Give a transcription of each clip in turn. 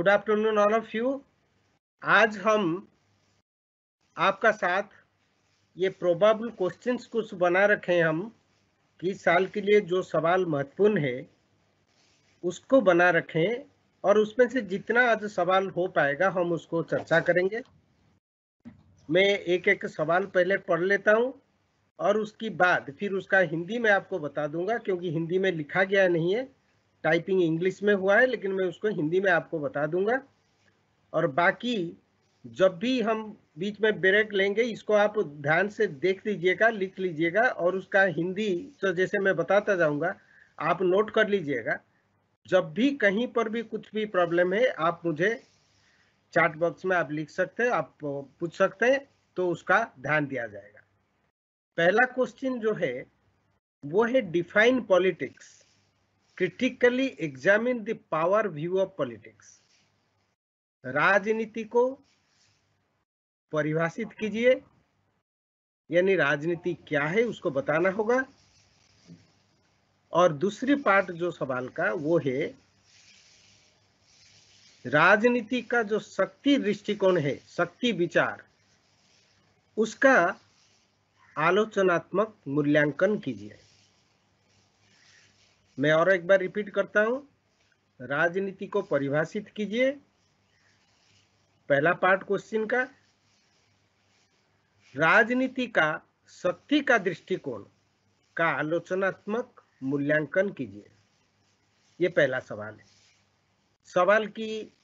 Good afternoon all of you आज हम आपका साथ ये प्रोबेबल क्वेश्चंस कुछ बना रखे हैं हम कि साल के लिए जो सवाल महत्वपूर्ण है, उसको बना रखें और उसमें से जितना आज सवाल हो पाएगा हम उसको चर्चा करेंगे। मैं एक एक सवाल पहले पढ़ लेता हूँ और उसकी बाद फिर उसका हिंदी में आपको बता दूँगा क्योंकि हिंदी में लिखा गया नहीं है। टाइपिंग इंग्लिश में हुआ है, लेकिन मैं उसको हिंदी में आपको बता दूँगा। और बाकी जब भी हम बीच में ब्रेक लेंगे, इसको आप ध्यान से देख लीजिएगा, लिख लीजिएगा, और उसका हिंदी तो जैसे मैं बताता जाऊँगा, आप नोट कर लीजिएगा। जब भी कहीं पर भी कुछ भी प्रॉब्लम है, आप मुझे चार्ट बॉक्स में आप लिख सकते हैं, आप पूछ सकते हैं तो उसका ध्यान दिया जाएगा। पहला क्वेश्चन जो है, वो है define politics. Critically examine the power view of politics राजनीति को परिभाषित कीजिए। यानी राजनीति क्या है उसको बताना होगा। और दूसरी पार्ट जो सवाल का, वो है, राजनीति का जो शक्ति दृष्टिकोण है, शक्ति विचार, उसका आलोचनात्मक मूल्यांकन कीजिए। मैं और एक बार रिपीट करता हूँ। राजनीति को परिभाषित कीजिए। पहला पार्ट क्वेश्चन का। राजनीति का शक्ति का दृष्टिकोण का आलोचनात्मक मूल्यांकन कीजिए। ये पहला सवाल है। सवाल की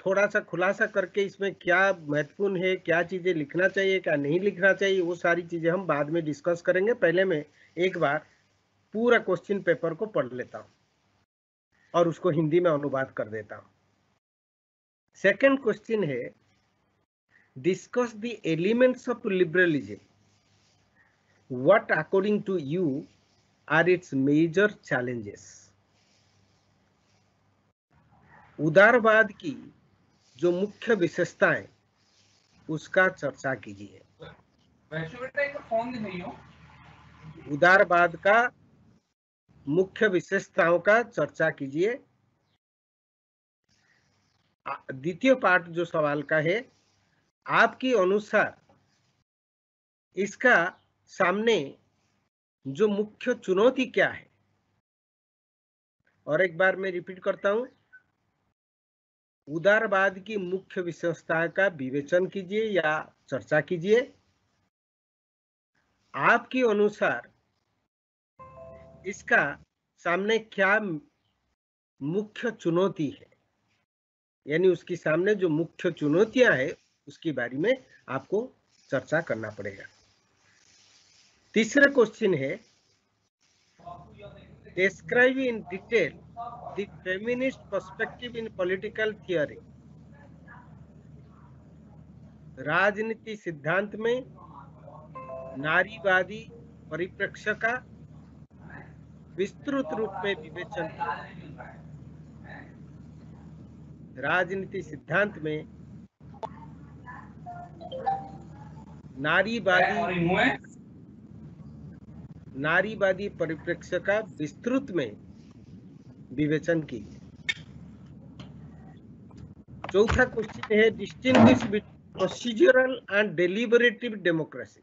थोड़ा सा खुलासा करके इसमें क्या महत्वपूर्ण है, क्या चीज़ें लिखना चाहिए, क्या नहीं लिखना चाहिए, वो सारी चीज़ें हम बाद में डिस्कस करेंगे। पहले मैं एक बार पूरा क्वेश्चन पेपर को पढ़ लेता हूँ और उसको हिंदी में अनुवाद कर देता हूँ। सेकंड क्वेश्चन है discuss the elements of liberalism what according to you are its major challenges उदारवाद की जो मुख्य विशेषताएँ उसका चर्चा कीजिए। उदारवाद का मुख्य विशेषताओं का चर्चा कीजिए। द्वितीय पार्ट जो सवाल का है, आपके अनुसार इसका सामने जो मुख्य चुनौती क्या है? और एक बार मैं रिपीट करता हूँ। उदारवाद की मुख्य विशेषता का विवेचन कीजिए या चर्चा कीजिए। आपके अनुसार इसका सामने क्या मुख्य चुनौती है? यानी उसके सामने जो मुख्य चुनौतियाँ है, उसके बारे में आपको चर्चा करना पड़ेगा। तीसरा क्वेश्चन है describe in detail feminist perspective in political theory राजनीति सिद्धांत में नारीवादी परिप्रेक्ष्य का विस्तृत रूप में विवेचन। राजनीति सिद्धांत में नारीवादी नारीवादी परिप्रेक्ष्य का विस्तृत में विवेचन की चौथा क्वेश्चन है distinguish procedural and deliberative democracy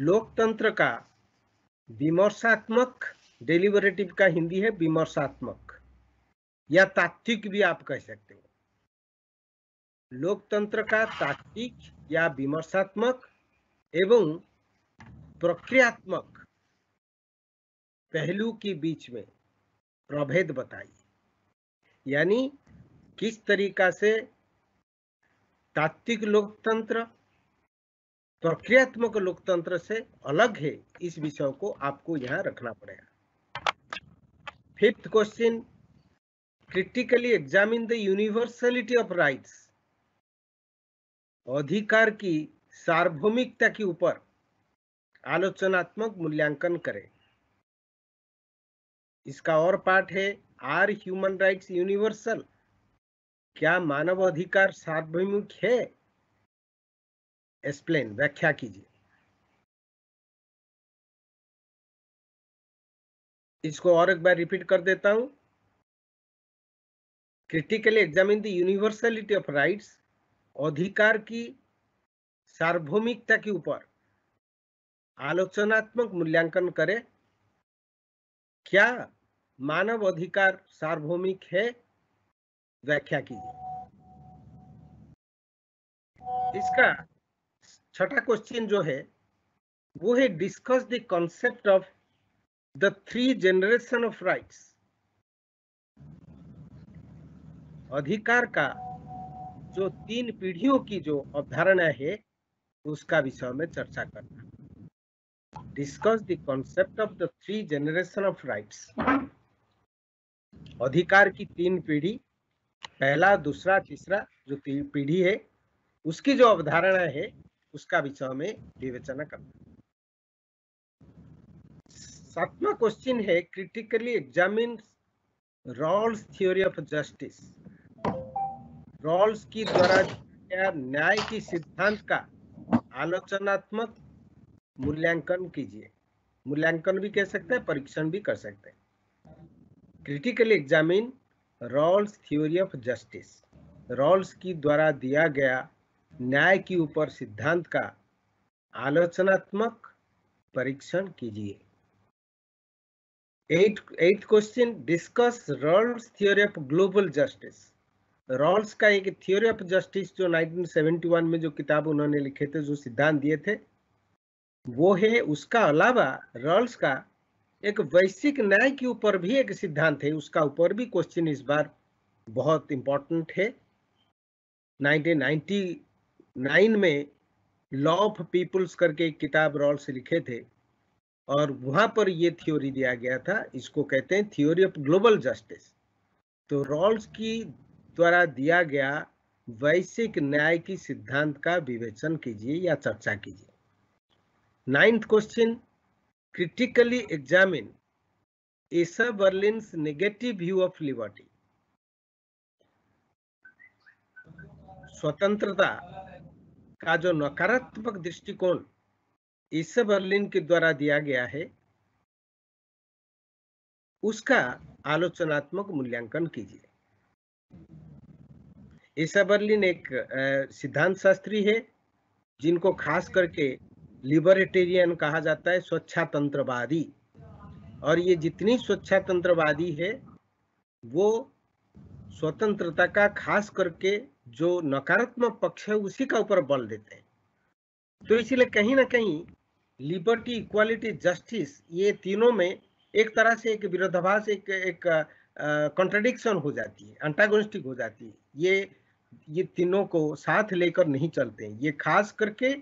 लोकतंत्र का विमर्शात्मक डेलिबरेटिव का हिंदी है विमर्शात्मक। या तात्विक भी आप कह सकते हो। लोकतंत्र का तात्विक या विमर्शात्मक एवं प्रक्रियात्मक पहलू के बीच में प्रभेद बताइए। यानी किस तरीका से तात्विक लोकतंत्र प्रक्रियात्मक लोकतंत्र से अलग है, इस विषय को आपको यहाँ रखना पड़ेगा। Fifth question critically examine the universality of rights अधिकार की सार्वभौमिकता के ऊपर आलोचनात्मक मूल्यांकन करें। इसका और पार्ट है आर ह्यूमन राइट्स यूनिवर्सल क्या मानव अधिकार सार्वभौमिक है? एक्सप्लेन व्याख्या कीजिए। इसको और एक बार रिपीट कर देता हूँ। Critically examine the universality of rights अधिकार की सार्वभौमिकता के ऊपर आलोचनात्मक मूल्यांकन करे। क्या मानव अधिकार सार्वभौमिक है? व्याख्या कीजिए। इसका छठा क्वेश्चन जो है, वो है discuss the concept of the three generation of rights अधिकार का जो तीन पीढ़ियों की जो अवधारणा है, उसका विषय में चर्चा करना। Discuss the concept of the three generation of rights अधिकार की तीन पीढ़ी, पहला, दूसरा, तीसरा जो पीढ़ी है, उसकी जो अवधारणा है उसका विषय में विवेचना करना। सातवा क्वेश्चन है critically examine Rawls theory of justice Rawls की द्वारा न्याय की सिद्धांत का आलोचनात्मक मूल्यांकन कीजिए। मूल्यांकन भी कह सकते हैं, परीक्षण भी कर सकते हैं। Critically examine Rawls theory of justice Rawls की द्वारा दिया गया न्याय के ऊपर सिद्धांत का आलोचनात्मक परीक्षण कीजिए। Eight question discuss Rawls theory of global justice Rawls का एक थ्योरी ऑफ़ जस्टिस जो 1971 में जो किताब उन्होंने लिखे थे, जो सिद्धांत दिए थे, वो है, उसका अलावा रॉल्स का एक वैश्विक न्याय के ऊपर भी एक सिद्धांत है, उसका ऊपर भी क्वेश्चन इस बार बहुत इंपॉर्टेंट है। 1999 में लॉ ऑफ़ पीपुल्स करके एक किताब रॉल्स लिखे थे, और वहाँ पर ये थ्योरी दिया गया था, इसको कहते हैं थ्योरी ऑफ़ ग्लोबल जस्टिस। तो रॉल्स की द्वारा दिया गया वैश्विक न्याय की सिद्धांत का विवेचन कीजिए या चर्चा कीजिए। Ninth question, critically examine Isaiah Berlin negative view of liberty. स्वतंत्रता का जो नकारात्मक दृष्टिकोण इस बर्लिन के द्वारा दिया गया है, उसका आलोचनात्मक मूल्यांकन कीजिए। ईसा बर्लिन एक सिद्धांत शास्त्री है, जिनको खास करके लिबरेटेरियन कहा जाता है, स्वच्छातंत्रवादी। और ये जितनी स्वच्छातंत्रवादी है, वो स्वतंत्रता का खास करके जो नकारात्मक पक्ष है उसी का ऊपर बल देते हैं। तो इसलिए कहीं ना कहीं लिबर्टी इक्वालिटी जस्टिस ये तीनों में एक तरह से एक विरोधाभास एक एक कॉन्ट्रडिक्शन हो जाती है अंटागोनिस्टिक हो जाती है। ये ये तीनों को साथ लेकर नहीं चलते हैं। ये खास करके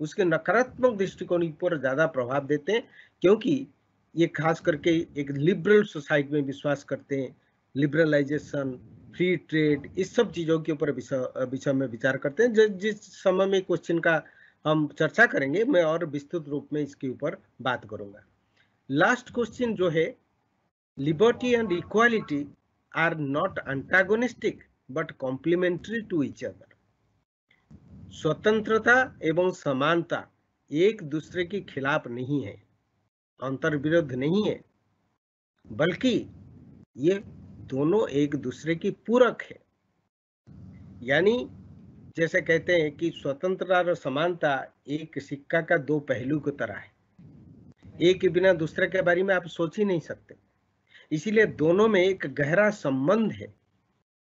उसके नकारात्मक दृष्टिकोण पर ज़्यादा प्रभाव देते हैं क्योंकि ये खास करके एक लिबरल सोसाइटी में विश्वास करते हैं लिबरलाइजेशन फ्री ट्रेड इस सब चीज़ों के ऊपर विषय में विचार करते हैं। जिस समय में क्वेश्चन का हम चर्चा करेंगे, मैं और विस्तृत रूप में इसके ऊपर बात करूँगा। लास्ट क्वेश्चन जो है liberty and equality are not antagonistic but complementary to each other स्वतंत्रता एवं समानता एक दूसरे के खिलाफ नहीं है अंतर विरुद्ध नहीं है, बल्कि ये दोनों एक दूसरे की पूरक है। यानी जैसे कहते हैं कि स्वतंत्रता और समानता एक सिक्का का दो पहलू की तरह है। एक बिना दूसरे के बारे में आप सोच ही नहीं सकते। इसीलिए दोनों में एक गहरा संबंध है।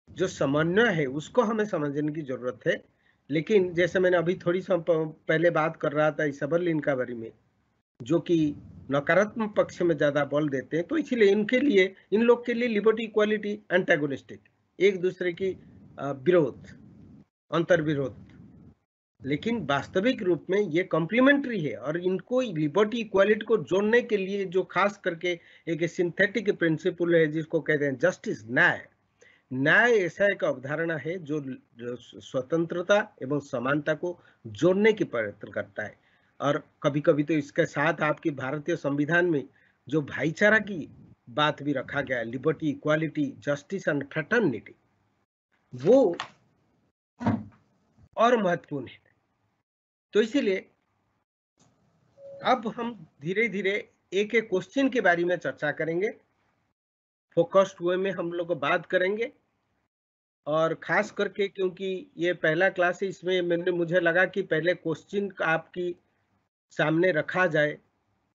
जो समन्वय है, उसको हमें समझने की ज़रूरत है। लेकिन जैसे मैंने अभी थोड़ी पहले बात कर रहा था इसबरलिन का बारे में, जो कि नकारात्मक पक्ष में ज़्यादा बल देते हैं तो इसलिए इनके लिए इन लोग के लिए लिबर्टी इक्वालिटी एंटेगोनिस्टिक एक दूसरे की विरोध अंतर विरोध लेकिन वास्तविक रूप में ये कॉम्प्लीमेंट्री है और इनको लिबर्टी इक्वालिटी को जोड़ने के लिए जो खास करके एक सिंथेटिक प्रिंसिपल है जिसको कहते हैं जस्टिस न्याय। न्याय ऐसा एक अवधारणा है जो, जो स्वतंत्रता एवं समानता को जोड़ने की प्रयत्न करता है। और कभी कभी तो इसके साथ आपकी भारतीय संविधान में जो भाईचारा की बात भी रखा गया है liberty equality justice and fraternity वो और महत्वपूर्ण है। तो इसीलिए अब हम धीरे धीरे एक एक क्वेश्चन के बारे में चर्चा करेंगे। फोकस्ड वे में हम लोग बात करेंगे और खास करके क्योंकि ये पहला क्लास है, इसमें मैंने, मुझे लगा कि पहले क्वेश्चन आपकी सामने रखा जाए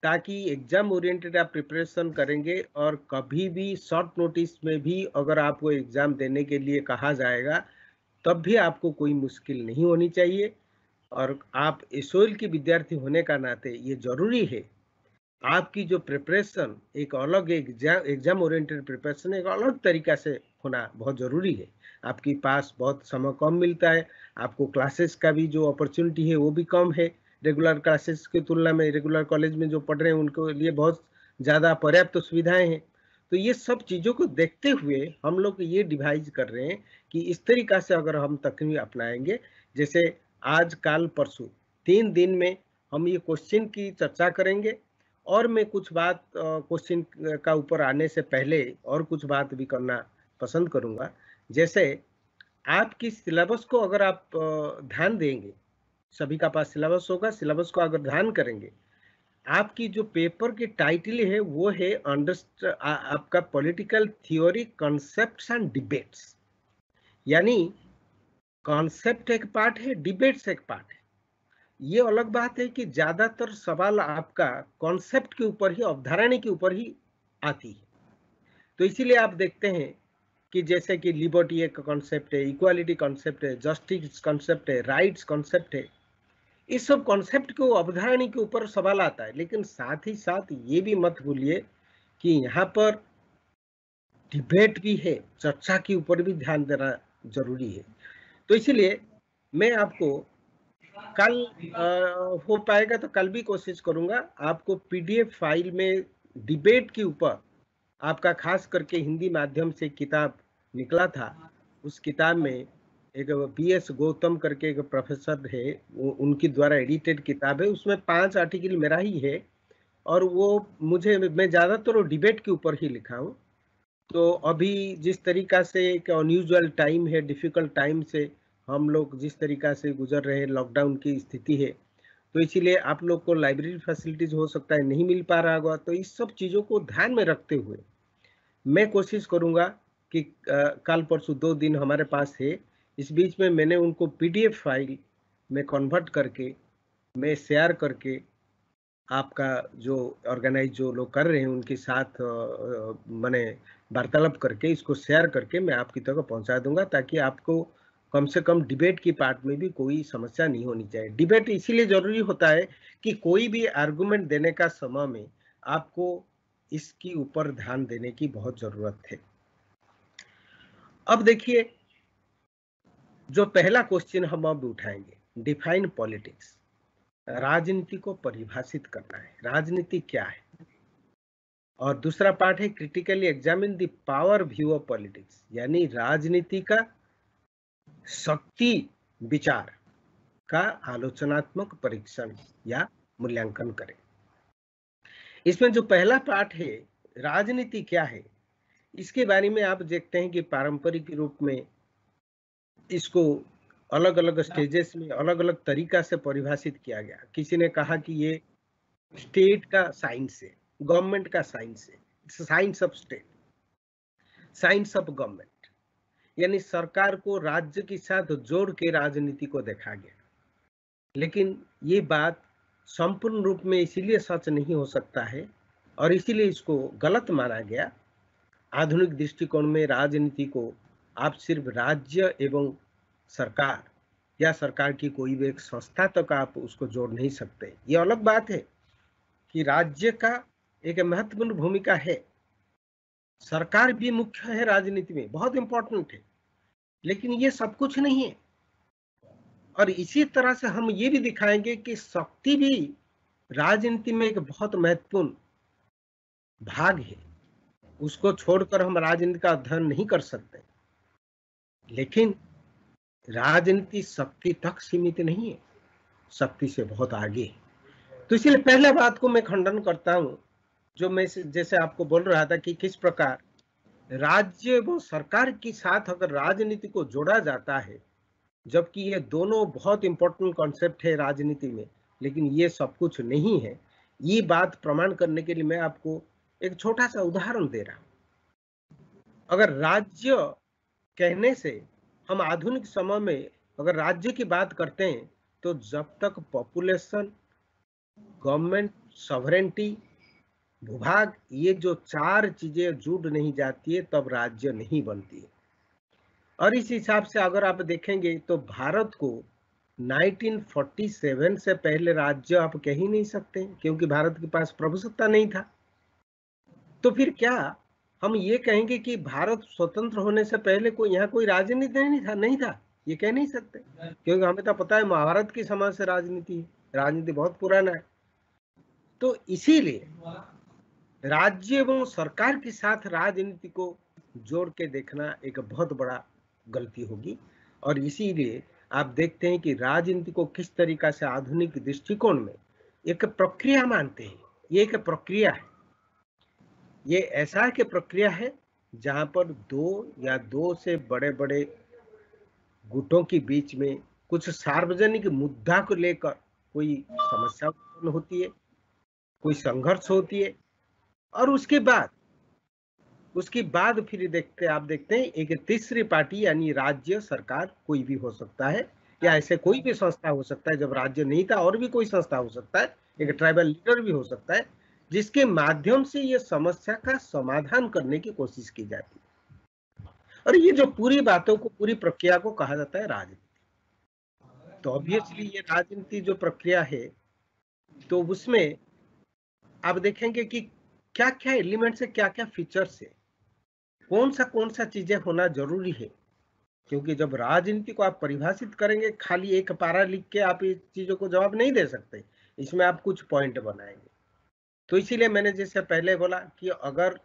ताकि एग्ज़ाम ओरिएंटेड आप प्रिपरेशन करेंगे और कभी भी शॉर्ट नोटिस में भी अगर आपको एग्ज़ाम देने के लिए कहा जाएगा, तब भी आपको कोई मुश्किल नहीं होनी चाहिए। और आप एसोइल के विद्यार्थी होने का नाते ये ज़रूरी है। आपकी जो प्रिपरेशन एक अलग एग्ज़ाम एग्ज़ाम ओरिएंटेड प्रिपरेशन एक अलग तरीका से होना बहुत ज़रूरी है। आपके पास बहुत समय कम मिलता है, आपको क्लासेस का भी जो अपॉर्चुनिटी है वो भी कम है। रेगुलर क्लासेस की तुलना में रेगुलर कॉलेज में जो पढ़ रहे हैं, उनके लिए बहुत ज़्यादा पर्याप्त तो सुविधाएँ हैं। तो ये सब चीज़ों को देखते हुए हम लोग ये डिवाइज कर रहे हैं कि इस तरीका से अगर हम तकनीक अपनाएँगे, जैसे आज, काल, परसों, तीन दिन में हम ये क्वेश्चन की चर्चा करेंगे और मैं कुछ बात क्वेश्चन का ऊपर आने से पहले और कुछ बात भी करना पसंद करूँगा। जैसे आपकी सिलेबस को अगर आप ध्यान देंगे सभी का पास सिलेबस होगा। सिलेबस को अगर ध्यान करेंगे, आपकी जो पेपर की टाइटल है, वो है अंडरस्ट आपका political theory, concepts and debates. यानी कॉन्सेप्ट एक पार्ट है, डिबेट्स एक पार्ट है। ये अलग बात है कि ज़्यादातर सवाल आपका कॉन्सेप्ट के ऊपर ही, अवधारणा के ऊपर ही आती है। तो इसीलिए आप देखते हैं कि जैसे कि लिबर्टी एक कॉन्सेप्ट है, इक्वालिटी कॉन्सेप्ट है, जस्टिस कॉन्सेप्ट है, राइट्स कॉन्सेप्ट है इस सब कॉन्सेप्ट को अवधारणी के ऊपर सवाल आता है लेकिन साथ ही साथ ये भी मत भूलिए कि यहाँ पर डिबेट भी है चर्चा के ऊपर भी ध्यान देना ज़रूरी है। तो इसलिए मैं आपको कल आ, हो पाएगा तो कल भी कोशिश करूँगा आपको पीडीएफ फ़ाइल में डिबेट के ऊपर आपका खास करके हिंदी माध्यम से किताब निकला था उस किताब में एक बी एस गौतम करके एक प्रोफेसर है, वो उनकी द्वारा एडिटेड किताब है, उसमें पाँच आर्टिकल मेरा ही है, और वो मुझे, मैं ज़्यादातर डिबेट के ऊपर ही लिखा हूँ। तो अभी जिस तरीका से एक अनयूजल टाइम है डिफ़िकल्ट टाइम से हम लोग जिस तरीका से गुजर रहे लॉकडाउन की स्थिति है तो इसीलिए आप लोग को लाइब्रेरी फैसिलिटीज़ हो सकता है, नहीं मिल पा रहा होगा तो इस सब चीज़ों को ध्यान में रखते हुए मैं कोशिश करूँगा कि कल परसों दो दिन हमारे पास है इस बीच में मैंने उनको पीडीएफ फ़ाइल में कन्वर्ट करके, मैं शेयर करके आपका जो ऑर्गेनाइज जो लोग कर रहे हैं, उनके साथ मैंने वार्तालाप करके, इसको शेयर करके मैं आपकी तक पहुँचा दूँगा ताकि आपको कम से कम डिबेट की पार्ट में भी कोई समस्या नहीं होनी चाहिए। डिबेट इसीलिए ज़रूरी होता है कि कोई भी आर्गुमेंट देने का समय में आपको इसकी ऊपर ध्यान देने की बहुत ज़रूरत है। अब देखिए जो पहला क्वेश्चन हम अब उठाएँगे डिफाइन पॉलिटिक्स राजनीति को परिभाषित करना है। राजनीति क्या है? और दूसरा पार्ट है critically examine the power view of politics यानी राजनीति का शक्ति विचार का आलोचनात्मक परीक्षण या मूल्यांकन करें। इसमें जो पहला पाठ है, राजनीति क्या है? इसके बारे में आप देखते हैं कि पारंपरिक रूप में इसको अलग अलग स्टेजेस में अलग अलग तरीका से परिभाषित किया गया। किसी ने कहा कि ये स्टेट का साइंस है गवर्नमेंट का साइंस है। Science of state science of government यानी सरकार को राज्य के साथ जोड़ के राजनीति को देखा गया। लेकिन ये बात संपूर्ण रूप में इसीलिए सच नहीं हो सकता है और इसीलिए इसको गलत माना गया। आधुनिक दृष्टिकोण में राजनीति को आप सिर्फ़ राज्य एवं सरकार या सरकार की कोई भी एक संस्था तक तो आप उसको जोड़ नहीं सकते। ये अलग बात है कि राज्य का एक महत्वपूर्ण भूमिका है। सरकार भी मुख्य है राजनीति में, बहुत इंपॉर्टेंट है, लेकिन ये सब कुछ नहीं है। और इसी तरह से हम ये भी दिखाएँगे कि शक्ति भी राजनीति में एक बहुत महत्वपूर्ण भाग है। उसको छोड़कर हम राजनीति का अध्ययन नहीं कर सकते। लेकिन राजनीति शक्ति तक सीमित नहीं है शक्ति से बहुत आगे तो इसलिए पहले बात को मैं खंडन करता हूँ, जो मैं जैसे आपको बोल रहा था कि किस प्रकार राज्य व सरकार के साथ अगर राजनीति को जोड़ा जाता है, जबकि ये दोनों बहुत इंपॉर्टेंट कॉन्सेप्ट है राजनीति में, लेकिन ये सब कुछ नहीं है, ये बात प्रमाण करने के लिए मैं आपको एक छोटा सा उदाहरण दे रहा हूँ। अगर राज्य कहने से हम आधुनिक समय में अगर राज्य की बात करते हैं तो जब तक पॉपुलेशन गवर्नमेंट सॉवरेंटी भूभाग ये जो चार चीज़ें जुड़ नहीं जाती है, तब राज्य नहीं बनती है। और इस हिसाब से अगर आप देखेंगे तो भारत को 1947 से पहले राज्य आप कह ही नहीं सकते, क्योंकि भारत के पास प्रभुसत्ता नहीं था। तो फिर क्या हम ये कहेंगे कि भारत स्वतंत्र होने से पहले कोई, यहाँ कोई राजनीति नहीं था नहीं था। ये कह नहीं सकते। क्योंकि हमें तो पता है महाभारत की समाज से राजनीति राजनीति बहुत पुराना है। तो इसीलिए राज्य एवं सरकार के साथ राजनीति को जोड़ के देखना एक बहुत बड़ा गलती होगी। और इसीलिए आप देखते हैं कि राजनीति को किस तरीका से आधुनिक दृष्टिकोण में एक प्रक्रिया मानते हैं। ये एक प्रक्रिया है। ये ऐसा के प्रक्रिया है जहाँ पर दो या दो से बड़े बड़े गुटों के बीच में कुछ सार्वजनिक मुद्दा को लेकर कोई समस्या उत्पन्न होती है, कोई संघर्ष होती है और उसके बाद उसके बाद फिर देखते, आप देखते हैं एक तीसरी पार्टी यानी राज्य सरकार कोई भी हो सकता है या ऐसे कोई भी संस्था हो सकता है, जब राज्य नहीं था और भी कोई संस्था हो सकता है, एक ट्राइबल लीडर भी हो सकता है जिसके माध्यम से ये समस्या का समाधान करने की कोशिश की जाती है। और ये जो पूरी बातों को, पूरी प्रक्रिया को कहा जाता है राजनीति। तो ऑब्वियसली ये राजनीति जो प्रक्रिया है तो उसमें आप देखेंगे कि क्या क्या एलिमेंट्स है क्या क्या फीचर्स है। कौन सा कौन सा चीज़ें होना ज़रूरी है? क्योंकि जब राजनीति को आप परिभाषित करेंगे, खाली एक पारा लिख के आप इस चीज़ों को जवाब नहीं दे सकते। इसमें आप कुछ पॉइंट बनाएँगे। तो इसीलिए मैंने जैसे पहले बोला कि अगर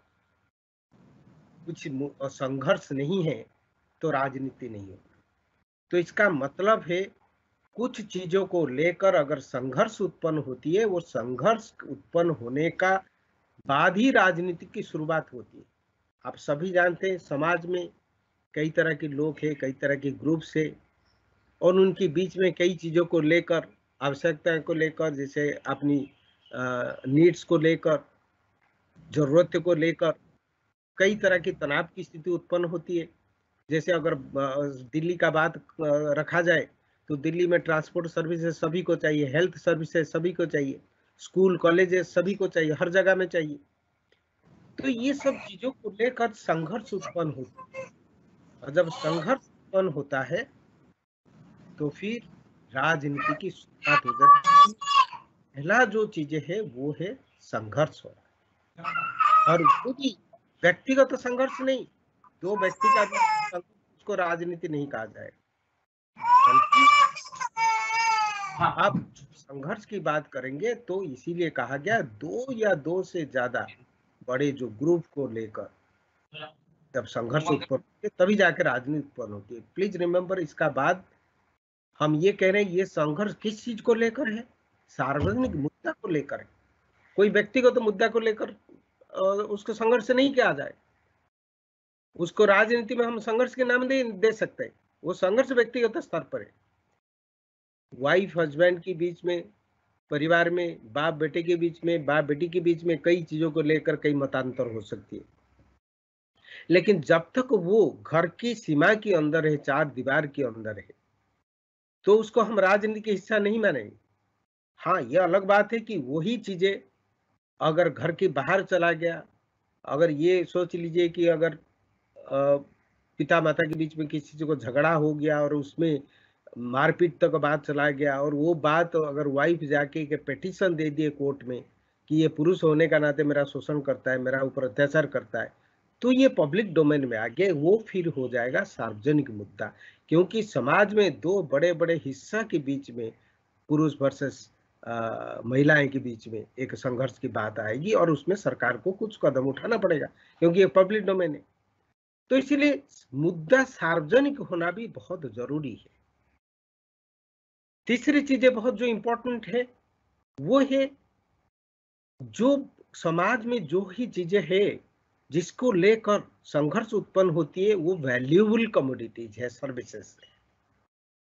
कुछ संघर्ष नहीं है तो राजनीति नहीं होगी। तो इसका मतलब है, कुछ चीज़ों को लेकर अगर संघर्ष उत्पन्न होती है, वो संघर्ष उत्पन्न होने का बाद ही राजनीति की शुरुआत होती है। आप सभी जानते हैं, समाज में कई तरह के लोग हैं, कई तरह के ग्रुप्स है, और उनके बीच में कई चीज़ों को लेकर आवश्यकता को लेकर, जैसे अपनी नीड्स को लेकर, ज़रूरत को लेकर कई तरह की तनाव की स्थिति उत्पन्न होती है। जैसे अगर दिल्ली का बात रखा जाए तो दिल्ली में ट्रांसपोर्ट सर्विसेज़ सभी को चाहिए हेल्थ सर्विसेज़ सभी को चाहिए स्कूल कॉलेजेस सभी को चाहिए, हर जगह में चाहिए। तो ये सब चीज़ों को लेकर संघर्ष उत्पन्न होता है, और जब संघर्ष उत्पन्न होता है तो फिर राजनीति की शुरुआत हो जाती है। पहला जो चीज़ें है वो है संघर्ष हो रहा है। और भी व्यक्तिगत तो संघर्ष नहीं दो व्यक्ति का उसको राजनीति नहीं कहा जाए आप संघर्ष की बात करेंगे तो इसीलिए कहा गया दो या दो से ज़्यादा बड़े जो ग्रुप को लेकर जब संघर्ष उत्पन्न होते तभी जाकर राजनीति उत्पन्न होती है। प्लीज़ रिमेम्बर इसका बाद हम ये कह रहे हैं ये संघर्ष किस चीज़ को लेकर है? सार्वजनिक मुद्दा को लेकर कोई व्यक्तिगत तो मुद्दा को लेकर उसको संघर्ष नहीं किया जाए। उसको राजनीति में हम संघर्ष के नाम दे दे सकते वो संघर्ष व्यक्तिगत स्तर पर है। वाइफ हस्बैंड के बीच में, परिवार में बाप बेटे के बीच में बाप बेटी के बीच में कई चीज़ों को लेकर कई मतांतर हो सकती है। लेकिन जब तक वो घर की सीमा के अंदर है, चार दीवार के अंदर है तो उसको हम राजनीति का हिस्सा नहीं मानेंगे। हाँ यह अलग बात है कि वही चीज़ें अगर घर के बाहर चला गया, अगर ये सोच लीजिए कि अगर पिता माता के बीच में किसी चीज़ को झगड़ा हो गया और उसमें मारपीट तक बात चला गया और वो बात अगर वाइफ जाके के पिटिशन दे दिए कोर्ट में कि ये पुरुष होने का नाते मेरा शोषण करता है, मेरा ऊपर अत्याचार करता है तो ये पब्लिक डोमेन में आ गया वो फिर हो जाएगा सार्वजनिक मुद्दा। क्योंकि समाज में दो बड़े बड़े हिस्सा के बीच में पुरुष वर्सेस महिलाएँ के बीच में एक संघर्ष की बात आएगी और उसमें सरकार को कुछ कदम उठाना पड़ेगा, क्योंकि ये पब्लिक डोमेन है। तो इसीलिए मुद्दा सार्वजनिक होना भी बहुत ज़रूरी है। तीसरी चीज़ें बहुत जो इंपॉर्टेंट है, वो है जो समाज में जो ही चीज़ें है, जिसको लेकर संघर्ष उत्पन्न होती है, वो वैल्यूबल कमोडिटीज है, सर्विसेज़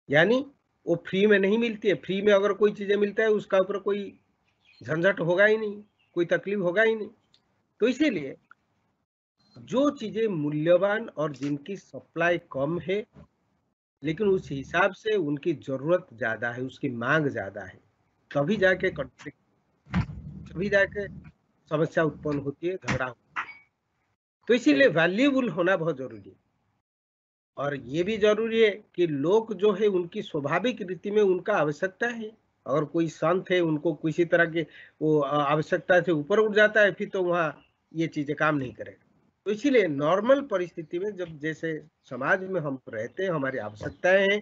यानी वो फ्री में नहीं मिलती है। फ्री में अगर कोई चीज़ें मिलता है, उसका ऊपर कोई झंझट होगा ही नहीं, कोई तकलीफ़ होगा ही नहीं। तो इसीलिए जो चीज़ें मूल्यवान और जिनकी सप्लाई कम है, लेकिन उस हिसाब से उनकी ज़रूरत ज़्यादा है, उसकी मांग ज़्यादा है, तभी जाके कॉन्फ्लिक्ट तभी जाके समस्या उत्पन्न होती है, झगड़ा होता है। तो इसीलिए वैल्यूबल होना बहुत ज़रूरी है। और ये भी ज़रूरी है कि लोग जो है उनकी स्वाभाविक रीति में उनका आवश्यकता है। अगर कोई संत है, उनको किसी तरह के वो आवश्यकता से ऊपर उठ जाता है, फिर तो वहाँ ये चीज़ें काम नहीं करेगा। तो इसीलिए नॉर्मल परिस्थिति में जब जैसे समाज में हम रहते हैं, हमारी आवश्यकताएँ हैं,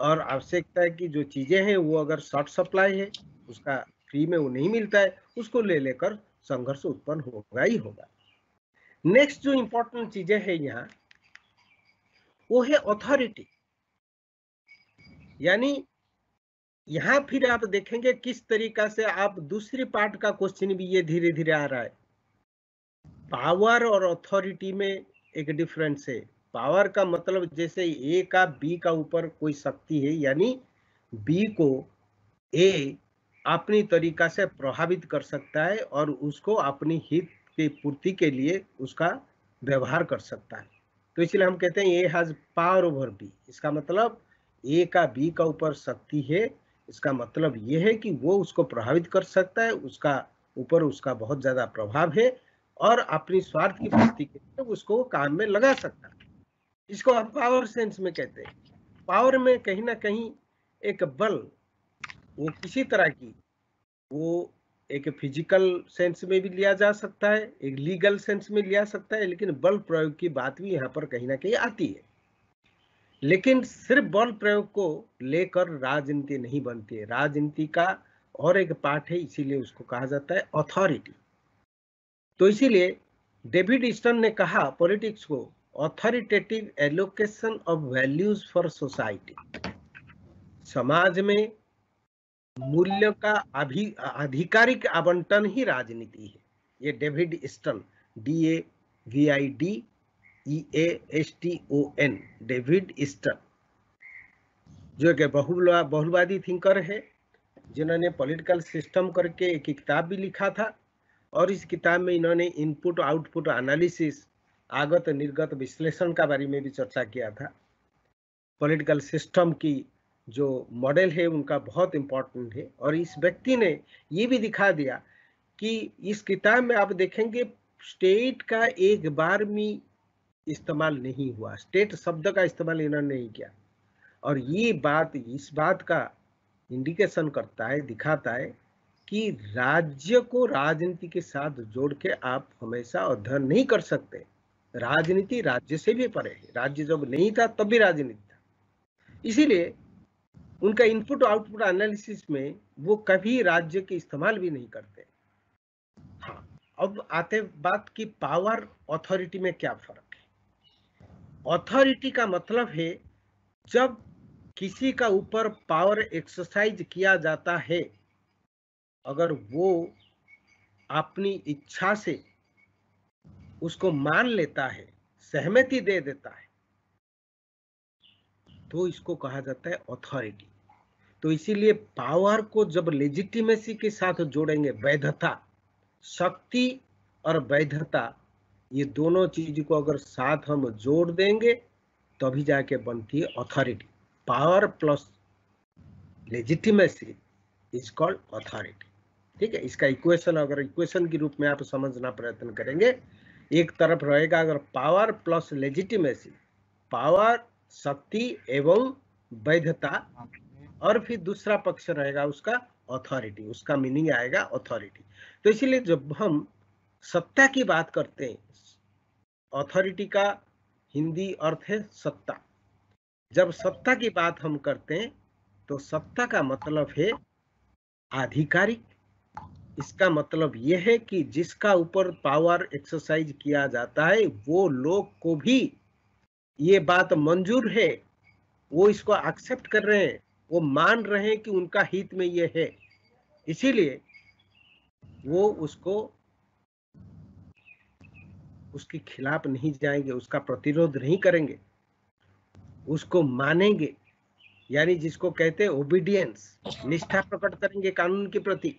और आवश्यकता की जो चीज़ें हैं, वो अगर शॉर्ट सप्लाई है, उसका फ्री में वो नहीं मिलता है, उसको ले लेकर संघर्ष उत्पन्न होगा ही होगा। नेक्स्ट जो इंपॉर्टेंट चीज़ें हैं यहाँ वो है अथॉरिटी यानी यहाँ फिर आप देखेंगे किस तरीका से आप दूसरी पार्ट का क्वेश्चन भी ये धीरे धीरे आ रहा है। पावर और अथॉरिटी में एक डिफरेंस है। पावर का मतलब जैसे ए का बी का ऊपर कोई शक्ति है, यानी बी को ए अपनी तरीका से प्रभावित कर सकता है और उसको अपनी हित की पूर्ति के लिए उसका व्यवहार कर सकता है। तो इसलिए हम कहते हैं A has power over B इसका मतलब ए का बी का ऊपर शक्ति है। इसका मतलब ये है कि वो उसको प्रभावित कर सकता है, उसका ऊपर उसका बहुत ज़्यादा प्रभाव है और अपनी स्वार्थ की पूर्ति के लिए उसको काम में लगा सकता है। इसको हम पावर सेंस में कहते हैं। पावर में कहीं ना कहीं एक बल, वो किसी तरह की, वो एक फ़िज़िकल सेंस में भी लिया जा सकता है, एक लीगल सेंस में लिया सकता है, लेकिन बल प्रयोग की बात भी यहाँ पर कहीं ना कहीं आती है। लेकिन सिर्फ़ बल प्रयोग को लेकर राजनीति नहीं बनती है। राजनीति का और एक पार्ट है, इसीलिए उसको कहा जाता है अथॉरिटी तो इसीलिए डेविड ईस्टन ने कहा पॉलिटिक्स को authoritative allocation of values for society समाज में मूल्य का अभी, आधिकारिक आवंटन ही राजनीति है। ये David Easton D A V I D E S T O N David Easton जो कि बहुल बहुलवादी थिंकर है, जिन्होंने पॉलिटिकल सिस्टम करके एक किताब भी लिखा था, और इस किताब में इन्होंने इनपुट आउटपुट एनालिसिस आगत निर्गत विश्लेषण का बारे में भी चर्चा किया था। पॉलिटिकल सिस्टम की जो मॉडल है उनका बहुत इम्पोर्टेंट है। और इस व्यक्ति ने ये भी दिखा दिया कि इस किताब में आप देखेंगे स्टेट का एक बार भी इस्तेमाल नहीं हुआ। स्टेट शब्द का इस्तेमाल इन्होंने नहीं किया। और ये बात, इस बात का इंडिकेशन करता है, दिखाता है कि राज्य को राजनीति के साथ जोड़ के आप हमेशा अध्ययन नहीं कर सकते। राजनीति राज्य से भी परे है। राज्य जब नहीं था, तब भी राजनीति था। इसीलिए उनका इनपुट आउटपुट एनालिसिस में वो कभी राज्य के इस्तेमाल भी नहीं करते। हाँ अब आते बात की पावर अथॉरिटी में क्या फ़र्क है? अथॉरिटी का मतलब है, जब किसी का ऊपर पावर एक्सरसाइज किया जाता है, अगर वो अपनी इच्छा से उसको मान लेता है, सहमति दे देता है तो इसको कहा जाता है अथॉरिटी तो इसीलिए पावर को जब लेजिटिमेसी के साथ जोड़ेंगे, वैधता, शक्ति और वैधता, ये दोनों चीज़ को अगर साथ हम जोड़ देंगे, तभी जाके बनती है authority power plus legitimacy is called authority ठीक है? इसका इक्वेशन अगर इक्वेशन के रूप में आप समझना प्रयत्न करेंगे, एक तरफ़ रहेगा अगर पावर प्लस लेजिटिमेसी पावर शक्ति एवं वैधता और फिर दूसरा पक्ष रहेगा उसका अथॉरिटी उसका मीनिंग आएगा अथॉरिटी तो इसीलिए जब हम सत्ता की बात करते हैं अथॉरिटी का हिंदी अर्थ है सत्ता। जब सत्ता की बात हम करते हैं तो सत्ता का मतलब है आधिकारिक। इसका मतलब यह है कि जिसका ऊपर पावर एक्सरसाइज किया जाता है वो लोग को भी ये बात मंजूर है वो इसको एक्सेप्ट कर रहे हैं वो मान रहे हैं कि उनका हित में ये है। इसीलिए वो उसको उसके खिलाफ नहीं जाएँगे उसका प्रतिरोध नहीं करेंगे। उसको मानेंगे यानी जिसको कहते हैं ओबीडियंस निष्ठा प्रकट करेंगे कानून के प्रति।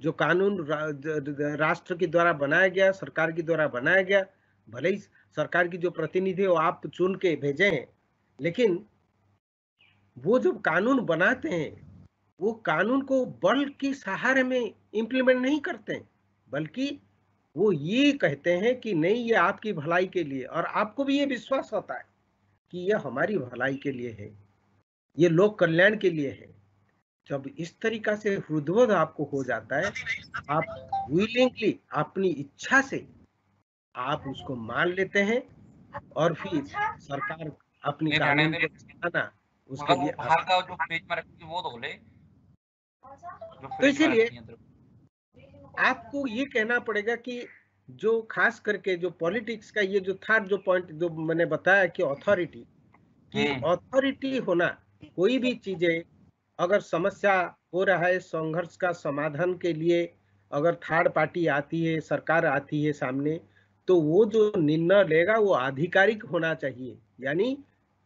जो कानून रा, राष्ट्र के द्वारा बनाया गया सरकार के द्वारा बनाया गया भले ही सरकार की जो प्रतिनिधि हो, आप चुन के भेजे। हैं लेकिन वो जब कानून बनाते हैं, वो कानून को बल के सहारे में इंप्लीमेंट नहीं करते बल्कि वो ये कहते हैं कि नहीं, ये आपकी भलाई के लिए। और आपको भी ये विश्वास होता है कि यह हमारी भलाई के लिए है, ये लोक कल्याण के लिए है। जब इस तरीका से हृदय आपको हो जाता है, आप विलिंगली अपनी इच्छा से आप उसको मान लेते हैं और फिर सरकार अपनी कानून को उसके लिए का जो पेज में रखी वो तो तो इसीलिए आपको ये कहना पड़ेगा कि जो खास करके जो पॉलिटिक्स का ये जो थर्ड जो पॉइंट जो मैंने बताया कि अथॉरिटी कि अथॉरिटी हम्म। होना कोई भी चीज़ें अगर समस्या हो रहा है संघर्ष का समाधान के लिए अगर थर्ड पार्टी आती है सरकार आती है सामने तो वो जो निर्णय लेगा वो आधिकारिक होना चाहिए। यानी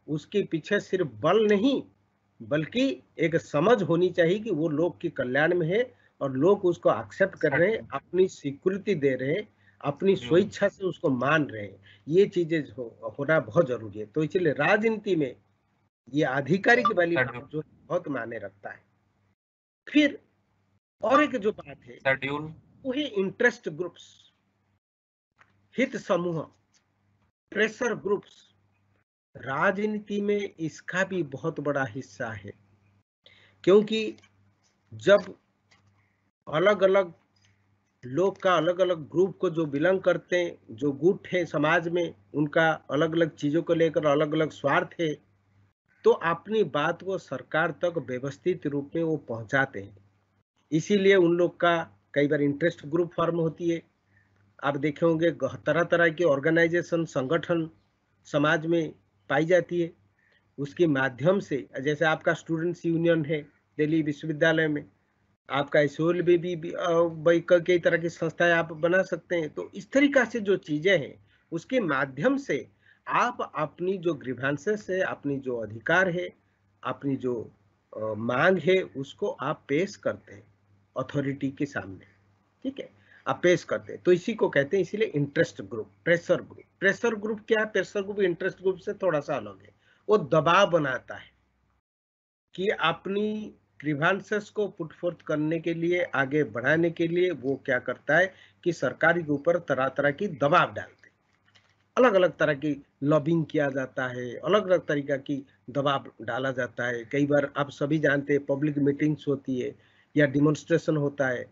उसके पीछे सिर्फ़ बल नहीं बल्कि एक समझ होनी चाहिए कि वो लोग के कल्याण में है और लोग उसको एक्सेप्ट कर रहे हैं अपनी स्वीकृति दे रहे हैं अपनी हम्म। स्वेच्छा से उसको मान रहे हैं। ये चीज़ें हो, होना बहुत ज़रूरी है। तो इसलिए राजनीति में ये आधिकारिक वाली जो बहुत मायने रखता है। फिर और एक जो बात है वो है इंटरेस्ट ग्रुप्स हित समूह प्रेशर ग्रुप्स राजनीति में इसका भी बहुत बड़ा हिस्सा है। क्योंकि जब अलग अलग लोग का अलग अलग ग्रुप को जो बिलोंग करते हैं, जो गुट है समाज में, उनका अलग अलग चीज़ों को लेकर अलग अलग स्वार्थ है तो अपनी बात को सरकार तक व्यवस्थित रूप में वो पहुंचाते हैं। इसीलिए उन लोग का कई बार इंटरेस्ट ग्रुप फॉर्म होती है। आप देखे होंगे तरह तरह के ऑर्गेनाइजेशन संगठन समाज में पाई जाती है। उसके माध्यम से जैसे आपका स्टूडेंट्स यूनियन है दिल्ली विश्वविद्यालय में आपका इसोल में भी, भी कई तरह की संस्थाएँ आप बना सकते हैं। तो इस तरीका से जो चीज़ें हैं उसके माध्यम से आप अपनी जो ग्रीवांसेस है अपनी जो अधिकार है अपनी जो मांग है उसको आप पेश करते हैं अथॉरिटी के सामने। ठीक है? आप पेश करते हैं। तो इसी को कहते हैं, इसीलिए interest group pressure group pressure group क्या है? प्रेशर ग्रुप इंटरेस्ट ग्रुप से थोड़ा सा अलग है। वो दबाव बनाता है कि अपनी ग्रीवांसेस को पुटफोर्थ करने के लिए, आगे बढ़ाने के लिए वो क्या करता है कि सरकार के ऊपर तरह तरह की दबाव डालते अलग अलग तरह की लॉबिंग किया जाता है अलग अलग तरीका की दबाव डाला जाता है। कई बार आप सभी जानते हैं पब्लिक मीटिंग्स होती है या डिमोन्स्ट्रेशन होता है।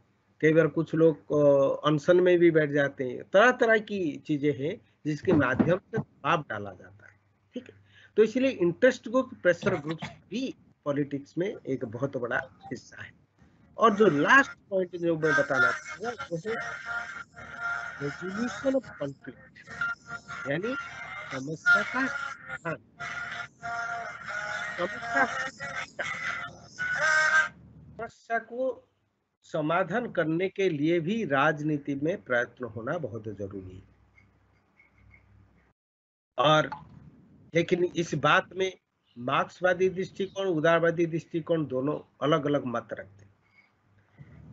कई बार कुछ लोग अनशन में भी बैठ जाते हैं। तरह तरह की चीज़ें हैं जिसके माध्यम से दबाव डाला जाता है, ठीक है? तो इसलिए इंटरेस्ट ग्रुप प्रेशर ग्रुप भी पॉलिटिक्स में एक बहुत बड़ा हिस्सा है। और जो लास्ट पॉइंट जो मैं बताना चाहूँगा, वो रेजोल्यूशन ऑफ़ कॉन्फ्लिक्ट यानी समस्या का समस्या समस्या को समाधान करने के लिए भी राजनीति में प्रयत्न होना बहुत ज़रूरी और लेकिन इस बात में मार्क्सवादी दृष्टिकोण, उदारवादी दृष्टिकोण दोनों अलग अलग मत रखते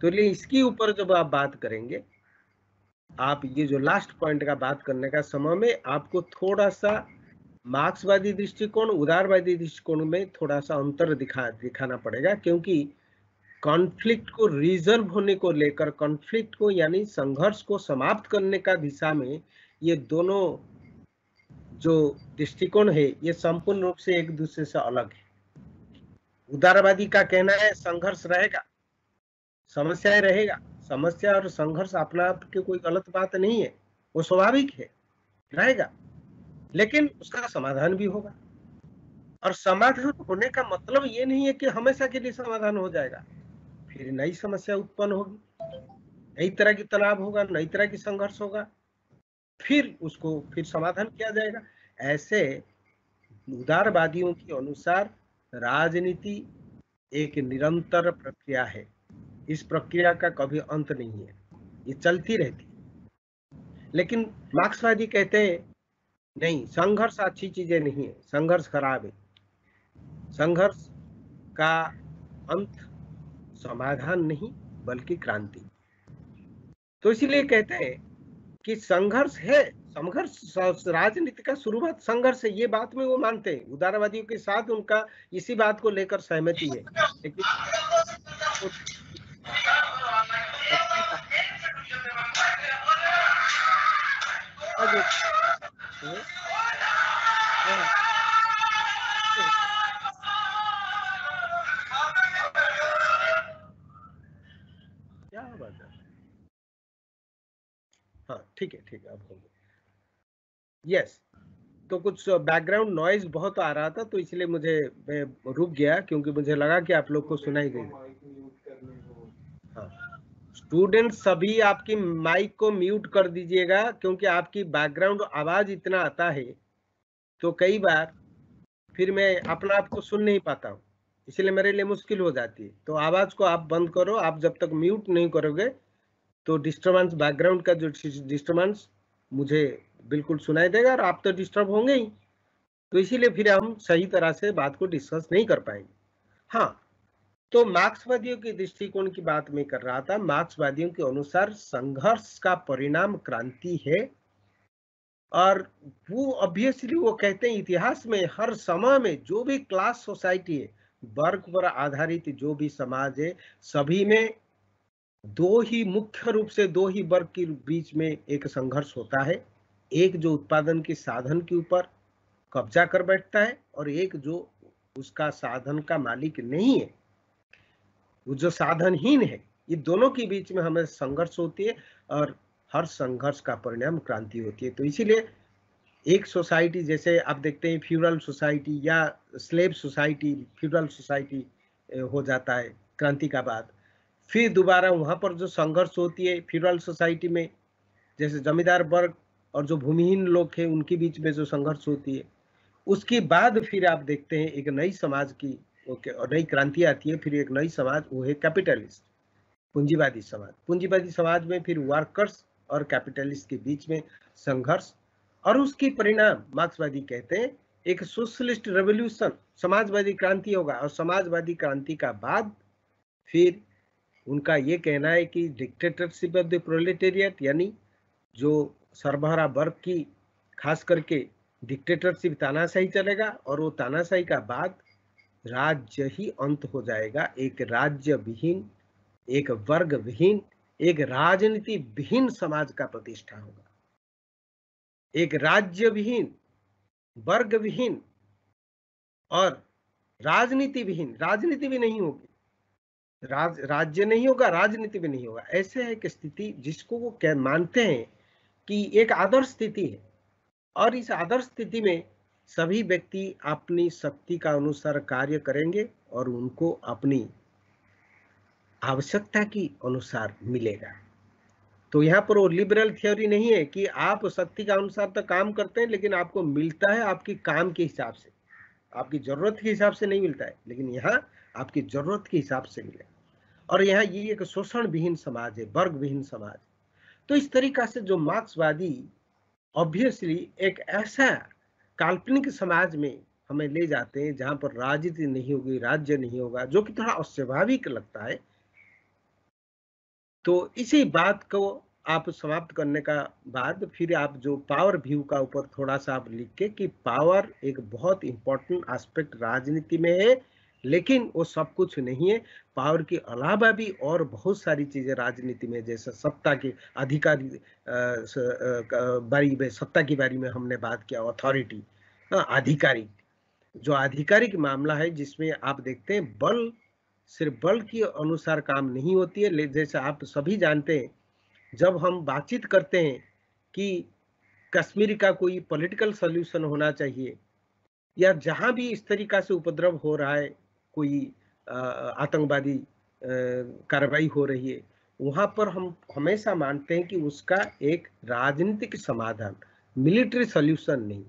तो लिए इसके ऊपर जब आप बात करेंगे, आप ये जो लास्ट पॉइंट का बात करने का समय में आपको थोड़ा सा मार्क्सवादी दृष्टिकोण, उदारवादी दृष्टिकोण में थोड़ा सा अंतर दिखा, दिखाना पड़ेगा, क्योंकि कॉन्फ्लिक्ट को रिज़र्व होने को लेकर कॉन्फ्लिक्ट को यानी संघर्ष को समाप्त करने का दिशा में ये दोनों जो दृष्टिकोण है, ये संपूर्ण रूप से एक दूसरे से अलग है। उदारवादी का कहना है, संघर्ष रहेगा, समस्याएँ रहेगा, समस्या और संघर्ष अपना आप के कोई गलत बात नहीं है, वो स्वाभाविक है, रहेगा, लेकिन उसका समाधान भी होगा। और समाधान होने का मतलब ये नहीं है कि हमेशा के लिए समाधान हो जाएगा। फिर नई समस्या उत्पन्न होगी, नई तरह की तनाव होगा, नई तरह की संघर्ष होगा, फिर उसको, फिर समाधान किया जाएगा। ऐसे उदारवादियों के अनुसार राजनीति एक निरंतर प्रक्रिया है। इस प्रक्रिया का कभी अंत नहीं है। ये चलती रहती लेकिन मार्क्सवादी कहते हैं, नहीं, संघर्ष अच्छी चीज़ें नहीं है, संघर्ष खराब है। संघर्ष का अंत समाधान नहीं, बल्कि क्रांति। तो इसलिए कहते हैं कि संघर्ष है, संघर्ष राजनीति का शुरुआत संघर्ष है, ये बात में वो मानते हैं। उदारवादियों के साथ उनका इसी बात को लेकर सहमति है। लेकिन क्या ठीक है ठीक है, अब होंगे। यस तो कुछ बैकग्राउंड नॉइज़ बहुत आ रहा था तो इसलिए मुझे, मैं रुक गया, क्योंकि मुझे लगा कि आप लोग को सुनाई देगा हाँ। स्टूडेंट सभी आपकी माइक को म्यूट कर दीजिएगा, क्योंकि आपकी बैकग्राउंड आवाज़ इतना आता है तो कई बार फिर मैं अपना आप को सुन नहीं पाता हूँ। इसलिए मेरे लिए मुश्किल हो जाती है। तो आवाज़ को आप बंद करो, आप जब तक म्यूट नहीं करोगे तो डिस्टर्बेंस बैकग्राउंड का जो डिस्टर्बेंस मुझे बिल्कुल सुनाई देगा और आप तो डिस्टर्ब होंगे ही। तो इसीलिए फिर हम सही तरह से बात को डिस्कस नहीं कर पाएँगे। हाँ तो मार्क्सवादियों के दृष्टिकोण की बात मैं कर रहा था। मार्क्सवादियों के अनुसार संघर्ष का परिणाम क्रांति है। और वो ऑब्वियसली वो कहते हैं इतिहास में हर समय में जो भी क्लास सोसाइटी है, वर्ग पर आधारित जो भी समाज है, सभी में दो ही मुख्य रूप से दो ही वर्ग के बीच में एक संघर्ष होता है। एक जो उत्पादन के साधन के ऊपर कब्जा कर बैठता है और एक जो उसका साधन का मालिक नहीं है। वो जो साधनहीन है, ये दोनों के बीच में हमें संघर्ष होती है और हर संघर्ष का परिणाम क्रांति होती है। तो इसीलिए एक सोसाइटी, जैसे आप देखते हैं, फ्यूरल सोसाइटी या स्लेब सोसाइटी, फ्यूरल सोसाइटी हो जाता है क्रांति का बाद। फिर दोबारा वहाँ पर जो संघर्ष होती है फ्यूरल सोसाइटी में, जैसे जमींदार वर्ग और जो भूमिहीन लोग हैं, उनके बीच में जो संघर्ष होती है, उसके बाद फिर आप देखते हैं एक नई समाज की, ओके, और नई क्रांति आती है, फिर एक नई समाज, वो है कैपिटलिस्ट पूंजीवादी समाज। पूंजीवादी समाज में फिर वर्कर्स और कैपिटलिस्ट के बीच में संघर्ष, और उसके परिणाम मार्क्सवादी कहते हैं, एक सोशलिस्ट रेवोल्यूशन समाजवादी क्रांति होगा, और समाजवादी क्रांति का बाद फिर उनका ये कहना है कि डिक्टेटरशिप ऑफ़ द प्रोलेटेरियट यानी जो सरबरा वर्ग की, खास करके डिक्टेटरशिप तानाशाही चलेगा और वो तानाशाही का बाद राज्य ही अंत हो जाएगा। एक राज्य विहीन, एक वर्ग विहीन, एक राजनीति विहीन समाज का प्रतिष्ठा होगा। एक राज्य विहीन, वर्ग विहीन और राजनीति विहीन। राजनीति भी नहीं होगी। राज, राज्य नहीं होगा, राजनीति भी नहीं होगा। ऐसे है कि स्थिति जिसको वो क्या मानते हैं कि एक आदर्श स्थिति है। और इस आदर्श स्थिति में सभी व्यक्ति अपनी शक्ति का अनुसार कार्य करेंगे और उनको अपनी आवश्यकता की अनुसार मिलेगा। तो यहाँ पर वो लिबरल थ्योरी नहीं है कि आप शक्ति का अनुसार तो काम करते हैं, लेकिन आपको मिलता है आपकी काम के हिसाब से। आपकी ज़रूरत के हिसाब से नहीं मिलता है। लेकिन यहाँ आपकी ज़रूरत के हिसाब से मिले। और यहाँ ये एक शोषण विहीन समाज है वर्ग विहीन समाज। तो इस तरीका से जो मार्क्सवादी ऑब्वियसली एक ऐसा काल्पनिक समाज में हमें ले जाते हैं, जहाँ पर राजनीति नहीं होगी, राज्य नहीं होगा, जो कि थोड़ा अस्वाभाविक लगता है तो इसी बात को आप समाप्त करने का बाद फिर आप जो पावर व्यू का ऊपर थोड़ा सा आप लिख के कि पावर एक बहुत इंपॉर्टेंट एस्पेक्ट राजनीति में है लेकिन वो सब कुछ नहीं है। पावर के अलावा भी और बहुत सारी चीज़ें राजनीति में, जैसे सत्ता की अधिकारी बारी में, सत्ता की बारी में हमने बात किया अथॉरिटी आधिकारिक। जो आधिकारिक मामला है, जिसमें आप देखते हैं, बल, सिर्फ़ बल के अनुसार काम नहीं होती है। जैसे आप सभी जानते हैं, जब हम बातचीत करते हैं कि कश्मीर का कोई पॉलिटिकल सोल्यूशन होना चाहिए, या जहाँ भी इस तरीका से उपद्रव हो रहा है कोई आतंकवादी कार्रवाई हो रही है, वहाँ पर हम हमेशा मानते हैं कि उसका एक राजनीतिक समाधान, मिलिट्री सोल्यूशन नहीं।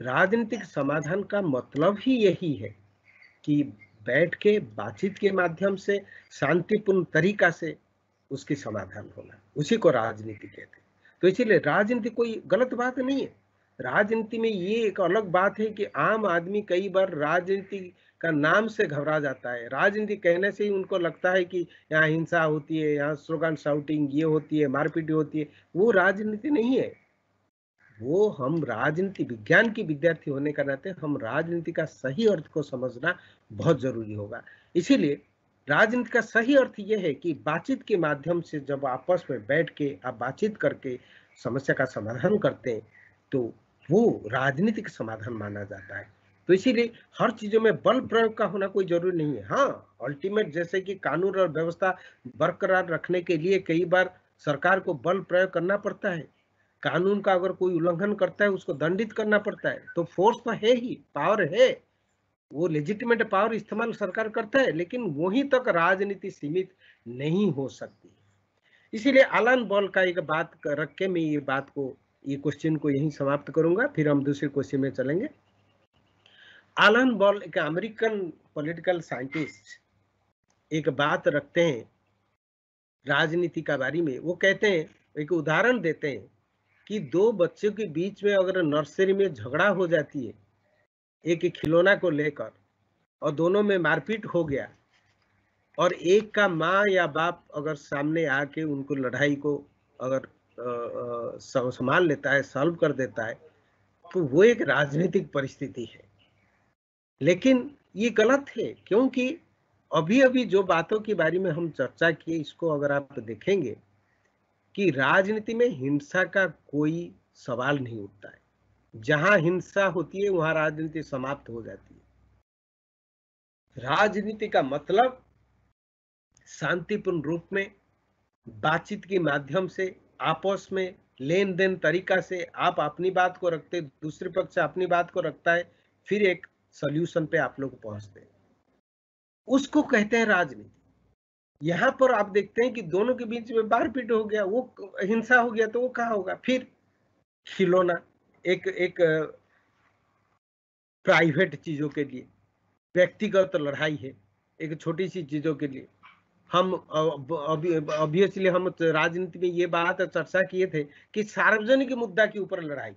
राजनीतिक समाधान का मतलब ही यही है कि बैठ के, बातचीत के माध्यम से, शांतिपूर्ण तरीका से उसकी समाधान होना, उसी को राजनीति कहते हैं। तो इसीलिए राजनीति कोई गलत बात नहीं है। राजनीति में ये एक अलग बात है कि आम आदमी कई बार राजनीति का नाम से घबरा जाता है। राजनीति कहने से ही उनको लगता है कि यहाँ हिंसा होती है, यहाँ स्लोगन शाउटिंग ये होती है, मारपीट होती है। वो राजनीति नहीं है। वो हम राजनीति, विज्ञान की विद्यार्थी होने का नाते हम राजनीति का सही अर्थ को समझना बहुत ज़रूरी होगा। इसीलिए राजनीति का सही अर्थ यह है कि बातचीत के माध्यम से जब आपस में बैठ के आप बातचीत करके समस्या का समाधान करते हैं तो वो राजनीतिक समाधान माना जाता है। तो इसीलिए हर चीज़ों में बल प्रयोग का होना कोई ज़रूरी नहीं है। हाँ अल्टीमेट जैसे कि कानून और व्यवस्था बरकरार रखने के लिए कई बार सरकार को बल प्रयोग करना पड़ता है। कानून का अगर कोई उल्लंघन करता है, उसको दंडित करना पड़ता है। तो फोर्स तो है ही पावर है। वो लेजिटिमेट पावर इस्तेमाल सरकार करता है, लेकिन वहीं तक राजनीति सीमित नहीं हो सकती। इसीलिए आलान बॉल का एक बात रख के मैं ये बात को ये क्वेश्चन को यहीं समाप्त करूँगा, फिर हम दूसरे क्वेश्चन में चलेंगे। आलन बॉल एक अमेरिकन पॉलिटिकल साइंटिस्ट एक बात रखते हैं राजनीति का बारे में। वो कहते हैं, एक उदाहरण देते हैं कि दो बच्चों के बीच में अगर नर्सरी में झगड़ा हो जाती है, एक खिलौना को लेकर, और दोनों में मारपीट हो गया, और एक का माँ या बाप अगर सामने आके उनको लड़ाई को अगर संभाल लेता है, सॉल्व कर देता है तो वो एक राजनीतिक परिस्थिति है। लेकिन ये गलत है, क्योंकि अभी अभी जो बातों के बारे में हम चर्चा किए इसको अगर आप देखेंगे कि राजनीति में हिंसा का कोई सवाल नहीं उठता है। जहाँ हिंसा होती है, वहाँ राजनीति समाप्त हो जाती है। राजनीति का मतलब शांतिपूर्ण रूप में बातचीत के माध्यम से आपस में लेन देन तरीका से आप अपनी बात को रखते, दूसरे पक्ष अपनी बात को रखता है, फिर एक सोल्यूशन पे आप लोग पहुँचते उसको कहते हैं राजनीति। यहाँ पर आप देखते हैं कि दोनों के बीच में मारपीट हो गया, वो हिंसा हो गया तो वो कहा होगा? फिर खिलौना, एक एक प्राइवेट चीज़ों के लिए, व्यक्तिगत लड़ाई है, एक छोटी सी चीज़ों के लिए। हम ऑब्वियसली हम राजनीति में ये बात चर्चा किए थे कि सार्वजनिक मुद्दा के ऊपर लड़ाई।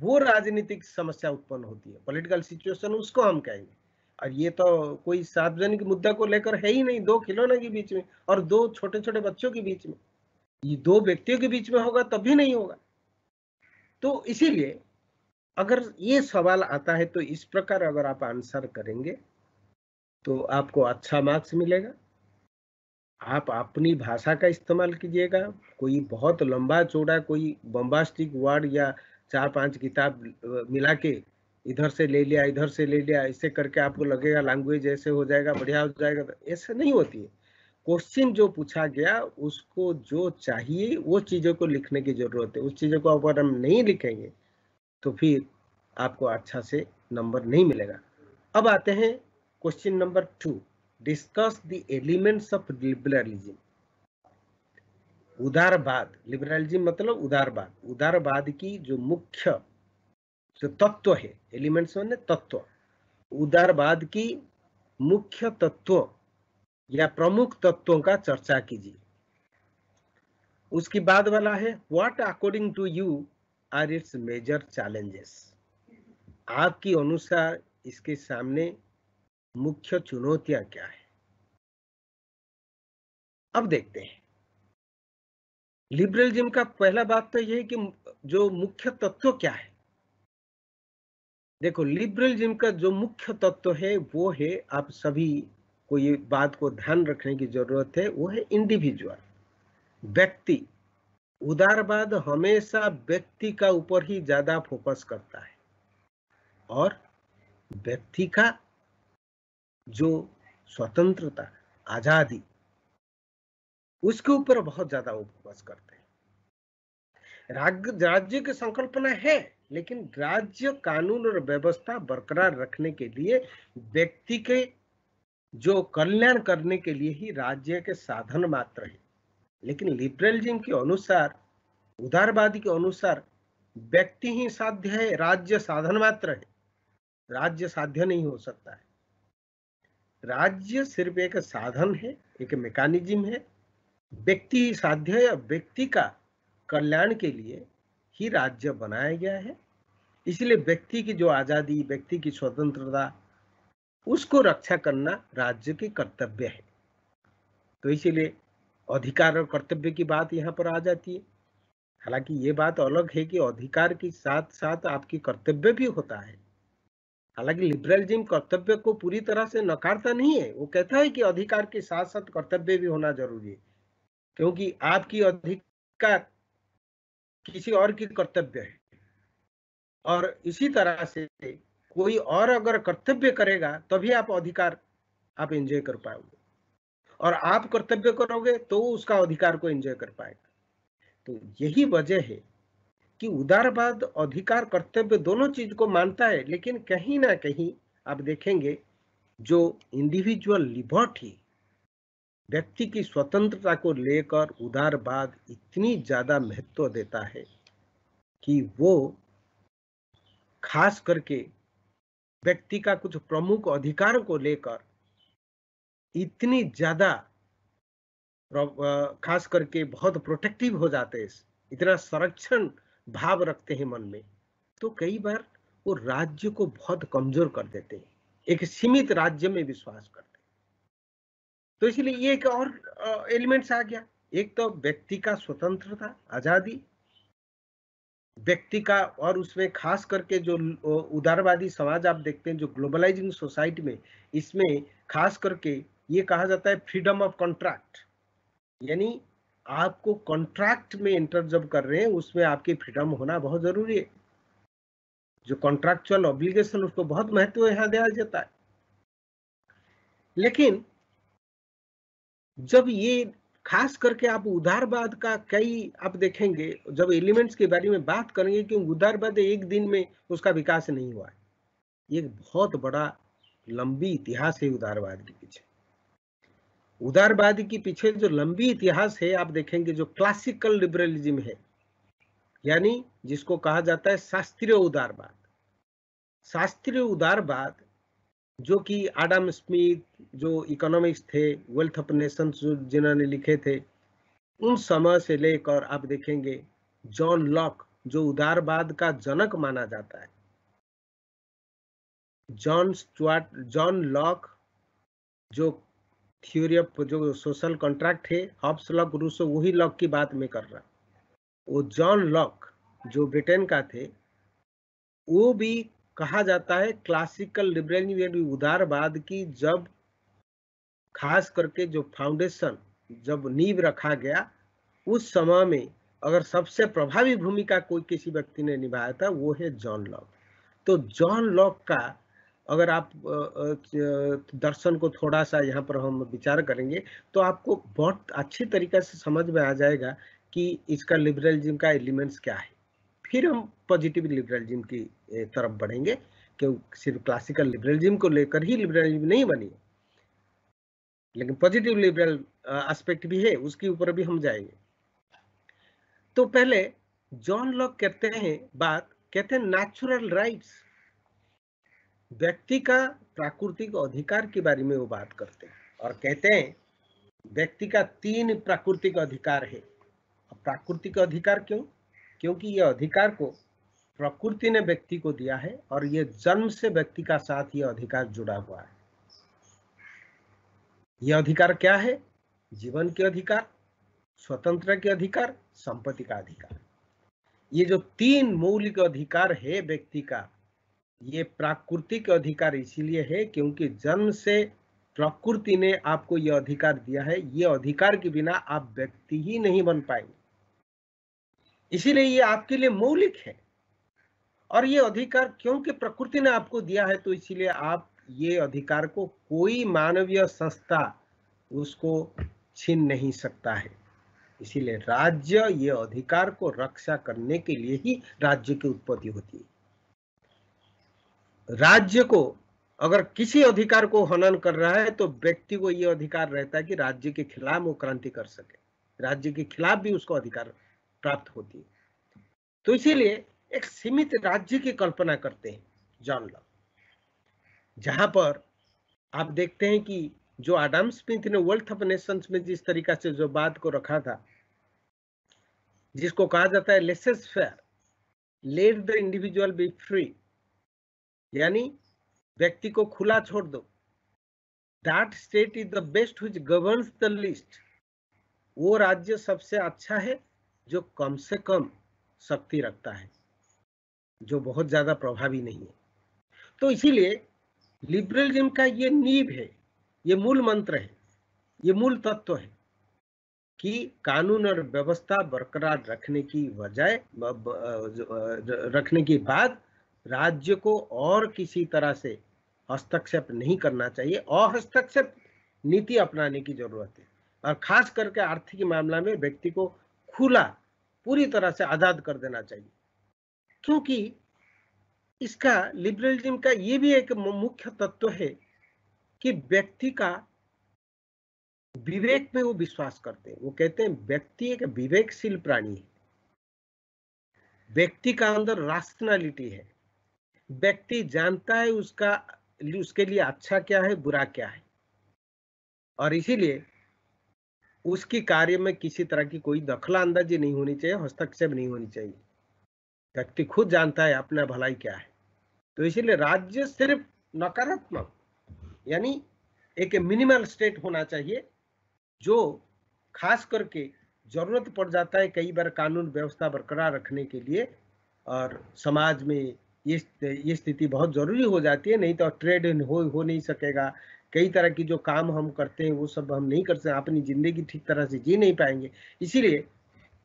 वो राजनीतिक समस्या उत्पन्न होती है। पॉलिटिकल सिचुएशन उसको हम कहेंगे। और ये तो कोई सार्वजनिक मुद्दा को लेकर है ही नहीं। दो खिलौने के बीच में और दो छोटे छोटे बच्चों के बीच में। ये दो व्यक्तियों के बीच में होगा तभी नहीं होगा। तो इसीलिए अगर ये सवाल आता है तो इस प्रकार अगर आप आंसर करेंगे तो आपको अच्छा मार्क्स मिलेगा। आप अपनी भाषा का इस्तेमाल कीजिएगा। कोई बहुत लंबा चौड़ा कोई बम्बास्टिक वर्ड या चार पाँच किताब मिला के इधर से ले लिया, इधर से ले लिया ऐसे करके आपको लगेगा लैंग्वेज ऐसे हो जाएगा, बढ़िया हो जाएगा ऐसे नहीं होती है। क्वेश्चन जो पूछा गया, उसको जो चाहिए, वो चीज़ों को लिखने की ज़रूरत है। उस चीज़ों को अगर हम नहीं लिखेंगे तो फिर आपको अच्छा से नंबर नहीं मिलेगा। अब आते हैं question number two discuss the elements of liberalism उदारवाद लिबरलिज्म मतलब उदारवाद। उदारवाद की जो मुख्य जो तत्व है एलिमेंट्स मैंने तत्व। उदारवाद की मुख्य तत्व या प्रमुख तत्वों का चर्चा कीजिए। उसके बाद वाला है what according to you are its major challenges आपकी अनुसार इसके सामने मुख्य चुनौतियाँ क्या है? अब देखते हैं। लिबरलिज्म का पहला बात तो यह कि जो मुख्य तत्व क्या है? देखो, लिबरलिज्म का जो मुख्य तत्व है, वो है आप सभी को ये बात को ध्यान रखने की ज़रूरत है, वो है इंडिविजुअल व्यक्ति। उदारवाद हमेशा व्यक्ति का ऊपर ही ज़्यादा फोकस करता है। और व्यक्ति का जो स्वतंत्रता, आज़ादी, उसके ऊपर बहुत ज़्यादा फोकस करते हैं। राज्य की संकल्पना है, लेकिन राज्य, कानून और व्यवस्था बरकरार रखने के लिए, व्यक्ति के जो कल्याण करने के लिए ही राज्य के साधन मात्र है। लेकिन लिबरलिज्म के अनुसार, उदारवादी के अनुसार, व्यक्ति ही साध्य है, राज्य साधन मात्र है। राज्य साध्य नहीं हो सकता है। राज्य सिर्फ़ एक साधन है, एक मैकेनिज्म है। व्यक्ति साध्य है व्यक्ति का कल्याण के लिए ही राज्य बनाया गया है। इसलिए व्यक्ति की जो आज़ादी, व्यक्ति की स्वतंत्रता, उसको रक्षा करना राज्य के कर्तव्य है। तो इसीलिए अधिकार और कर्तव्य की बात यहाँ पर आ जाती है। हालाँकि ये बात अलग है कि अधिकार के साथ साथ आपकी कर्तव्य भी होता है। हालाँकि लिबरलिज्म कर्तव्य को पूरी तरह से नकारता नहीं है। वो कहता है कि अधिकार के साथ साथ कर्तव्य भी होना ज़रूरी है, क्योंकि आपकी अधिकार किसी और की कर्तव्य है। और इसी तरह से कोई और अगर कर्तव्य करेगा, तभी आप अधिकार आप एंजॉय कर पाओगे। और आप कर्तव्य करोगे तो उसका अधिकार को एंजॉय कर पाएगा। तो यही वजह है कि उदारवाद, अधिकार, कर्तव्य दोनों चीज़ को मानता है, लेकिन कहीं ना कहीं आप देखेंगे, जो इंडिविजुअल लिबर्टी व्यक्ति की स्वतंत्रता को लेकर उदारवाद इतनी ज़्यादा महत्व देता है कि वो खास करके व्यक्ति का कुछ प्रमुख अधिकार को लेकर इतनी ज़्यादा खास करके बहुत प्रोटेक्टिव हो जाते हैं। इतना संरक्षण भाव रखते हैं मन में तो कई बार वो राज्य को बहुत कमज़ोर कर देते हैं, एक सीमित राज्य में विश्वास करते हैं। तो इसलिए ये एक और एलिमेंट्स आ गया। एक तो व्यक्ति का स्वतंत्रता, आज़ादी। व्यक्ति का और उसमें खास करके जो उदारवादी समाज आप देखते हैं, जो ग्लोबलाइजिंग सोसाइटी में, इसमें खास करके ये कहा जाता है फ्रीडम ऑफ़ कॉन्ट्रैक्ट यानी आपको कॉन्ट्रैक्ट में एंटर जब कर रहे हैं, उसमें आपकी फ्रीडम होना बहुत ज़रूरी है। जो कॉन्ट्रैक्चुअल ऑब्लिगेशन उसको बहुत महत्व यहाँ दिया जाता है। लेकिन, जब ये खास करके आप उदारवाद का कई, आप देखेंगे, जब एलिमेंट्स के बारे में बात करेंगे कि उदारवाद एक दिन में उसका विकास नहीं हुआ है। ये बहुत बड़ा, लंबी इतिहास है उदारवाद के पीछे। उदारवाद के पीछे जो लंबी इतिहास है, आप देखेंगे जो क्लासिकल लिबरलिज्म है, यानी जिसको कहा जाता है शास्त्रीय उदारवाद। शास्त्रीय उदारवाद जो कि आडम स्मिथ जो इकोनॉमिक्स थे वेल्थ ऑफ़ नेशन जिन्होंने लिखे थे, उन समय से लेकर आप देखेंगे जॉन लॉक जो उदारवाद का जनक माना जाता है। जॉन स्टुअर्ट जॉन लॉक जो थ्योरी ऑफ़ जो सोशल कॉन्ट्रैक्ट है हॉब्स लॉक रूसो वही लॉक की बात में कर रहा वो जॉन लॉक, जो ब्रिटेन का थे, वो भी कहा जाता है क्लासिकल लिबरलिज्म उदारवाद की जब खास करके जो फाउंडेशन जब नींव रखा गया, उस समय में अगर सबसे प्रभावी भूमिका कोई किसी व्यक्ति ने निभाया था, वो है जॉन लॉक। तो जॉन लॉक का अगर आप दर्शन को थोड़ा सा यहाँ पर हम विचार करेंगे तो आपको बहुत अच्छी तरीके से समझ में आ जाएगा कि इसका लिबरलिज्म का एलिमेंट्स क्या है। फिर हम पॉजिटिव लिबरलिज्म की तरफ़ बढ़ेंगे, क्यों सिर्फ़ क्लासिकल लिबरलिज्म को लेकर ही लिबरलिज्म नहीं बनी लेकिन पॉजिटिव लिबरल एस्पेक्ट भी है, उसके ऊपर भी हम जाएँगे। तो पहले जॉन लॉक कहते हैं बात, कहते हैं नेचुरल राइट्स व्यक्ति का प्राकृतिक अधिकार के बारे में वो बात करते हैं और कहते हैं, व्यक्ति का तीन प्राकृतिक अधिकार है। प्राकृतिक अधिकार क्यों? क्योंकि यह अधिकार को प्रकृति ने व्यक्ति को दिया है और यह जन्म से व्यक्ति का साथ यह अधिकार जुड़ा हुआ है। यह अधिकार क्या है? जीवन के अधिकार, स्वतंत्र के अधिकार, संपत्ति का अधिकार। ये जो तीन मौलिक अधिकार है व्यक्ति का ये प्राकृतिक अधिकार इसीलिए है क्योंकि जन्म से प्रकृति ने आपको यह अधिकार दिया है। ये अधिकार के बिना आप व्यक्ति ही नहीं बन पाएँगे। इसीलिए ये आपके लिए मौलिक है। और ये अधिकार क्योंकि प्रकृति ने आपको दिया है तो इसीलिए आप ये अधिकार को कोई मानवीय संस्था उसको छीन नहीं सकता है। इसीलिए राज्य ये अधिकार को रक्षा करने के लिए ही राज्य की उत्पत्ति होती है। राज्य को, अगर किसी अधिकार को हनन कर रहा है तो व्यक्ति को यह अधिकार रहता है कि राज्य के खिलाफ वो क्रांति कर सके। राज्य के खिलाफ भी उसको अधिकार प्राप्त होती है। तो इसीलिए एक सीमित राज्य की कल्पना करते हैं, जॉन लॉक जहाँ पर आप देखते हैं कि जो आडम स्मिथ ने वर्ल्थ ऑफ़ नेशंस में जिस तरीका से जो बात को रखा था, जिसको कहा जाता है laissez faire, let the individual be free यानी व्यक्ति को खुला छोड़ दो। That state is the best which governs the least वो राज्य सबसे अच्छा है जो कम से कम शक्ति रखता है, जो बहुत ज़्यादा प्रभावी नहीं है। तो इसीलिए लिबरलिज्म का ये नींव है, ये मूल मंत्र है, ये मूल तत्व है कि कानून और व्यवस्था बरकरार रखने की बजाय रखने के बाद राज्य को और किसी तरह से हस्तक्षेप नहीं करना चाहिए। और हस्तक्षेप नीति अपनाने की ज़रूरत है। और खास करके आर्थिक मामला में व्यक्ति को खुला, पूरी तरह से आज़ाद कर देना चाहिए। क्योंकि इसका लिबरलिज्म का ये भी एक मुख्य तत्व है कि व्यक्ति का विवेक में वो विश्वास करते हैं। वो कहते हैं, व्यक्ति एक विवेकशील प्राणी है। व्यक्ति का अंदर राशनलिटी है। व्यक्ति जानता है उसका, उसके लिए अच्छा क्या है, बुरा क्या है। और इसीलिए उसकी कार्य में किसी तरह की कोई दखला अंदाजी नहीं होनी चाहिए, हस्तक्षेप नहीं होनी चाहिए। व्यक्ति खुद जानता है अपना भलाई क्या है। तो इसीलिए राज्य सिर्फ़ नकारात्मक, यानी एक मिनिमल स्टेट होना चाहिए, जो खास करके ज़रूरत पड़ जाता है कई बार कानून व्यवस्था बरकरार रखने के लिए, और समाज में ये ये स्थिति बहुत ज़रूरी हो जाती है, नहीं तो ट्रेड हो हो नहीं सकेगा। कई तरह की जो काम हम करते हैं, वो सब हम नहीं कर सकते, अपनी ज़िंदगी ठीक तरह से जी नहीं पाएँगे। इसीलिए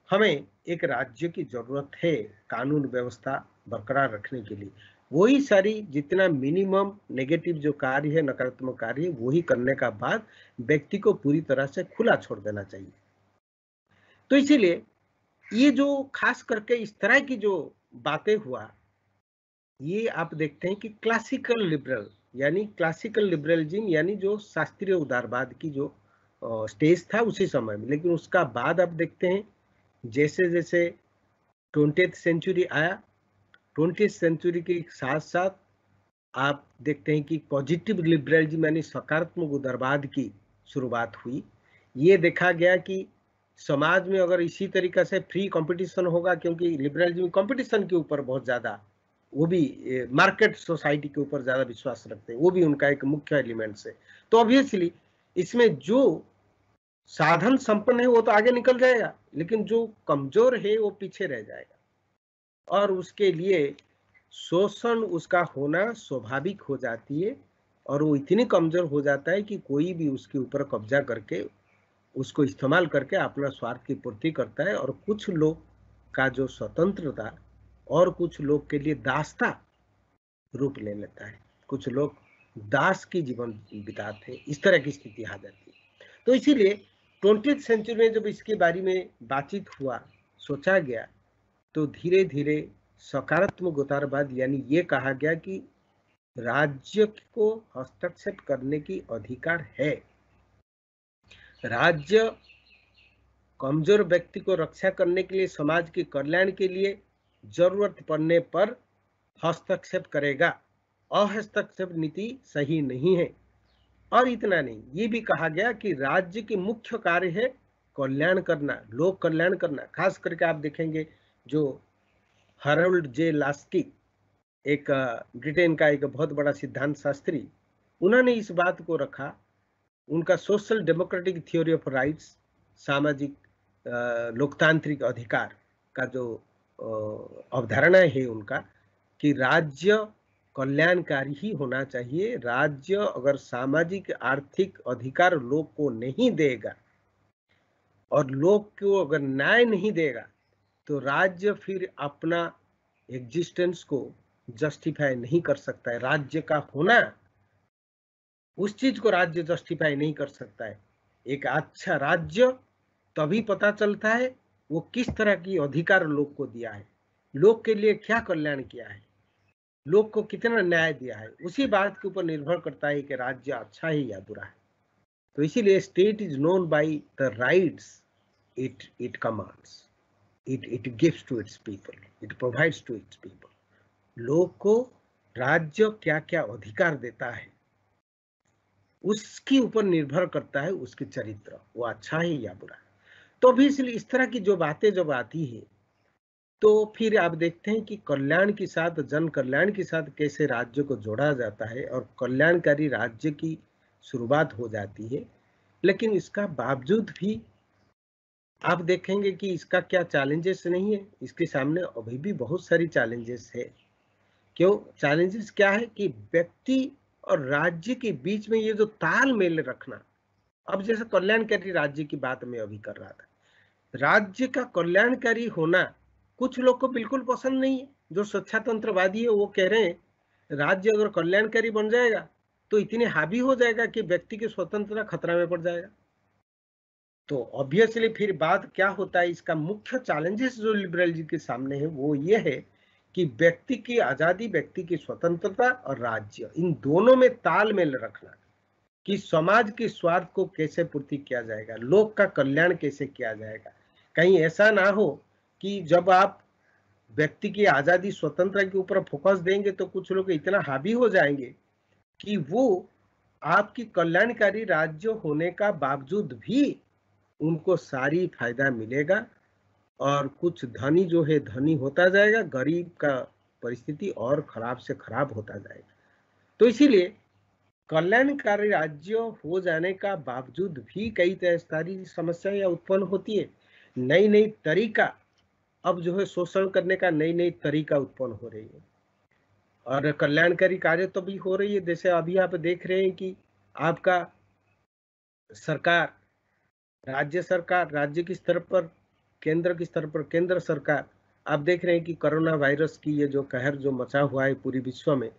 हमें एक राज्य की ज़रूरत है कानून व्यवस्था बरकरार रखने के लिए। वही सारी जितना मिनिमम नेगेटिव जो कार्य है, नकारात्मक कार्य है, वही करने का बाद व्यक्ति को पूरी तरह से खुला छोड़ देना चाहिए। तो इसीलिए ये जो खास करके इस तरह की जो बातें हुआ ये आप देखते हैं कि क्लासिकल लिबरल यानी क्लासिकल लिबरलिज्म यानी जो शास्त्रीय उदारवाद की जो स्टेज था उसी समय में। लेकिन उसका बाद आप देखते हैं, जैसे जैसे ट्वेंटी सेंचुरी आया ट्वेंटी सेंचुरी के साथ साथ आप देखते हैं कि पॉजिटिव लिबरलिज्म यानी सकारात्मक उदारवाद की शुरुआत हुई। ये देखा गया कि समाज में अगर इसी तरीका से फ्री कंपटीशन होगा, क्योंकि लिबरलिज्म कंपटीशन के ऊपर बहुत ज़्यादा वो भी मार्केट सोसाइटी के ऊपर ज़्यादा विश्वास रखते हैं, वो भी उनका एक मुख्य एलिमेंट्स है तो ऑब्वियसली इसमें जो साधन संपन्न है, वो तो आगे निकल जाएगा, लेकिन जो कमज़ोर है, वो पीछे रह जाएगा। और उसके लिए शोषण उसका होना स्वाभाविक हो जाती है, और वो इतनी कमज़ोर हो जाता है कि कोई भी उसके ऊपर कब्जा करके, उसको इस्तेमाल करके अपना स्वार्थ की पूर्ति करता है, और कुछ लोग का जो स्वतंत्रता और कुछ लोग के लिए दासता रूप ले लेता है। कुछ लोग दास की जीवन बिताते हैं, इस तरह की स्थिति आ जाती है। तो इसीलिए ट्वेंटी सेंचुरी में जब इसके बारे में बातचीत हुआ, सोचा गया तो धीरे धीरे सकारात्मक उतारवाद, यानी ये कहा गया कि राज्य को हस्तक्षेप करने की अधिकार है। राज्य कमज़ोर व्यक्ति को रक्षा करने के लिए, समाज के कल्याण के लिए ज़रूरत पड़ने पर हस्तक्षेप करेगा। अहस्तक्षेप नीति सही नहीं है। और इतना नहीं, ये भी कहा गया कि राज्य की मुख्य कार्य है कल्याण करना, लोक कल्याण करना। खास करके आप देखेंगे जो हरोल्ड जे लास्की, एक ब्रिटेन का एक बहुत बड़ा सिद्धांत शास्त्री, उन्होंने इस बात को रखा, उनका social democratic theory of rights, सामाजिक लोकतांत्रिक अधिकार का जो अवधारणा है उनका कि राज्य कल्याणकारी ही होना चाहिए। राज्य अगर सामाजिक, आर्थिक अधिकार लोग को नहीं देगा और लोग को अगर न्याय नहीं देगा तो राज्य फिर अपना एग्जिस्टेंस को जस्टिफाई नहीं कर सकता है। राज्य का होना, उस चीज़ को राज्य जस्टिफाई नहीं कर सकता है। एक अच्छा राज्य तभी पता चलता है वो किस तरह की अधिकार लोग को दिया है? लोग के लिए क्या कल्याण किया है? लोग को कितना न्याय दिया है? उसी बात के ऊपर निर्भर करता है कि राज्य अच्छा है या बुरा है। तो इसीलिए state is known by the rights it it commands it it gives to its people it provides to its people लोग को राज्य क्या क्या अधिकार देता है? उसके ऊपर निर्भर करता है उसके चरित्र। वो अच्छा है या बुरा है? तो भी इसलिए इस तरह की जो बातें जब आती है तो फिर आप देखते हैं कि कल्याण के साथ, जन कल्याण के साथ कैसे राज्य को जोड़ा जाता है और कल्याणकारी राज्य की शुरुआत हो जाती है। लेकिन इसका बावजूद भी आप देखेंगे कि इसका क्या चैलेंजेस नहीं है, इसके सामने अभी भी बहुत सारी चैलेंजेस है। क्यों? चैलेंजेस क्या है कि व्यक्ति और राज्य के बीच में ये जो तालमेल रखना, अब जैसे कल्याणकारी राज्य की बात मैं अभी कर रहा था राज्य का कल्याणकारी होना कुछ लोग को बिल्कुल पसंद नहीं है। जो स्वच्छातंत्रवादी है, वो कह रहे हैं, राज्य अगर कल्याणकारी बन जाएगा तो इतने हावी हो जाएगा कि व्यक्ति की स्वतंत्रता खतरा में पड़ जाएगा। तो ऑब्वियसली फिर बात क्या होता है, इसका मुख्य चैलेंजेस जो लिबरल जी के सामने है, वो ये है कि व्यक्ति की आज़ादी, व्यक्ति की स्वतंत्रता और राज्य, इन दोनों में तालमेल रखना, कि समाज के स्वार्थ को कैसे पूर्ति किया जाएगा, लोक का कल्याण कैसे किया जाएगा कहीं ऐसा ना हो कि जब आप व्यक्ति की आज़ादी स्वतंत्रता के ऊपर फोकस देंगे तो कुछ लोग इतना हावी हो जाएँगे कि वो आपकी कल्याणकारी राज्य होने का बावजूद भी उनको सारी फ़ायदा मिलेगा और कुछ धनी जो है, धनी होता जाएगा, गरीब का परिस्थिति और खराब से खराब होता जाएगा। तो इसीलिए कल्याणकारी राज्य हो जाने का बावजूद भी कई तरह सारी समस्याएँ उत्पन्न होती है। नई नई तरीका, अब जो है शोषण करने का नई नई तरीका उत्पन्न हो रही है। और कल्याणकारी कार्य तो भी हो रही है, जैसे अभी आप देख रहे हैं कि आपका सरकार, राज्य सरकार, राज्य के स्तर पर, केंद्र के स्तर पर, केंद्र सरकार, आप देख रहे हैं कि कोरोना वायरस की ये जो कहर जो मचा हुआ है पूरी विश्व में,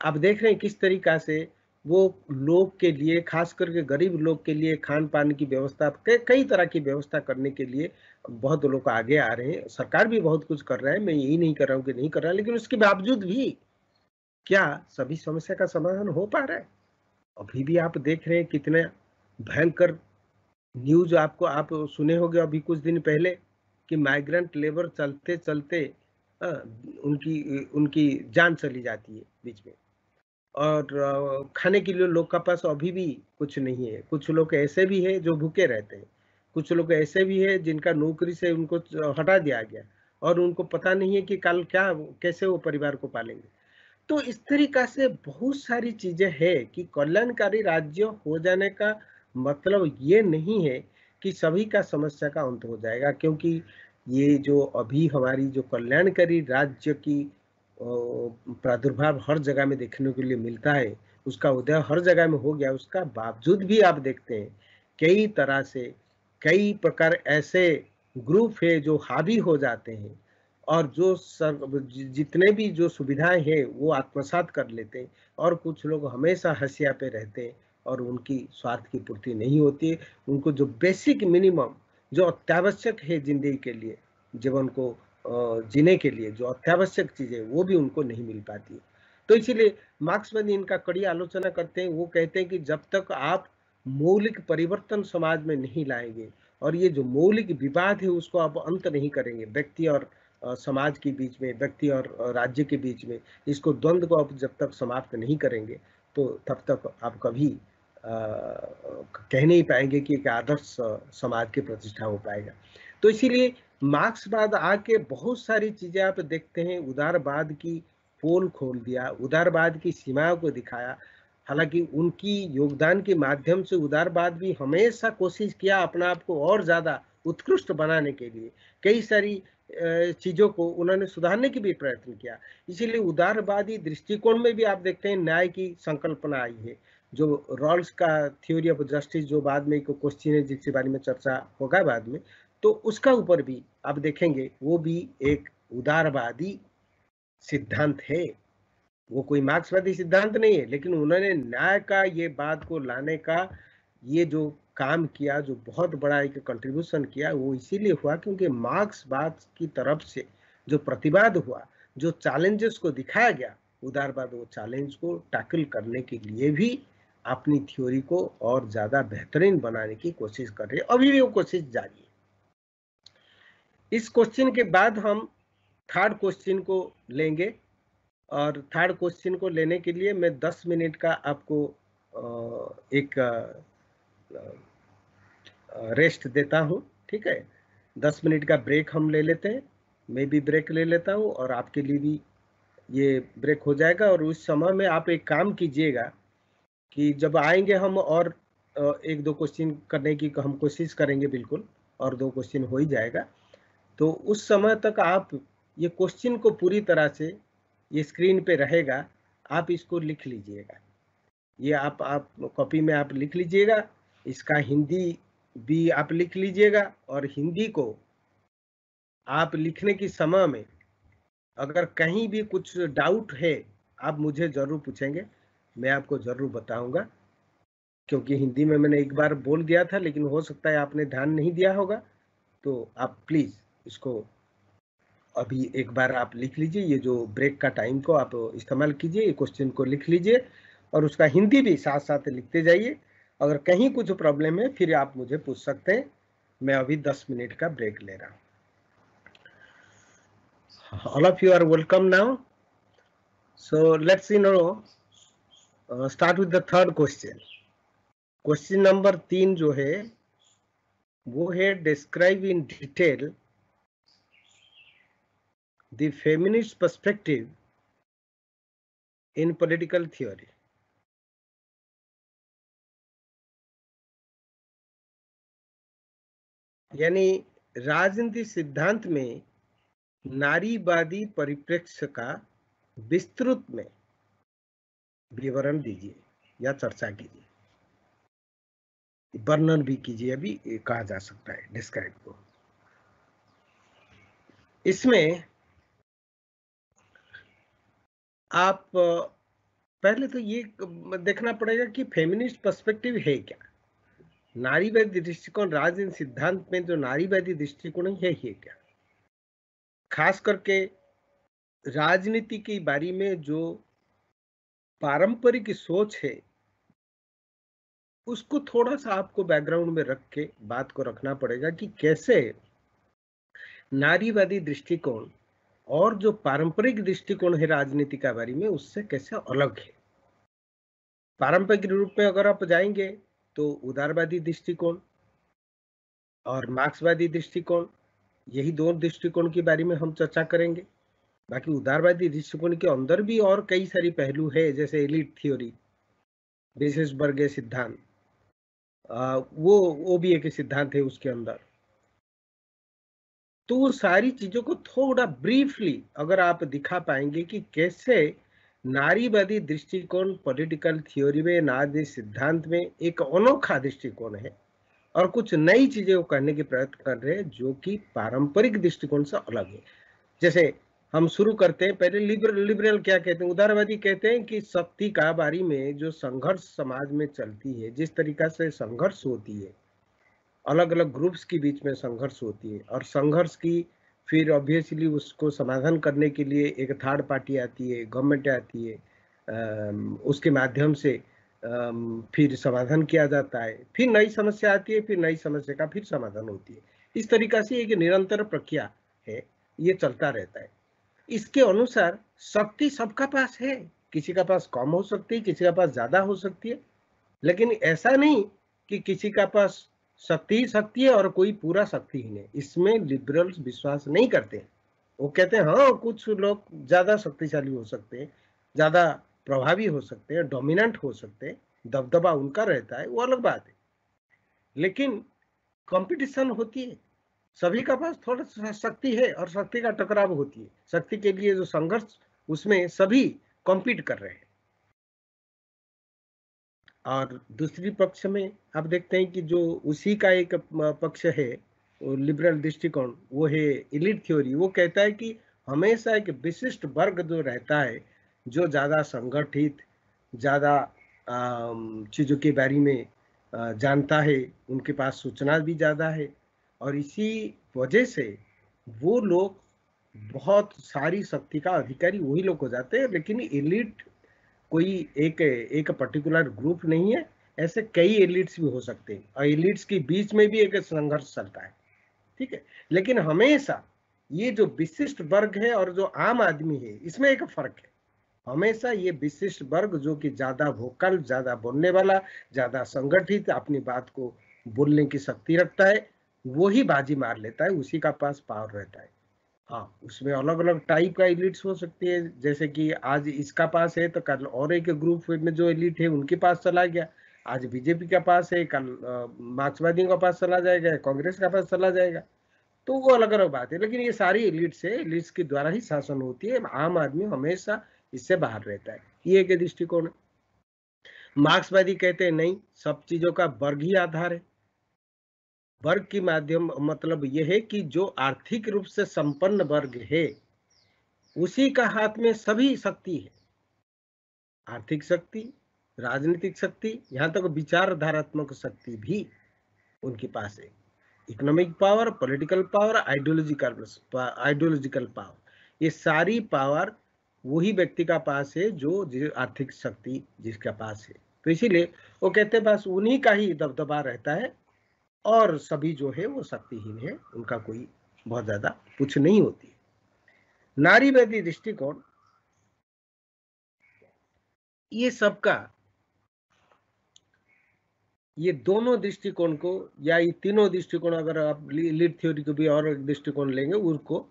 आप देख रहे हैं किस तरीका से वो लोग के लिए खास करके गरीब लोग के लिए खान पान की व्यवस्था कई तरह की व्यवस्था करने के लिए बहुत लोग आगे आ रहे हैं। सरकार भी बहुत कुछ कर रहा है। मैं यही नहीं कर रहा हूँ कि नहीं कर रहा लेकिन उसके बावजूद भी क्या सभी समस्या का समाधान हो पा रहा है? अभी भी आप देख रहे हैं कितने भयंकर न्यूज़ आपको आप सुने होंगे अभी कुछ दिन पहले कि माइग्रेंट लेबर चलते चलते आ, उनकी उनकी जान चली जाती है बीच में। और खाने के लिए लोग का पास अभी भी कुछ नहीं है। कुछ लोग ऐसे भी है जो भूखे रहते हैं। कुछ लोग ऐसे भी है जिनका नौकरी से उनको हटा दिया गया और उनको पता नहीं है कि कल क्या, कैसे वो परिवार को पालेंगे। तो इस तरीका से बहुत सारी चीज़ें है कि कल्याणकारी राज्य हो जाने का मतलब ये नहीं है कि सभी का समस्या का अंत हो जाएगा, क्योंकि ये जो अभी हमारी जो कल्याणकारी राज्य की प्रादुर्भाव हर जगह में देखने के लिए मिलता है, उसका उदय हर जगह में हो गया, उसका बावजूद भी आप देखते हैं, कई तरह से, कई प्रकार ऐसे ग्रुप है जो हावी हो जाते हैं और जो सर जितने भी जो सुविधाएँ हैं, वो आत्मसात कर लेते हैं और कुछ लोग हमेशा हसिया पे रहते हैं और उनकी स्वार्थ की पूर्ति नहीं होती है। उनको जो बेसिक मिनिमम जो अत्यावश्यक है ज़िंदगी के लिए, जीवन को जीने के लिए जो अत्यावश्यक चीज़ें वो भी उनको नहीं मिल पाती तो इसीलिए मार्क्सवादी इनका कड़ी आलोचना करते हैं वो कहते हैं कि जब तक आप मौलिक परिवर्तन समाज में नहीं लाएँगे और ये जो मौलिक विवाद है उसको आप अंत नहीं करेंगे व्यक्ति और समाज के बीच में व्यक्ति और राज्य के बीच में इसको द्वंद्व को आप जब तक समाप्त नहीं करेंगे तो तब तक आप कभी आ, कह नहीं पाएँगे कि एक आदर्श समाज की प्रतिष्ठा हो पाएगा। तो इसीलिए मार्क्सवाद आके बहुत सारी चीज़ें आप देखते हैं। उदारवाद की पोल खोल दिया उदारवाद की सीमाओं को दिखाया। हालाँकि उनकी योगदान के माध्यम से उदारवाद भी हमेशा कोशिश किया अपना आप को और ज़्यादा उत्कृष्ट बनाने के लिए। कई सारी चीज़ों को उन्होंने सुधारने की भी प्रयत्न किया। इसीलिए उदारवादी दृष्टिकोण में भी आप देखते हैं न्याय की संकल्पना आई है। जो रॉल्स का थ्योरी ऑफ़ जस्टिस जो बाद में क्वेश्चन है, जिसके बारे में चर्चा होगा बाद में तो उसका ऊपर भी, आप देखेंगे, वो भी एक उदारवादी सिद्धांत है। वो कोई मार्क्सवादी सिद्धांत नहीं है, लेकिन उन्होंने न्याय का, ये बात को लाने का, ये जो काम किया, जो बहुत बड़ा एक कंट्रीब्यूशन किया, वो इसीलिए हुआ क्योंकि मार्क्सवाद की तरफ़ से जो प्रतिवाद हुआ, जो चैलेंजेस को दिखाया गया, उदारवाद वो चैलेंज को टैकल करने के लिए भी अपनी थ्योरी को और ज़्यादा बेहतरीन बनाने की कोशिश कर रहे हैं। अभी भी वो कोशिश जारी है। इस क्वेश्चन के बाद हम थर्ड क्वेश्चन को लेंगे और थर्ड क्वेश्चन को लेने के लिए मैं 10 मिनट का आपको एक रेस्ट देता हूँ, ठीक है? 10 मिनट का ब्रेक हम ले लेते हैं, मैं भी ब्रेक ले लेता हूँ और आपके लिए भी ये ब्रेक हो जाएगा और उस समय में आप एक काम कीजिएगा कि जब आएँगे हम और एक दो क्वेश्चन करने की हम कोशिश करेंगे बिल्कुल और दो क्वेश्चन हो ही जाएगा। तो उस समय तक आप ये क्वेश्चन को पूरी तरह से ये स्क्रीन पे रहेगा, आप इसको लिख लीजिएगा। ये आप आप कॉपी में आप लिख लीजिएगा, इसका हिंदी भी आप लिख लीजिएगा और हिंदी को आप लिखने की समय में अगर कहीं भी कुछ डाउट है, आप मुझे ज़रूर पूछेंगे, मैं आपको ज़रूर बताऊँगा। क्योंकि हिंदी में मैंने एक बार बोल दिया था, लेकिन हो सकता है आपने ध्यान नहीं दिया होगा तो आप प्लीज़ इसको अभी एक बार आप लिख लीजिए ये जो ब्रेक का टाइम को आप इस्तेमाल कीजिए क्वेश्चन को लिख लीजिए और उसका हिंदी भी साथ साथ लिखते जाइए। अगर कहीं कुछ प्रॉब्लम है फिर आप मुझे पूछ सकते हैं। मैं अभी 10 मिनट का ब्रेक ले रहा हूँ। All of you are welcome now so let's know uh, start with the third question number तीन जो है वो है describe in detail the feminist perspective in political theory. यानी राजनीति सिद्धांत में नारीवादी परिप्रेक्ष्य का विस्तृत में विवरण दीजिए या चर्चा कीजिए। वर्णन भी कीजिए, अभी कहा जा सकता है डिस्क्राइब को। इसमें आप पहले तो ये देखना पड़ेगा कि फेमिनिस्ट पर्सपेक्टिव है क्या? नारीवादी दृष्टिकोण राजनीति सिद्धांत में जो नारीवादी दृष्टिकोण है ये क्या? खास करके राजनीति की बारी में जो पारंपरिक सोच है, उसको थोड़ा सा आपको बैकग्राउंड में रख के बात को रखना पड़ेगा कि कैसे नारीवादी दृष्टिकोण और जो पारंपरिक दृष्टिकोण है राजनीति का बारे में, उससे कैसे अलग है? पारंपरिक रूप में अगर आप जाएँगे तो उदारवादी दृष्टिकोण और मार्क्सवादी दृष्टिकोण, यही दो दृष्टिकोण के बारे में हम चर्चा करेंगे। बाकी उदारवादी दृष्टिकोण के अंदर भी और कई सारी पहलू है, जैसे एलिट थ्योरी विशेष वर्ग सिद्धांत वो वो भी एक सिद्धांत है उसके अंदर। तो वो सारी चीज़ों को थोड़ा ब्रीफली अगर आप दिखा पाएँगे कि कैसे नारीवादी दृष्टिकोण पॉलिटिकल थ्योरी में, नारी सिद्धांत में एक अनोखा दृष्टिकोण है और कुछ नई चीज़ें वो करने की प्रयत्न कर रहे हैं जो कि पारंपरिक दृष्टिकोण से अलग है। जैसे हम शुरू करते हैं, पहले लिबरल लिबरल क्या कहते हैं? उदारवादी कहते हैं कि शक्ति का बारी में जो संघर्ष समाज में चलती है, जिस तरीका से संघर्ष होती है अलग अलग ग्रुप्स के बीच में संघर्ष होती है और संघर्ष की फिर ऑब्वियसली उसको समाधान करने के लिए एक थर्ड पार्टी आती है गवर्नमेंट आती है उसके माध्यम से फिर समाधान किया जाता है, फिर नई समस्या आती है, फिर नई समस्या का फिर समाधान होती है। इस तरीका से एक निरंतर प्रक्रिया है, ये चलता रहता है। इसके अनुसार शक्ति सबका पास है, किसी का पास कम हो सकती है, किसी का पास ज़्यादा हो सकती है, लेकिन ऐसा नहीं कि किसी का पास शक्ति ही शक्ति है और कोई पूरा शक्ति ही नहीं। इसमें लिबरल्स विश्वास नहीं करते। वो कहते हैं हाँ कुछ लोग ज़्यादा शक्तिशाली हो सकते हैं, ज़्यादा प्रभावी हो सकते हैं डोमिनेंट हो सकते हैं, दबदबा उनका रहता है, वो अलग बात है। लेकिन कंपटीशन होती है। सभी का पास थोड़ा सा शक्ति है और शक्ति का टकराव होती है। शक्ति के लिए जो संघर्ष, उसमें सभी कॉम्पीट कर रहे हैं। और दूसरी पक्ष में आप देखते हैं कि जो उसी का एक पक्ष है लिबरल दृष्टिकोण, वो है इलिट थ्योरी वो कहता है कि हमेशा एक विशिष्ट वर्ग जो रहता है, जो ज़्यादा संगठित, ज़्यादा चीज़ों के बारे में जानता है, उनके पास सूचना भी ज़्यादा है, और इसी वजह से वो लोग बहुत सारी शक्ति का अधिकारी वही लोग हो जाते हैं, लेकिन एलिट कोई एक एक पर्टिकुलर ग्रुप नहीं है, ऐसे कई एलिट्स भी हो सकते हैं। और एलिट्स के बीच में भी एक संघर्ष चलता है, ठीक है? लेकिन हमेशा ये जो विशिष्ट वर्ग है और जो आम आदमी है, इसमें एक फ़र्क है। हमेशा ये विशिष्ट वर्ग जो कि ज़्यादा वोकल ज़्यादा बोलने वाला, ज़्यादा संगठित, अपनी बात को बोलने की शक्ति रखता है, वो ही बाजी मार लेता है, उसी का पास पावर रहता है। हाँ उसमें अलग अलग टाइप का एलिट्स हो सकती है, जैसे कि आज इसका पास है तो कल और एक ग्रुप में जो एलिट है, उनके पास चला गया। आज बीजेपी के पास है, कल मार्क्सवादियों के पास चला जाएगा, कांग्रेस के पास चला जाएगा। तो वो अलग अलग बात है, लेकिन ये सारी एलिट्स है एलिट्स के द्वारा ही शासन होती है। आम आदमी हमेशा इससे बाहर रहता है। ये एक दृष्टिकोण है। मार्क्सवादी कहते हैं, नहीं, सब चीज़ों का वर्ग ही आधार है। वर्ग की माध्यम मतलब यह है कि जो आर्थिक रूप से संपन्न वर्ग है, उसी का हाथ में सभी शक्ति है। आर्थिक शक्ति, राजनीतिक शक्ति, यहाँ तक विचारधारात्मक शक्ति भी उनके पास है। Economic power, political power, ideological ideological power, ये सारी पावर वही व्यक्ति का पास है जो आर्थिक शक्ति जिसके पास है। तो इसीलिए वो कहते हैं बस उन्हीं का ही दबदबा रहता है। और सभी जो है वो शक्तिहीन है, उनका कोई बहुत ज़्यादा कुछ नहीं होती है। नारीवादी दृष्टिकोण, ये सबका, ये दोनों दृष्टिकोण को, या ये तीनों दृष्टिकोण अगर आप लीड थ्योरी को भी और दृष्टिकोण लेंगे उसको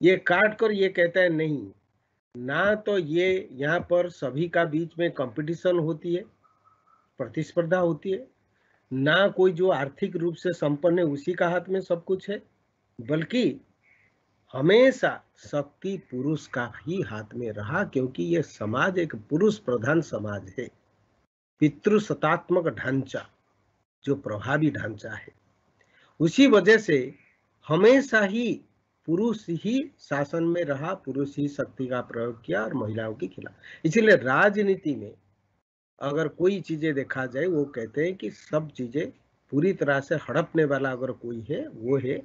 ये काट कर ये कहता है, नहीं, ना तो ये यहाँ पर सभी का बीच में कंपटीशन होती है, प्रतिस्पर्धा होती है ना कोई जो आर्थिक रूप से संपन्न है, उसी का हाथ में सब कुछ है, बल्कि हमेशा शक्ति पुरुष का ही हाथ में रहा, क्योंकि यह समाज एक पुरुष प्रधान समाज है। पितृसत्तात्मक ढांचा, जो प्रभावी ढांचा है। उसी वजह से हमेशा ही पुरुष ही शासन में रहा, पुरुष ही शक्ति का प्रयोग किया और महिलाओं के खिलाफ। इसीलिए राजनीति में अगर कोई चीज़ें देखा जाए, वो कहते हैं कि सब चीज़ें पूरी तरह से हड़पने वाला अगर कोई है, वो है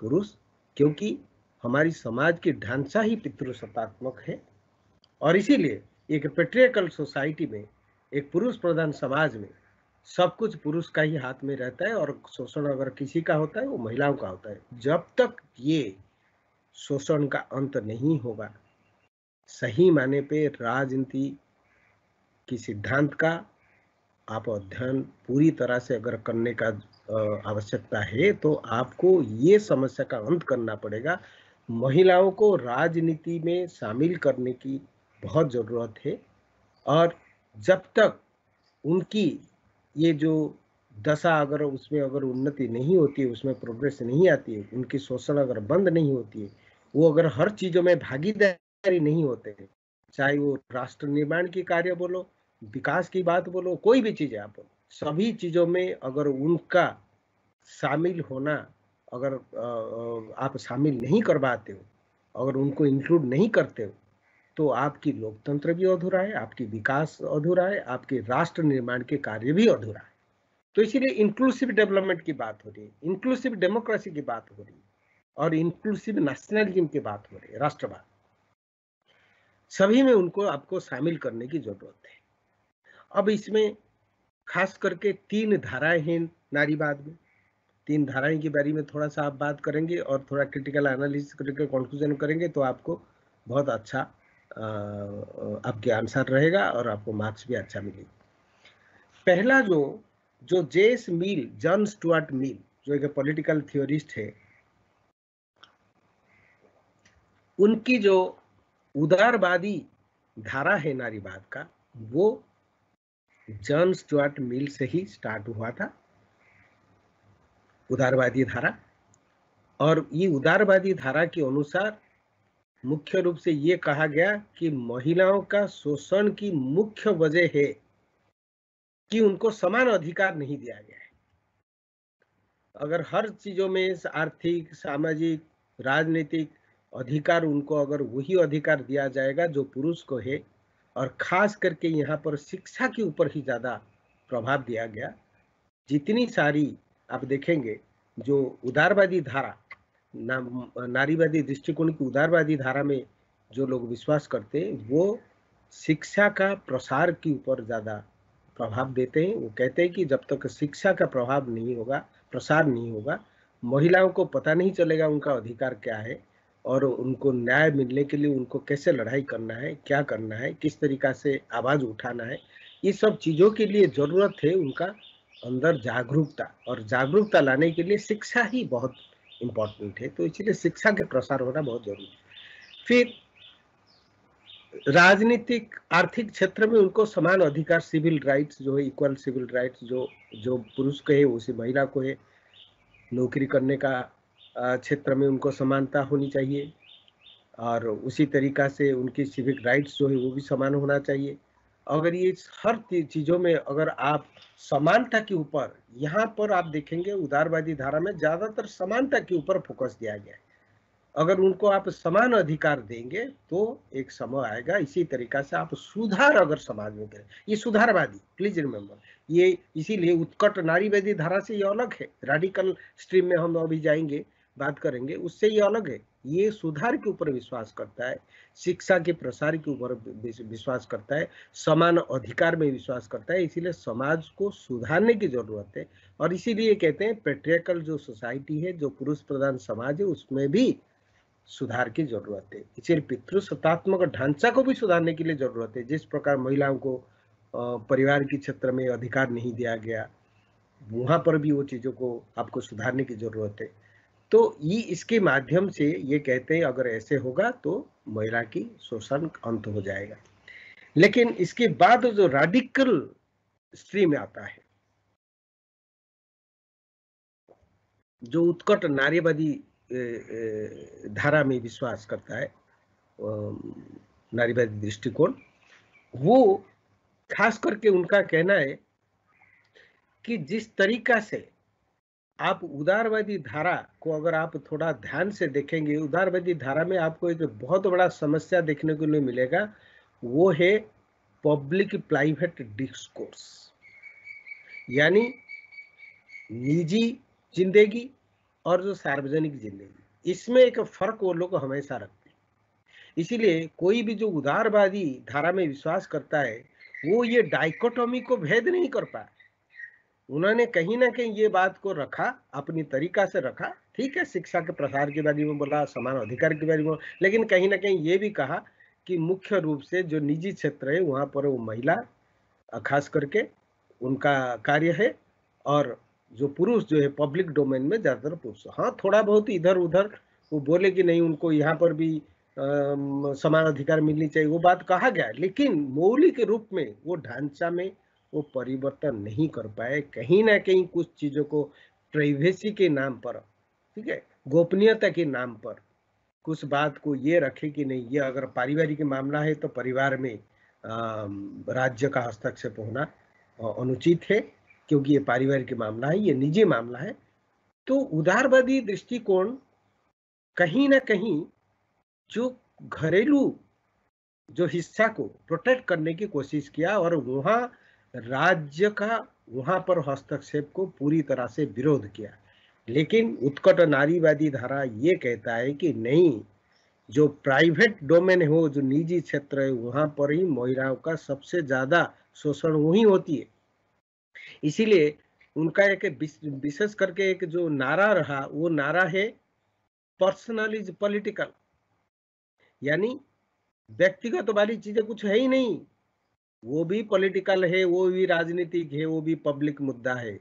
पुरुष, क्योंकि हमारी समाज की ढांचा ही पितृसत्तात्मक है। और इसीलिए एक पेट्रियकल सोसाइटी में, एक पुरुष प्रधान समाज में, सब कुछ पुरुष का ही हाथ में रहता है और शोषण अगर किसी का होता है, वो महिलाओं का होता है। जब तक ये शोषण का अंत नहीं होगा, सही माने पे राजनीति की सिद्धांत का आप अध्ययन पूरी तरह से अगर करने का आवश्यकता है तो आपको ये समस्या का अंत करना पड़ेगा। महिलाओं को राजनीति में शामिल करने की बहुत ज़रूरत है और जब तक उनकी ये जो दशा अगर उसमें अगर उन्नति नहीं होती है उसमें प्रोग्रेस नहीं आती है उनकी शोषण अगर बंद नहीं होती है वो अगर हर चीज़ों में भागीदारी नहीं होते हैं चाहे वो राष्ट्र निर्माण की कार्य बोलो विकास की बात बोलो, कोई भी चीज़ आप बोलो, सभी चीज़ों में अगर उनका शामिल होना, अगर आप शामिल नहीं करवाते हो, अगर उनको इंक्लूड नहीं करते हो तो आपकी लोकतंत्र भी अधूरा है, आपकी विकास अधूरा है, आपके राष्ट्र निर्माण के कार्य भी अधूरा है। तो इसीलिए इंक्लूसिव डेवलपमेंट की बात हो रही है इंक्लूसिव डेमोक्रेसी की बात हो रही है, और इंक्लूसिव नेशनलिज्म की बात हो रही है, राष्ट्रवाद। सभी में उनको, आपको शामिल करने की ज़रूरत है। अब इसमें खास करके तीन धाराएँ हैं नारीवाद में। तीन धाराएँ के बारे में थोड़ा सा आप बात करेंगे और थोड़ा क्रिटिकल एनालिसिस करके कंक्लूजन करेंगे तो आपको बहुत अच्छा आपके आंसर रहेगा और आपको मार्क्स भी अच्छा मिलेगा। पहला जो जो जेस मिल जॉन स्टुअर्ट मिल जो एक पॉलिटिकल थियोरिस्ट है, उनकी जो उदारवादी धारा है नारीवाद का, वो जॉन स्टुअर्ट मिल से ही स्टार्ट हुआ था, उदारवादी धारा। और ये उदारवादी धारा के अनुसार मुख्य रूप से ये कहा गया कि महिलाओं का शोषण की मुख्य वजह है कि उनको समान अधिकार नहीं दिया गया है। अगर हर चीज़ों में आर्थिक, सामाजिक, राजनीतिक अधिकार, उनको अगर वही अधिकार दिया जाएगा जो पुरुष को है और खास करके यहाँ पर शिक्षा के ऊपर ही ज़्यादा प्रभाव दिया गया। जितनी सारी आप देखेंगे जो उदारवादी धारा ना, नारीवादी दृष्टिकोण की उदारवादी धारा में जो लोग विश्वास करते हैं वो शिक्षा का प्रसार के ऊपर ज़्यादा प्रभाव देते हैं। वो कहते हैं कि जब तक शिक्षा का प्रभाव नहीं होगा प्रसार नहीं होगा महिलाओं को पता नहीं चलेगा उनका अधिकार क्या है। और उनको न्याय मिलने के लिए उनको कैसे लड़ाई करना है, क्या करना है, किस तरीका से आवाज़ उठाना है, ये सब चीज़ों के लिए ज़रूरत है उनका अंदर जागरूकता। और जागरूकता लाने के लिए शिक्षा ही बहुत इम्पोर्टेंट है तो इसलिए शिक्षा के प्रसार होना बहुत ज़रूरी है। फिर राजनीतिक, आर्थिक क्षेत्र में उनको समान अधिकार सिविल राइट्स जो है इक्वल सिविल राइट्स जो जो पुरुष को है, उसी महिला को है, नौकरी करने का क्षेत्र में उनको समानता होनी चाहिए और उसी तरीका से उनकी सिविक राइट्स जो है वो भी समान होना चाहिए। अगर ये हर चीज़ों में अगर आप समानता के ऊपर, यहाँ पर आप देखेंगे उदारवादी धारा में ज़्यादातर समानता के ऊपर फोकस दिया गया है। अगर उनको आप समान अधिकार देंगे तो एक समय आएगा, इसी तरीका से आप सुधार अगर समाज में करें, ये सुधारवादी प्लीज़ रिमेम्बर ये इसीलिए उत्कट नारीवादी धारा से ये अलग है रेडिकल स्ट्रीम में हम अभी जाएँगे। बात करेंगे, उससे ये अलग है। ये सुधार के ऊपर विश्वास करता है, शिक्षा के प्रसार के ऊपर विश्वास करता है, समान अधिकार में विश्वास करता है, इसीलिए समाज को सुधारने की ज़रूरत है। और इसीलिए कहते हैं पेट्रियकल जो सोसाइटी है, जो पुरुष प्रधान समाज है, उसमें भी सुधार की ज़रूरत है। इसलिए पितृसत्तात्मक ढांचा को भी सुधारने के लिए ज़रूरत है। जिस प्रकार महिलाओं को परिवार के क्षेत्र में अधिकार नहीं दिया गया, वहाँ पर भी वो चीज़ों को आपको सुधारने की ज़रूरत है। तो ये इसके माध्यम से ये कहते हैं, अगर ऐसे होगा तो महिला की शोषण अंत हो जाएगा। लेकिन इसके बाद जो रेडिकल स्ट्रीम आता है, जो उत्कट नारीवादी धारा में विश्वास करता है नारीवादी दृष्टिकोण, वो खास करके उनका कहना है कि जिस तरीका से आप उदारवादी धारा को अगर आप थोड़ा ध्यान से देखेंगे, उदारवादी धारा में आपको एक बहुत बड़ा समस्या देखने को लिए मिलेगा, वो है पब्लिक प्राइवेट डिस्कोर्स। यानी निजी ज़िंदगी और जो सार्वजनिक ज़िंदगी, इसमें एक फ़र्क वो लोग हमेशा रखते हैं। इसीलिए कोई भी जो उदारवादी धारा में विश्वास करता है, वो ये डाइकोटोमी को भेद नहीं कर पाए उन्होंने कहीं ना कहीं ये बात को रखा, अपनी तरीका से रखा, ठीक है, शिक्षा के प्रसार के बारे में बोला, समान अधिकार के बारे में लेकिन कहीं ना कहीं ये भी कहा कि मुख्य रूप से जो निजी क्षेत्र है, वहाँ पर वो महिला खास करके उनका कार्य है और जो पुरुष जो है पब्लिक डोमेन में ज़्यादातर पुरुष हाँ। थोड़ा बहुत इधर उधर वो बोले कि नहीं, उनको यहाँ पर भी समान अधिकार मिलनी चाहिए, वो बात कहा गया, लेकिन मौलिक रूप में वो ढांचा में वो परिवर्तन नहीं कर पाए, कहीं ना कहीं कुछ चीज़ों को प्राइवेसी के नाम पर, ठीक है, गोपनीयता के नाम पर कुछ बात को ये रखे कि नहीं, ये अगर पारिवारिक मामला है तो परिवार में राज्य का हस्तक्षेप होना अनुचित है, क्योंकि ये पारिवारिक मामला है, ये निजी मामला है। तो उदारवादी दृष्टिकोण कहीं ना कहीं जो घरेलू जो हिस्सा को प्रोटेक्ट करने की कोशिश किया और वहाँ राज्य का वहाँ पर हस्तक्षेप को पूरी तरह से विरोध किया। लेकिन उत्कट नारीवादी धारा ये कहता है कि नहीं, जो प्राइवेट डोमेन हो, जो निजी क्षेत्र है, वहाँ पर ही महिलाओं का सबसे ज़्यादा शोषण वही होती है। इसीलिए उनका एक विशेष करके एक जो नारा रहा, वो नारा है पर्सनल इज़ पॉलिटिकल। यानी व्यक्तिगत तो वाली चीज़ें कुछ है ही नहीं। वो भी पॉलिटिकल है, वो भी राजनीतिक है, वो भी पब्लिक मुद्दा है।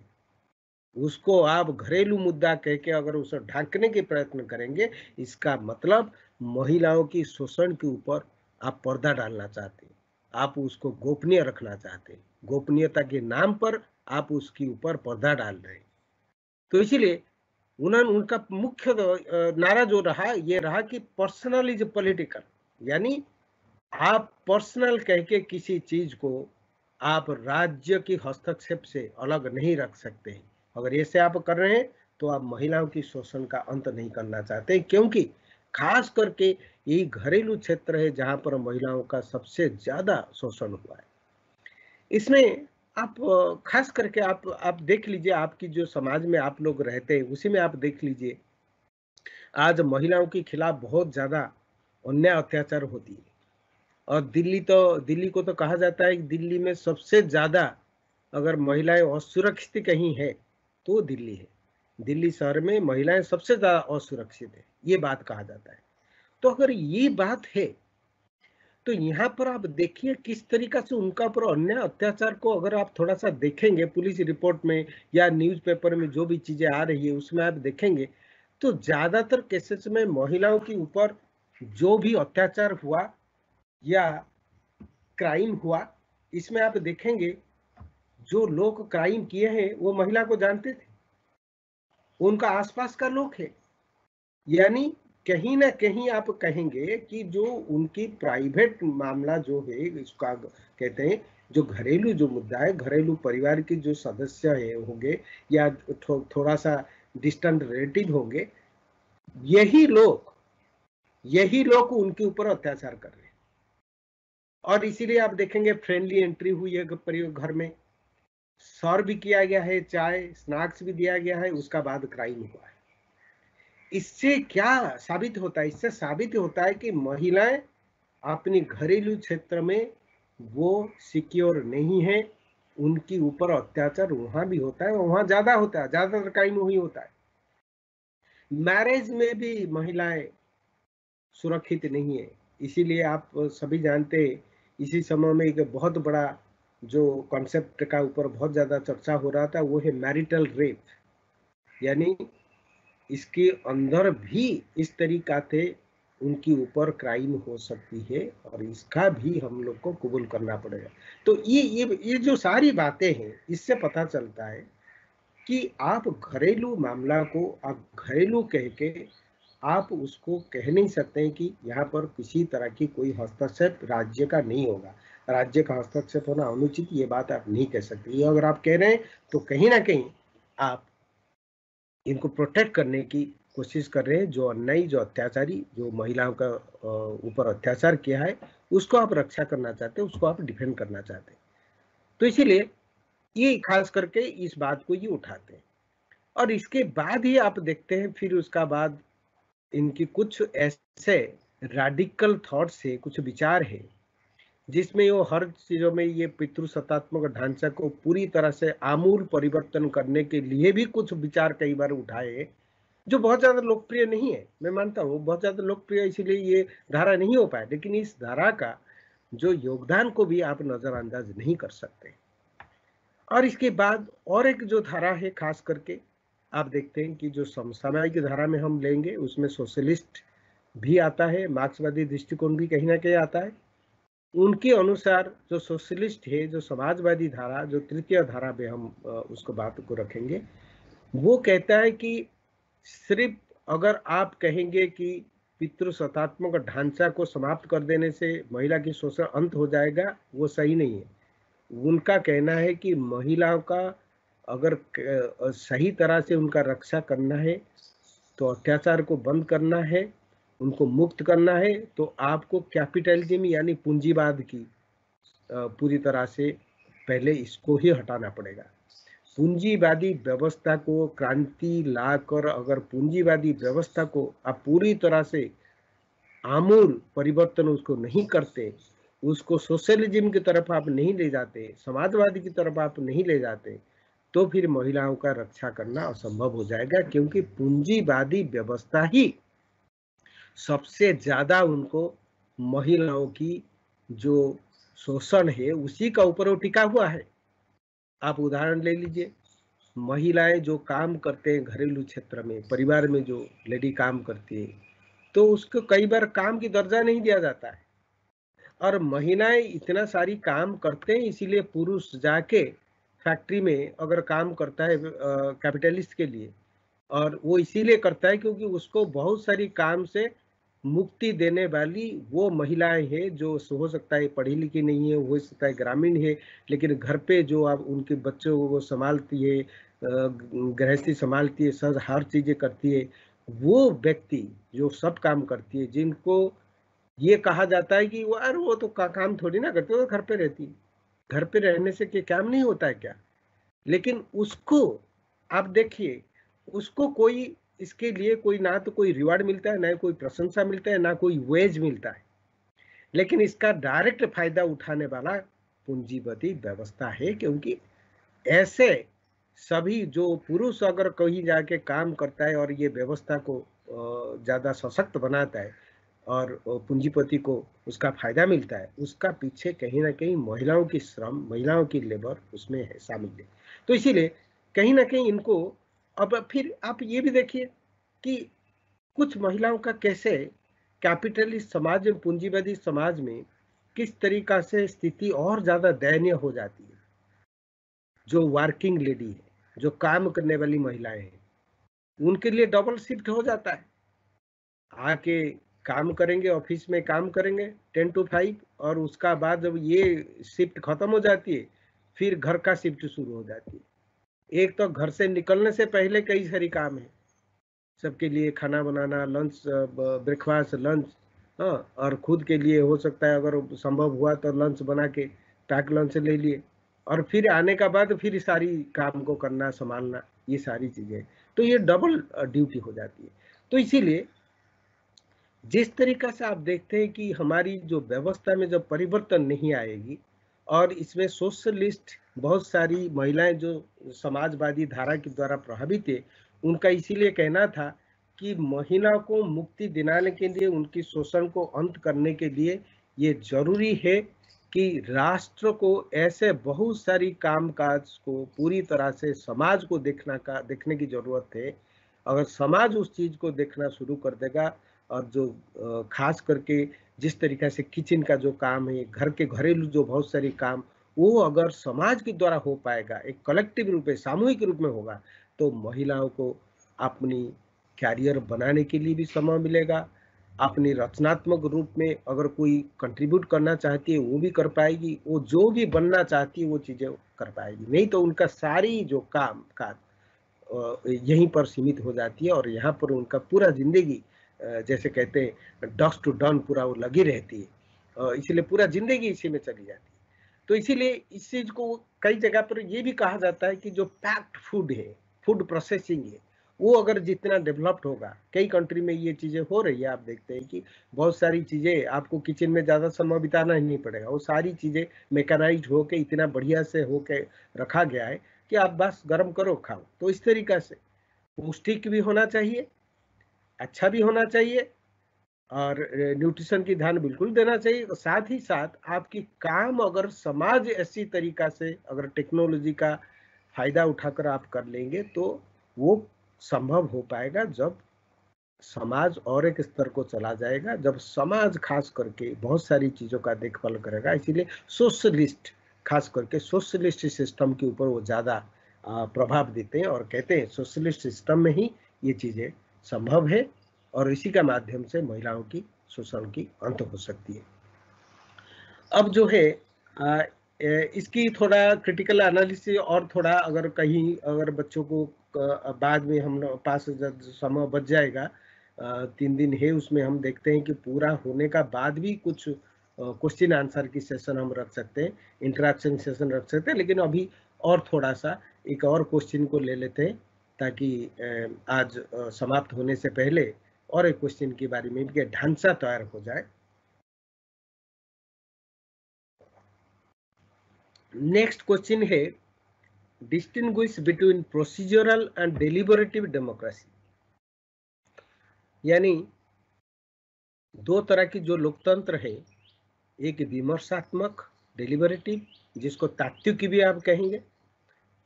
उसको आप घरेलू मुद्दा कह के अगर उसे ढांकने के प्रयत्न करेंगे, इसका मतलब महिलाओं की शोषण के ऊपर आप पर्दा डालना चाहते आप उसको गोपनीय रखना चाहते गोपनीयता के नाम पर आप उसके ऊपर पर्दा डाल रहे हैं। तो इसीलिए उन्होंने उनका मुख्य नारा जो रहा, ये रहा कि पर्सनल इज़ पॉलिटिकल यानी आप पर्सनल कह के किसी चीज़ को आप राज्य की हस्तक्षेप से अलग नहीं रख सकते। हैं अगर ऐसे आप कर रहे हैं तो आप महिलाओं की शोषण का अंत नहीं करना चाहते, क्योंकि खास करके ये घरेलू क्षेत्र है जहाँ पर महिलाओं का सबसे ज़्यादा शोषण हुआ है। इसमें आप, खास करके आप आप देख लीजिए, आपकी जो समाज में आप लोग रहते हैं, उसी में आप देख लीजिए, आज महिलाओं के खिलाफ बहुत ज़्यादा अन्याय अत्याचार होती है। और दिल्ली तो दिल्ली को तो कहा जाता है कि दिल्ली में सबसे ज़्यादा अगर महिलाएँ असुरक्षित कहीं है तो दिल्ली है। दिल्ली शहर में महिलाएँ सबसे ज़्यादा असुरक्षित है, ये बात कहा जाता है। तो अगर ये बात है तो यहाँ पर आप देखिए किस तरीका से उनका ऊपर अन्य अत्याचार को अगर आप थोड़ा सा देखेंगे, पुलिस रिपोर्ट में या न्यूज़पेपर में जो भी चीज़ें आ रही है, उसमें आप देखेंगे तो ज़्यादातर केसेस में महिलाओं के ऊपर जो भी अत्याचार हुआ या क्राइम हुआ इसमें आप देखेंगे जो लोग क्राइम किए हैं वो महिला को जानते थे। उनका आसपास का लोग है। यानी कहीं ना कहीं आप कहेंगे कि जो उनकी प्राइवेट मामला जो है इसका कहते हैं जो घरेलू जो मुद्दा है घरेलू परिवार के जो सदस्य है होंगे या थो, थोड़ा सा डिस्टेंट रिलेटिव होंगे यही लोग यही लोग उनके ऊपर अत्याचार कर रहे हैं। और इसीलिए आप देखेंगे फ्रेंडली एंट्री हुई है घर में। सर्व भी किया गया है, चाय स्नैक्स भी दिया गया है, उसका बाद क्राइम हुआ है। इससे क्या साबित होता है? इससे साबित होता है कि महिलाएँ अपने घरेलू क्षेत्र में वो सिक्योर नहीं है। उनके ऊपर अत्याचार वहाँ भी होता है, वहाँ ज़्यादा होता है, ज़्यादातर क्राइम वही होता है। मैरिज में भी महिलाएँ सुरक्षित नहीं है। इसीलिए आप सभी जानते हैं इसी समय में एक बहुत बड़ा जो कॉन्सेप्ट का ऊपर बहुत ज़्यादा चर्चा हो रहा था, वो है मैरिटल रेप यानी इसके अंदर भी इस तरीका से उनके ऊपर क्राइम हो सकती है और इसका भी हम लोग को कबूल करना पड़ेगा। तो ये ये ये जो सारी बातें हैं, इससे पता चलता है कि आप घरेलू मामला को, आप घरेलू कह के आप उसको कह नहीं सकते कि यहाँ पर किसी तरह की कोई हस्तक्षेप राज्य का नहीं होगा। राज्य का हस्तक्षेप होना अनुचित, ये बात आप नहीं कह सकते। ये अगर आप कह रहे हैं तो कहीं ना कहीं आप इनको प्रोटेक्ट करने की कोशिश कर रहे हैं। जो अन्यायी, जो अत्याचारी, जो महिलाओं का ऊपर अत्याचार किया है, उसको आप रक्षा करना चाहते हैं, उसको आप डिफेंड करना चाहते हैं। तो इसीलिए ये खास करके इस बात को ये उठाते हैं। और इसके बाद ही आप देखते हैं, फिर उसका बाद इनकी कुछ ऐसे रेडिकल थॉट से कुछ विचार है, जिसमें वो हर चीज़ों में ये पितृसत्तात्मक ढांचा को पूरी तरह से आमूल परिवर्तन करने के लिए भी कुछ विचार कई बार उठाए जो बहुत ज़्यादा लोकप्रिय नहीं है। मैं मानता हूँ, बहुत ज़्यादा लोकप्रिय इसीलिए ये धारा नहीं हो पाया लेकिन इस धारा का जो योगदान को भी आप नजरअंदाज नहीं कर सकते। और इसके बाद और एक जो धारा है, खास करके आप देखते हैं कि जो समसामयिक धारा में हम लेंगे, उसमें सोशलिस्ट भी आता है मार्क्सवादी दृष्टिकोण भी कहीं ना कहीं आता है। उनके अनुसार जो सोशलिस्ट है, जो समाजवादी धारा, जो तृतीय धारा में हम उसको बात को रखेंगे, वो कहता है कि सिर्फ़ अगर आप कहेंगे कि पितृसत्तात्मक ढांचा को समाप्त कर देने से महिला की शोषण अंत हो जाएगा, वो सही नहीं है। उनका कहना है कि महिलाओं का अगर सही तरह से उनका रक्षा करना है तो अत्याचार को बंद करना है, उनको मुक्त करना है तो आपको कैपिटलिज्म यानी पूंजीवाद की पूरी तरह से पहले इसको ही हटाना पड़ेगा। पूंजीवादी व्यवस्था को, क्रांति लाकर अगर पूंजीवादी व्यवस्था को आप पूरी तरह से आमूल परिवर्तन उसको नहीं करते, उसको सोशलिज्म की तरफ़ आप नहीं ले जाते, समाजवादी की तरफ़ आप नहीं ले जाते तो फिर महिलाओं का रक्षा करना असंभव हो जाएगा, क्योंकि पूंजीवादी व्यवस्था ही सबसे ज़्यादा उनको महिलाओं की जो शोषण है, उसी का ऊपर वो टिका हुआ है। आप उदाहरण ले लीजिए, महिलाएँ जो काम करते हैं घरेलू क्षेत्र में, परिवार में जो लेडी काम करती है तो उसको कई बार काम की दर्जा नहीं दिया जाता है। और महिलाएँ इतना सारी काम करते हैं, इसीलिए पुरुष जाके फैक्ट्री में अगर काम करता है कैपिटलिस्ट के लिए और वो इसीलिए करता है क्योंकि उसको बहुत सारी काम से मुक्ति देने वाली वो महिलाएँ हैं जो हो सकता है पढ़ी लिखी नहीं है हो सकता है ग्रामीण है लेकिन घर पे जो आप उनके बच्चों को संभालती है गृहस्थी संभालती है सब हर चीज़ें करती है वो व्यक्ति जो सब काम करती है जिनको ये कहा जाता है कि वो अरे वो तो का, काम थोड़ी ना करती वो तो घर पे रहती है। घर पे रहने से क्या काम नहीं होता है क्या? लेकिन उसको, आप देखिए, उसको कोई, इसके लिए कोई ना तो कोई रिवार्ड मिलता है, ना कोई प्रशंसा मिलता है, ना कोई वेज मिलता है। लेकिन इसका डायरेक्ट फ़ायदा उठाने वाला पूंजीपति व्यवस्था है क्योंकि ऐसे सभी जो पुरुष अगर कहीं जाके काम करता है और ये व्यवस्था को ज़्यादा सशक्त बनाता है और पूंजीपति को उसका फ़ायदा मिलता है, उसका पीछे कहीं ना कहीं महिलाओं की श्रम, महिलाओं की लेबर उसमें है, शामिल है। तो इसीलिए कहीं ना कहीं इनको, अब फिर आप ये भी देखिए कि कुछ महिलाओं का कैसे कैपिटलिस्ट समाज में, पूंजीवादी समाज में किस तरीका से स्थिति और ज़्यादा दयनीय हो जाती है। जो वर्किंग लेडी है, जो काम करने वाली महिलाएँ हैं, उनके लिए डबल शिफ्ट हो जाता है। आके काम करेंगे ऑफ़िस में काम करेंगे टेन टू फाइव और उसका बाद जब ये शिफ्ट खत्म हो जाती है, फिर घर का शिफ्ट शुरू हो जाती है। एक तो घर से निकलने से पहले कई सारी काम है। सबके लिए खाना बनाना लंच ब्रेकफास्ट लंच हाँ और खुद के लिए हो सकता है अगर संभव हुआ तो लंच बना के पैक लंच ले लिए। और फिर आने का बाद फिर सारी काम को करना, संभालना, ये सारी चीज़ें तो ये डबल ड्यूटी हो जाती है। तो इसीलिए जिस तरीका से आप देखते हैं कि हमारी जो व्यवस्था में जब परिवर्तन नहीं आएगी, और इसमें सोशलिस्ट बहुत सारी महिलाएँ जो समाजवादी धारा के द्वारा प्रभावित है, उनका इसीलिए कहना था कि महिला को मुक्ति दिलाने के लिए, उनकी शोषण को अंत करने के लिए ये ज़रूरी है कि राष्ट्र को ऐसे बहुत सारी कामकाज को पूरी तरह से समाज को देखना का, देखने की ज़रूरत है। अगर समाज उस चीज़ को देखना शुरू कर देगा और जो खास करके जिस तरीका से किचन का जो काम है, घर के घरेलू जो बहुत सारी काम, वो अगर समाज के द्वारा हो पाएगा, एक कलेक्टिव रूप में, सामूहिक रूप में होगा तो महिलाओं को अपनी कैरियर बनाने के लिए भी समय मिलेगा। अपनी रचनात्मक रूप में अगर कोई कंट्रीब्यूट करना चाहती है, वो भी कर पाएगी, वो जो भी बनना चाहती है, वो चीज़ें कर पाएगी। नहीं तो उनका सारी जो काम का यहीं पर सीमित हो जाती है और यहाँ पर उनका पूरा ज़िंदगी जैसे कहते हैं, डस्ट टू डन पूरा वो लगी रहती है इसीलिए पूरा ज़िंदगी इसी में चली जाती है। तो इसीलिए इस चीज़ को कई जगह पर ये भी कहा जाता है कि जो पैक्ड फ़ूड है फ़ूड प्रोसेसिंग है, वो अगर जितना डेवलप्ड होगा, कई कंट्री में ये चीज़ें हो रही है, आप देखते हैं कि बहुत सारी चीज़ें आपको किचन में ज़्यादा समय बिताना ही नहीं पड़ेगा। वो सारी चीज़ें मेकनाइज होके इतना बढ़िया से होके रखा गया है कि आप बस गर्म करो, खाओ। तो इस तरीका से पौष्टिक भी होना चाहिए अच्छा भी होना चाहिए और न्यूट्रिशन की ध्यान बिल्कुल देना चाहिए। और साथ ही साथ आपकी काम अगर समाज ऐसी तरीका से, अगर टेक्नोलॉजी का फ़ायदा उठाकर आप कर लेंगे तो वो संभव हो पाएगा जब समाज और एक स्तर को चला जाएगा, जब समाज खास करके बहुत सारी चीज़ों का देखभाल करेगा। इसीलिए सोशलिस्ट खास करके सोशलिस्ट सिस्टम के ऊपर वो ज़्यादा प्रभाव देते हैं और कहते हैं सोशलिस्ट सिस्टम में ही ये चीज़ें संभव है और इसी का माध्यम से महिलाओं की शोषण की अंत हो सकती है। अब जो है आ, इसकी थोड़ा क्रिटिकल एनालिसिस और थोड़ा अगर कहीं अगर बच्चों को बाद में हम पास समय बच जाएगा तीन दिन है उसमें हम देखते हैं कि पूरा होने का बाद भी कुछ क्वेश्चन आंसर की सेशन हम रख सकते हैं इंटरेक्शन सेशन रख सकते हैं लेकिन अभी और थोड़ा सा एक और क्वेश्चन को ले लेते हैं। ताकि आज समाप्त होने से पहले और एक क्वेश्चन के बारे में भी ढांचा तैयार हो जाए। नेक्स्ट क्वेश्चन है distinguish between procedural and deliberative democracy यानी, दो तरह की जो लोकतंत्र है, एक विमर्शात्मक डिलिबरेटिव जिसको तात्विक भी आप कहेंगे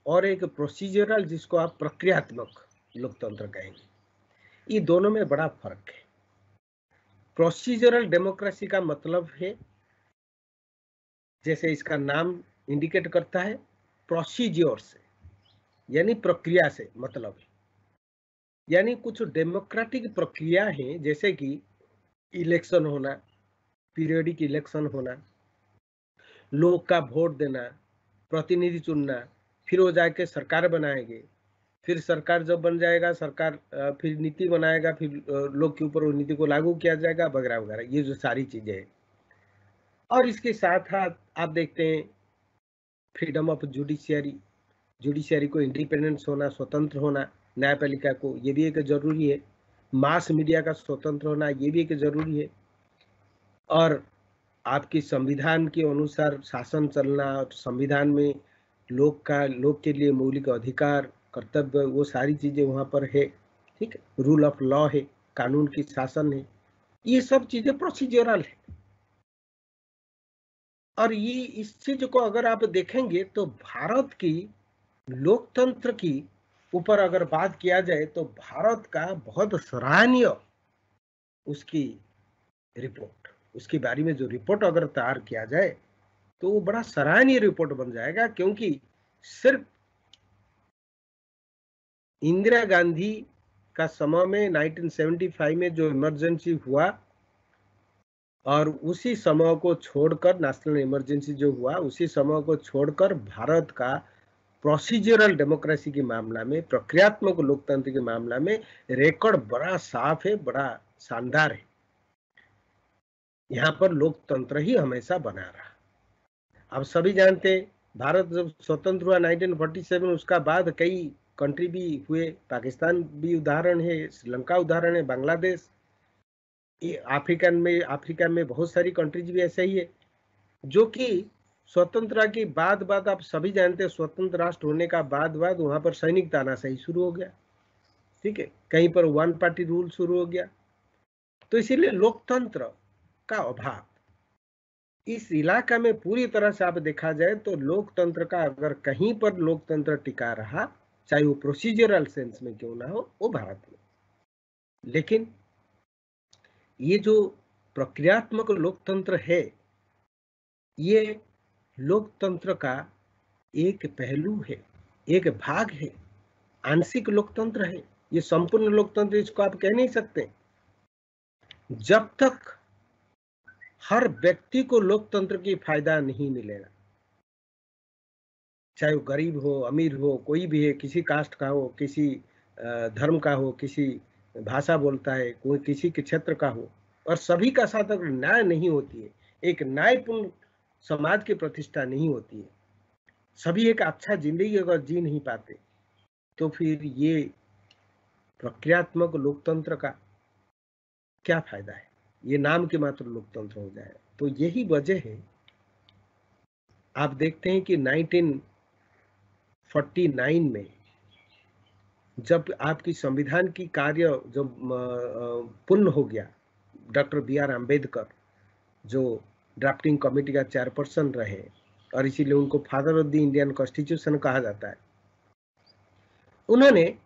और एक प्रोसीजरल जिसको आप प्रक्रियात्मक लोकतंत्र कहेंगे। ये दोनों में बड़ा फ़र्क है। प्रोसीजरल डेमोक्रेसी का मतलब है, जैसे इसका नाम इंडिकेट करता है प्रोसीजर से, यानी प्रक्रिया से मतलब है। यानी कुछ डेमोक्रेटिक प्रक्रिया है, जैसे कि इलेक्शन होना पीरियडिक इलेक्शन होना, लोग का वोट देना, प्रतिनिधि चुनना फिर वो जाके सरकार बनाएँगे। फिर सरकार जब बन जाएगा, सरकार फिर नीति बनाएगा, फिर लोग के ऊपर नीति को लागू किया जाएगा, वगैरह वगैरह। ये जो सारी चीज़ें हैं। और इसके साथ साथ आप देखते हैं, फ्रीडम ऑफ़ जुडिशियरी। जुडिशियरी को इंडिपेंडेंस होना, स्वतंत्र होना न्यायपालिका को, ये भी एक ज़रूरी है। मास मीडिया का स्वतंत्र होना, ये भी एक ज़रूरी है। और आपकी संविधान के अनुसार शासन चलना और संविधान में लोग का लोग के लिए मौलिक अधिकार, कर्तव्य, वो सारी चीज़ें वहाँ पर है, ठीक? है रूल ऑफ़ लॉ है, कानून की शासन है, ये सब चीज़ें प्रोसीजरल है। और ये, इस चीज़ को अगर आप देखेंगे तो भारत की लोकतंत्र की ऊपर अगर बात किया जाए तो भारत का बहुत सराहनीय उसकी रिपोर्ट उसके बारे में जो रिपोर्ट अगर तैयार किया जाए तो वो बड़ा सराहनीय रिपोर्ट बन जाएगा क्योंकि सिर्फ़ इंदिरा गांधी का समय में 1975 में जो इमरजेंसी हुआ और उसी समय को छोड़कर नेशनल इमरजेंसी जो हुआ, उसी समय को छोड़कर भारत का प्रोसीजरल डेमोक्रेसी के मामला में, प्रक्रियात्मक लोकतंत्र के मामला में रिकॉर्ड बड़ा साफ़ है, बड़ा शानदार है। यहाँ पर लोकतंत्र ही हमेशा बना रहा। अब सभी जानते भारत जब स्वतंत्र हुआ 1947 उसका बाद कई कंट्री भी हुए। पाकिस्तान भी उदाहरण है, श्रीलंका उदाहरण है, बांग्लादेश अफ्रीकन में, अफ्रीका में बहुत सारी कंट्रीज़ भी ऐसे ही है, जो कि स्वतंत्रता के बाद बाद आप सभी जानते हैं, स्वतंत्र राष्ट्र होने का बाद बाद वहाँ पर सैनिक तानाशाही शुरू हो गया। ठीक है, कहीं पर वन पार्टी रूल शुरू हो गया। तो इसीलिए लोकतंत्र का अभाव। इस इलाका में पूरी तरह से आप देखा जाए तो लोकतंत्र का अगर कहीं पर लोकतंत्र टिका रहा, चाहे वो प्रोसीजरल सेंस में क्यों ना हो, वो भारत में। लेकिन ये जो प्रक्रियात्मक लोकतंत्र है, ये लोकतंत्र का एक पहलू है, एक भाग है, आंशिक लोकतंत्र है। ये संपूर्ण लोकतंत्र इसको आप कह नहीं सकते। जब तक हर व्यक्ति को लोकतंत्र की फ़ायदा नहीं मिलेगा। चाहे वो गरीब हो, अमीर हो, कोई भी है, किसी कास्ट का हो, किसी धर्म का हो, किसी भाषा बोलता है, कोई किसी के क्षेत्र का हो, और सभी का साथ अगर न्याय नहीं होती है, एक न्यायपूर्ण समाज की प्रतिष्ठा नहीं होती है, सभी एक अच्छा ज़िंदगी अगर जी नहीं पाते तो फिर ये प्रक्रियात्मक लोकतंत्र का क्या फ़ायदा है? ये नाम के मात्र लोकतंत्र हो जाए। तो यही वजह है। आप देखते हैं कि 1949 में जब आपकी संविधान की कार्य जब पूर्ण हो गया, डॉक्टर बी आर अंबेडकर जो ड्राफ्टिंग कमेटी का चेयरपर्सन रहे और इसीलिए उनको father of the Indian constitution कहा जाता है। उन्होंने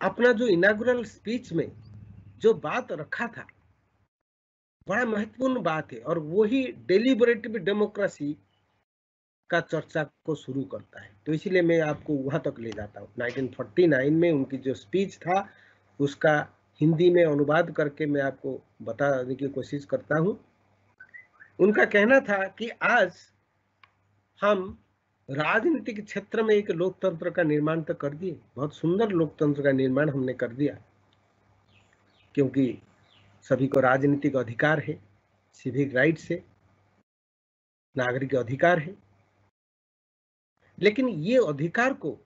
अपना जो इनागुरल स्पीच में जो बात रखा था बड़ा महत्वपूर्ण बात है और वही डेलीबरेटिव डेमोक्रेसी का चर्चा को शुरू करता है। तो इसीलिए मैं आपको वहाँ तक ले जाता हूँ। 1949 में उनकी जो स्पीच था, उसका हिंदी में अनुवाद करके मैं आपको बताने की कोशिश करता हूँ। उनका कहना था कि आज हम राजनीतिक क्षेत्र में एक लोकतंत्र का निर्माण तो कर दिए, बहुत सुंदर लोकतंत्र का निर्माण हमने कर दिया। क्योंकि सभी को राजनीतिक अधिकार है सिविक राइट्स है, नागरिक अधिकार है। लेकिन ये अधिकार को,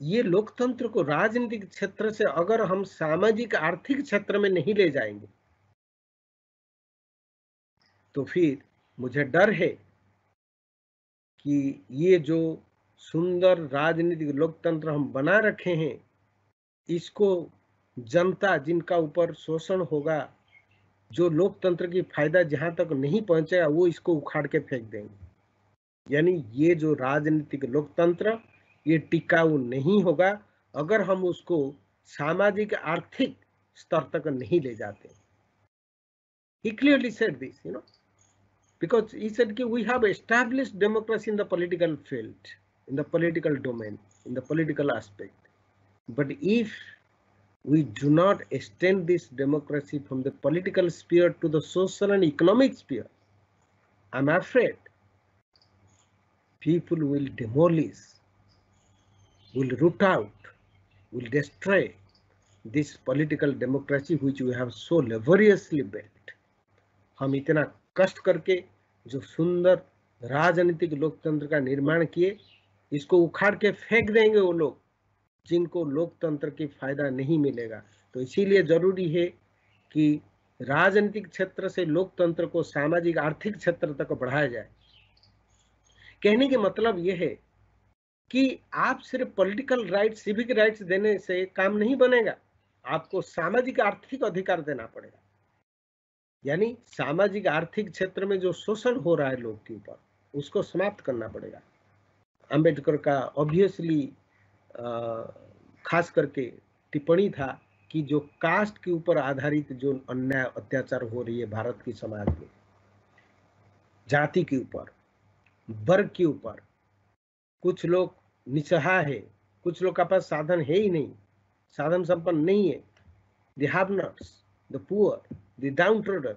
ये लोकतंत्र को राजनीतिक क्षेत्र से अगर हम सामाजिक आर्थिक क्षेत्र में नहीं ले जाएँगे तो फिर मुझे डर है कि ये जो सुंदर राजनीतिक लोकतंत्र हम बना रखे हैं, इसको जनता जिनका ऊपर शोषण होगा, जो लोकतंत्र की फ़ायदा जहाँ तक नहीं पहुंचेगा, वो इसको उखाड़ के फेंक देंगे। यानी ये जो राजनीतिक लोकतंत्र, ये टिकाऊ नहीं होगा, अगर हम उसको सामाजिक, आर्थिक स्तर तक नहीं ले जाते। Clearly field in the political domain in the political aspect but if we do not extend this democracy from the political sphere to the social and economic sphere, I'm afraid people will demolish, will root out, will destroy this political democracy which we have so laboriously built. हम इतना कष्ट करके जो सुंदर राजनीतिक लोकतंत्र का निर्माण किए इसको उखाड़ के फेंक देंगे वो लोग जिनको लोकतंत्र की फ़ायदा नहीं मिलेगा। तो इसीलिए ज़रूरी है कि राजनीतिक क्षेत्र से लोकतंत्र को सामाजिक आर्थिक क्षेत्र तक बढ़ाया जाए। कहने के मतलब यह है कि आप सिर्फ़ पॉलिटिकल राइट सिविक राइट्स देने से काम नहीं बनेगा। आपको सामाजिक आर्थिक अधिकार देना पड़ेगा। यानी सामाजिक आर्थिक क्षेत्र में जो शोषण हो रहा है लोग के ऊपर, उसको समाप्त करना पड़ेगा। अंबेडकर का ऑब्वियसली खास करके टिप्पणी था कि जो कास्ट के ऊपर आधारित जो अन्याय, अत्याचार हो रही है भारत की समाज में, जाति के ऊपर, वर्ग के ऊपर, कुछ लोग निसहा है, कुछ लोग का पास साधन है ही नहीं, साधन संपन्न नहीं है। The have nots the poor the downtrodden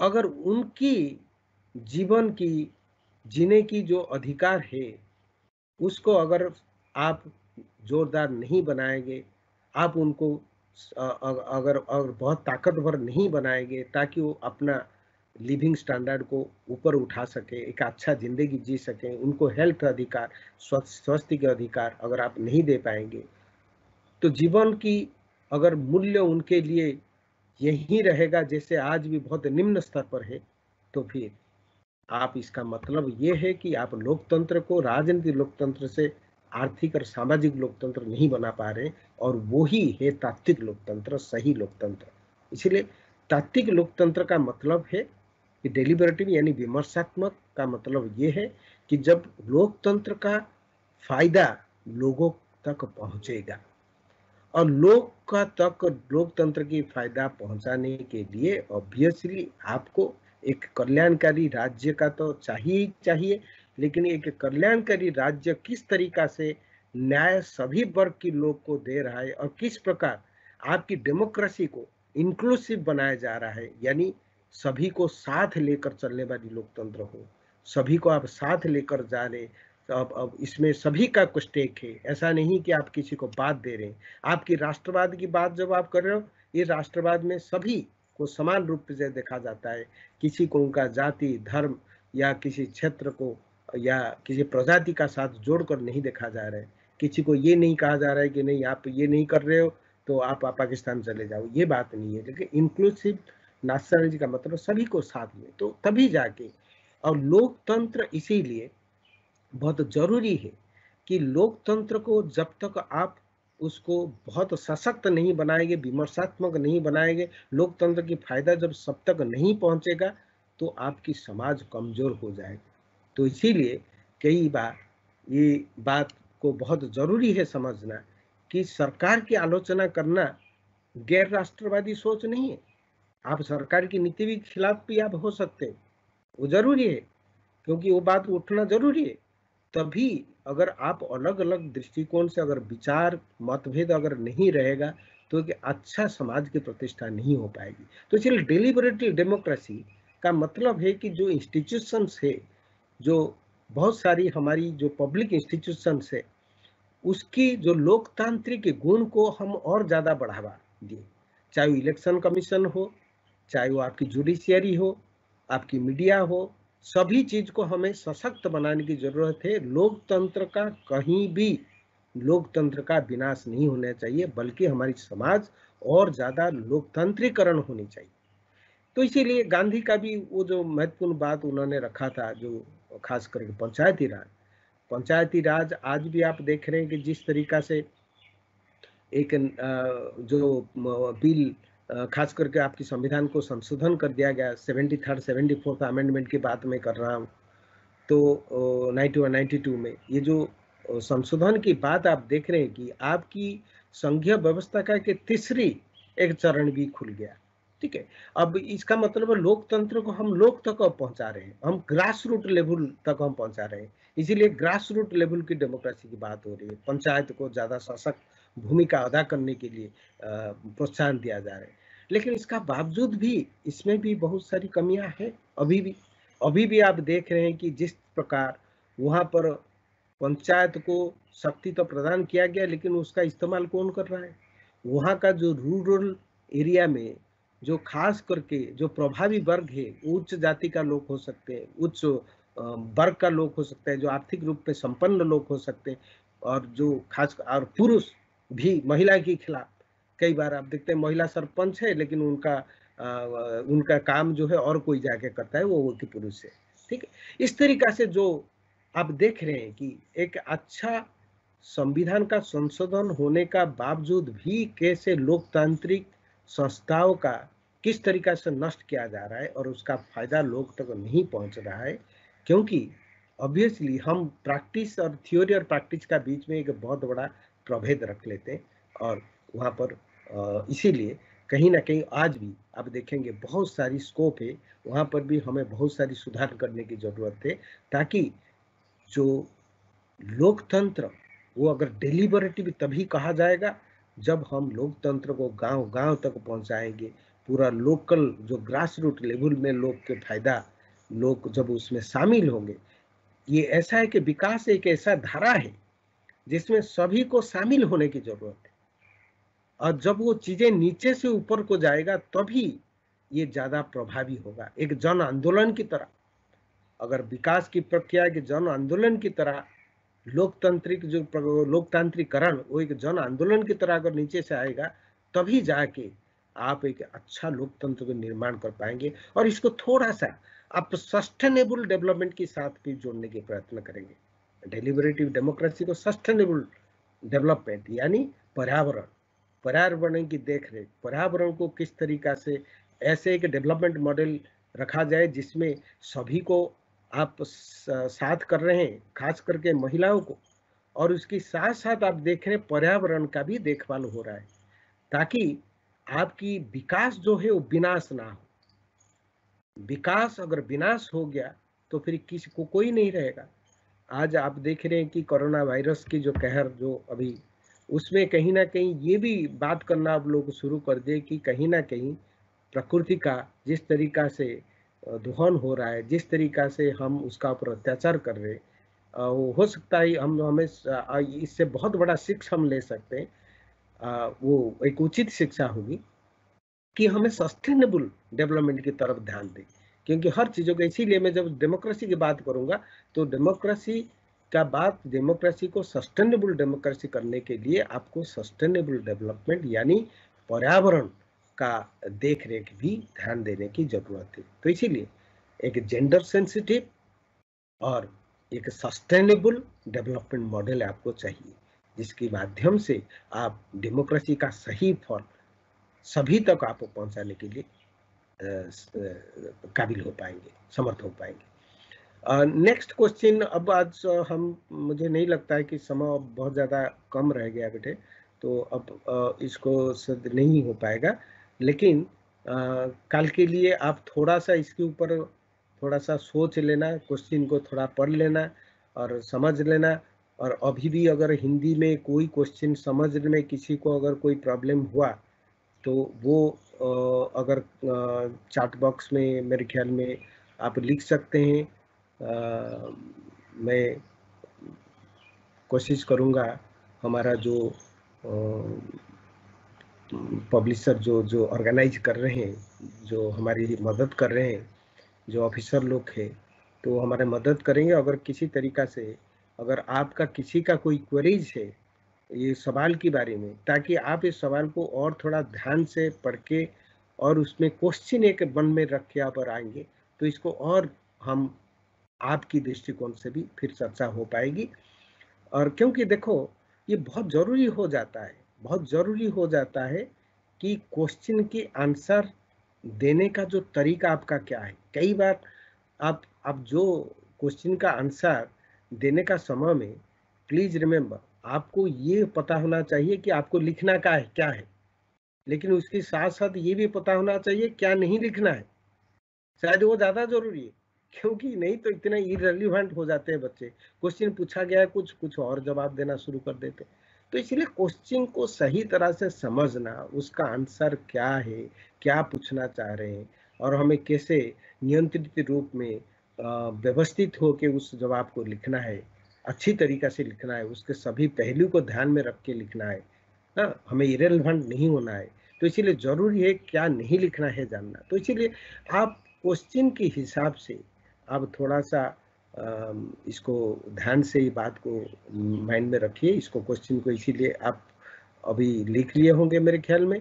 अगर उनकी जीवन की, जीने की जो अधिकार है उसको अगर आप जोरदार नहीं बनाएँगे, आप उनको अगर अगर बहुत ताकतवर नहीं बनाएँगे ताकि वो अपना लिविंग स्टैंडर्ड को ऊपर उठा सके, एक अच्छा ज़िंदगी जी सके, उनको हेल्थ अधिकार स्वास्थ्य के अधिकार अगर आप नहीं दे पाएँगे तो जीवन की अगर मूल्य उनके लिए यही रहेगा जैसे आज भी बहुत निम्न स्तर पर है तो फिर आप इसका मतलब ये है कि आप लोकतंत्र को राजनीतिक लोकतंत्र से आर्थिक और सामाजिक लोकतंत्र नहीं बना पा रहे और वो ही है तात्विक लोकतंत्र, सही लोकतंत्र। इसलिए तात्विक लोकतंत्र का मतलब है कि डेलिबरेटिव यानी विमर्शात्मक का मतलब ये है कि जब लोकतंत्र का फ़ायदा लोगों तक पहुंचेगा और लोग का तक लोकतंत्र की फ़ायदा पहुँचाने के लिए ऑब्वियसली आपको एक कल्याणकारी राज्य का तो चाहिए चाहिए, लेकिन एक कल्याणकारी राज्य किस तरीका से न्याय सभी वर्ग के लोग को दे रहा है और किस प्रकार आपकी डेमोक्रेसी को इंक्लूसिव बनाया जा रहा है? यानी सभी को साथ लेकर चलने वाली लोकतंत्र हो, सभी को आप साथ लेकर जा रहे अब अब इसमें सभी का कुछ टेक है। ऐसा नहीं कि आप किसी को बात दे रहे हैं। आपकी राष्ट्रवाद की बात जब आप कर रहे हो, ये राष्ट्रवाद में सभी को समान रूप से देखा जाता है। किसी को उनका जाति, धर्म या किसी क्षेत्र को या किसी प्रजाति का साथ जोड़कर नहीं देखा जा रहा है। किसी को ये नहीं कहा जा रहा है कि नहीं, आप ये नहीं कर रहे हो तो आप पाकिस्तान चले जाओ। ये बात नहीं है लेकिन इंक्लूसिव नेशनलिज्म का मतलब सभी को साथ में तो तभी जाके। और लोकतंत्र इसीलिए बहुत ज़रूरी है कि लोकतंत्र को जब तक आप उसको बहुत सशक्त नहीं बनाएँगे, विमर्शात्मक नहीं बनाएँगे। लोकतंत्र की फ़ायदा जब सब तक नहीं पहुंचेगा तो आपकी समाज कमज़ोर हो जाएगी। तो इसीलिए कई बार ये बात को बहुत ज़रूरी है समझना कि सरकार की आलोचना करना गैर राष्ट्रवादी सोच नहीं है। आप सरकार की नीति के खिलाफ भी आप हो सकते हैं। वो ज़रूरी है, क्योंकि वो बात उठना ज़रूरी है। तभी अगर आप अलग अलग दृष्टिकोण से अगर विचार, मतभेद अगर नहीं रहेगा तो कि अच्छा समाज की प्रतिष्ठा नहीं हो पाएगी। तो इसलिए डेलीबरेटिव डेमोक्रेसी का मतलब है कि जो इंस्टीट्यूशंस है, जो बहुत सारी हमारी जो पब्लिक इंस्टीट्यूशंस है, उसकी जो लोकतांत्रिक गुण को हम और ज़्यादा बढ़ावा दिए चाहे वो इलेक्शन कमीशन हो, चाहे वो आपकी जुडिशियरी हो, आपकी मीडिया हो सभी चीज़ को हमें सशक्त बनाने की ज़रूरत है। लोकतंत्र का कहीं भी लोकतंत्र का विनाश नहीं होना चाहिए, बल्कि हमारी समाज और ज़्यादा लोकतंत्रीकरण होनी चाहिए। तो इसीलिए गांधी का भी वो जो महत्वपूर्ण बात उन्होंने रखा था, जो खास करके पंचायती राज। पंचायती राज आज भी आप देख रहे हैं कि जिस तरीका से एक जो बिल खास करके आपकी संविधान को संशोधन कर दिया गया seventy third seventy fourth amendment की बात मैं कर रहा हूँ। तो नाइन्टी वन नाइन्टी टू में ये जो संशोधन की बात आप देख रहे हैं कि आपकी संघीय व्यवस्था का एक तीसरी एक चरण भी खुल गया। ठीक है? अब इसका मतलब है लोकतंत्र को हम लोक तक पहुँचा रहे हैं। हम ग्रास रूट लेवल तक हम पहुँचा रहे हैं। इसीलिए ग्रास रूट लेवल की डेमोक्रेसी की बात हो रही है। पंचायत को ज़्यादा सशक्त भूमिका अदा करने के लिए प्रोत्साहन दिया जा रहा है। लेकिन इसका बावजूद भी इसमें भी बहुत सारी कमियाँ हैं। अभी भी अभी भी आप देख रहे हैं कि जिस प्रकार वहाँ पर पंचायत को शक्ति तो प्रदान किया गया, लेकिन उसका इस्तेमाल कौन कर रहा है? वहाँ का जो रूरल एरिया में जो खास करके जो प्रभावी वर्ग है, उच्च जाति का लोग हो सकते हैं, उच्च वर्ग का लोग हो सकते है, जो आर्थिक रूप में संपन्न लोग हो सकते हैं, और जो खास, और पुरुष भी महिला के खिलाफ। कई बार आप देखते हैं महिला सरपंच है लेकिन उनका आ, उनका काम जो है और कोई जाके करता है वो वो की पुरुष है। ठीक है? इस तरीका से जो आप देख रहे हैं कि एक अच्छा संविधान का संशोधन होने का बावजूद भी कैसे लोकतांत्रिक संस्थाओं का किस तरीका से नष्ट किया जा रहा है और उसका फ़ायदा लोग तक तो नहीं पहुँच रहा है क्योंकि ऑब्वियसली हम प्रैक्टिस और थ्योरी और प्रैक्टिस का बीच में एक बहुत बड़ा प्रभेद रख लेते हैं और वहाँ पर इसीलिए कहीं ना कहीं आज भी आप देखेंगे बहुत सारी स्कोप है। वहाँ पर भी हमें बहुत सारी सुधार करने की ज़रूरत है ताकि जो लोकतंत्र, वो अगर डिलीबरेटिव तभी कहा जाएगा जब हम लोकतंत्र को गाँव गाँव तक पहुंचाएँगे। पूरा लोकल जो ग्रास रूट लेवल में लोग के फ़ायदा, लोग जब उसमें शामिल होंगे, ये ऐसा है कि विकास एक ऐसा धारा है जिसमें सभी को शामिल होने की ज़रूरत है। और जब वो चीज़ें नीचे से ऊपर को जाएगा, तभी ये ज़्यादा प्रभावी होगा। एक जन आंदोलन की तरह। अगर विकास की प्रक्रिया के जन आंदोलन की तरह, लोकतांत्रिक जो लोकतांत्रिकरण, वो एक जन आंदोलन की तरह अगर नीचे से आएगा, तभी जाके आप एक अच्छा लोकतंत्र का निर्माण कर पाएँगे। और इसको थोड़ा सा आप सस्टेनेबल डेवलपमेंट के साथ भी जोड़ने के प्रयत्न करेंगे। डेलिबरेटिव डेमोक्रेसी को सस्टेनेबल डेवलपमेंट यानी पर्यावरण। पर्यावरण की देख रेख पर्यावरण को किस तरीका से ऐसे एक डेवलपमेंट मॉडल रखा जाए जिसमें सभी को आप साथ कर रहे हैं, खास करके महिलाओं को, और उसके साथ साथ आप देख रहे हैं पर्यावरण का भी देखभाल हो रहा है, ताकि आपकी विकास जो है वो विनाश ना हो। विकास अगर विनाश हो गया तो फिर किसी को कोई नहीं रहेगा। आज आप देख रहे हैं कि कोरोना वायरस की जो कहर जो अभी, उसमें कहीं ना कहीं ये भी बात करना आप लोग शुरू कर दे कि कहीं ना कहीं प्रकृति का जिस तरीका से दोहन हो रहा है, जिस तरीका से हम उसका ऊपर अत्याचार कर रहे वो हो सकता है हम, हमें इससे बहुत बड़ा शिक्षा हम ले सकते हैं। वो एक उचित शिक्षा होगी कि हमें सस्टेनेबल डेवलपमेंट की तरफ़ ध्यान दें। क्योंकि हर चीज़ों को, इसीलिए मैं जब डेमोक्रेसी की बात करूँगा तो डेमोक्रेसी का बात डेमोक्रेसी को सस्टेनेबल डेमोक्रेसी करने के लिए आपको सस्टेनेबल डेवलपमेंट यानी पर्यावरण का देख रेख भी ध्यान देने की ज़रूरत है। तो इसीलिए एक जेंडर सेंसिटिव और एक सस्टेनेबल डेवलपमेंट मॉडल आपको चाहिए, जिसके माध्यम से आप डेमोक्रेसी का सही फल सभी तक आप पहुँचाने के लिए काबिल हो पाएँगे, समर्थ हो पाएँगे। नेक्स्ट क्वेश्चन अब आज हम, मुझे नहीं लगता है कि समय बहुत ज़्यादा कम रह गया बेटे तो अब इसको नहीं हो पाएगा। लेकिन कल के लिए आप थोड़ा सा इसके ऊपर थोड़ा सा सोच लेना क्वेश्चन को थोड़ा पढ़ लेना और समझ लेना। और अभी भी अगर हिंदी में कोई क्वेश्चन समझने में किसी को अगर कोई प्रॉब्लम हुआ तो वो अगर चार्ट बॉक्स में मेरे ख्याल में आप लिख सकते हैं। आ, मैं कोशिश करूँगा हमारा जो पब्लिशर जो जो ऑर्गेनाइज कर रहे हैं जो हमारी मदद कर रहे हैं जो ऑफिसर लोग हैं तो हमारे मदद करेंगे। अगर किसी तरीका से अगर आपका किसी का कोई क्वेरीज है ये सवाल के बारे में, ताकि आप इस सवाल को और थोड़ा ध्यान से पढ़ के और उसमें क्वेश्चन एक मन में रख के आप आएँगे तो इसको और हम आपकी दृष्टिकोण से भी फिर चर्चा हो पाएगी। और क्योंकि देखो, ये बहुत ज़रूरी हो जाता है, बहुत ज़रूरी हो जाता है कि क्वेश्चन की आंसर देने का जो तरीका आपका क्या है। कई बार आप आप जो क्वेश्चन का आंसर देने का समय में प्लीज़ रिमेम्बर आपको ये पता होना चाहिए कि आपको लिखना का है, क्या है। लेकिन उसके साथ साथ ये भी पता होना चाहिए क्या नहीं लिखना है। शायद वो ज़्यादा ज़रूरी है, क्योंकि नहीं तो इतना इरेलीवेंट हो जाते हैं बच्चे। क्वेश्चन पूछा गया, कुछ कुछ और जवाब देना शुरू कर देते। तो इसलिए क्वेश्चन को सही तरह से समझना, उसका आंसर क्या है, क्या पूछना चाह रहे हैं, और हमें कैसे नियंत्रित रूप में व्यवस्थित होकर उस जवाब को लिखना है। अच्छी तरीका से लिखना है, उसके सभी पहलू को ध्यान में रख के लिखना है, ना? हमें इरेलीवेंट नहीं होना है। तो इसीलिए ज़रूरी है क्या नहीं लिखना है जानना। तो इसीलिए आप क्वेश्चन के हिसाब से आप थोड़ा सा इसको ध्यान से ही बात को माइंड में रखिए। इसको क्वेश्चन को इसीलिए आप अभी लिख लिए होंगे मेरे ख्याल में।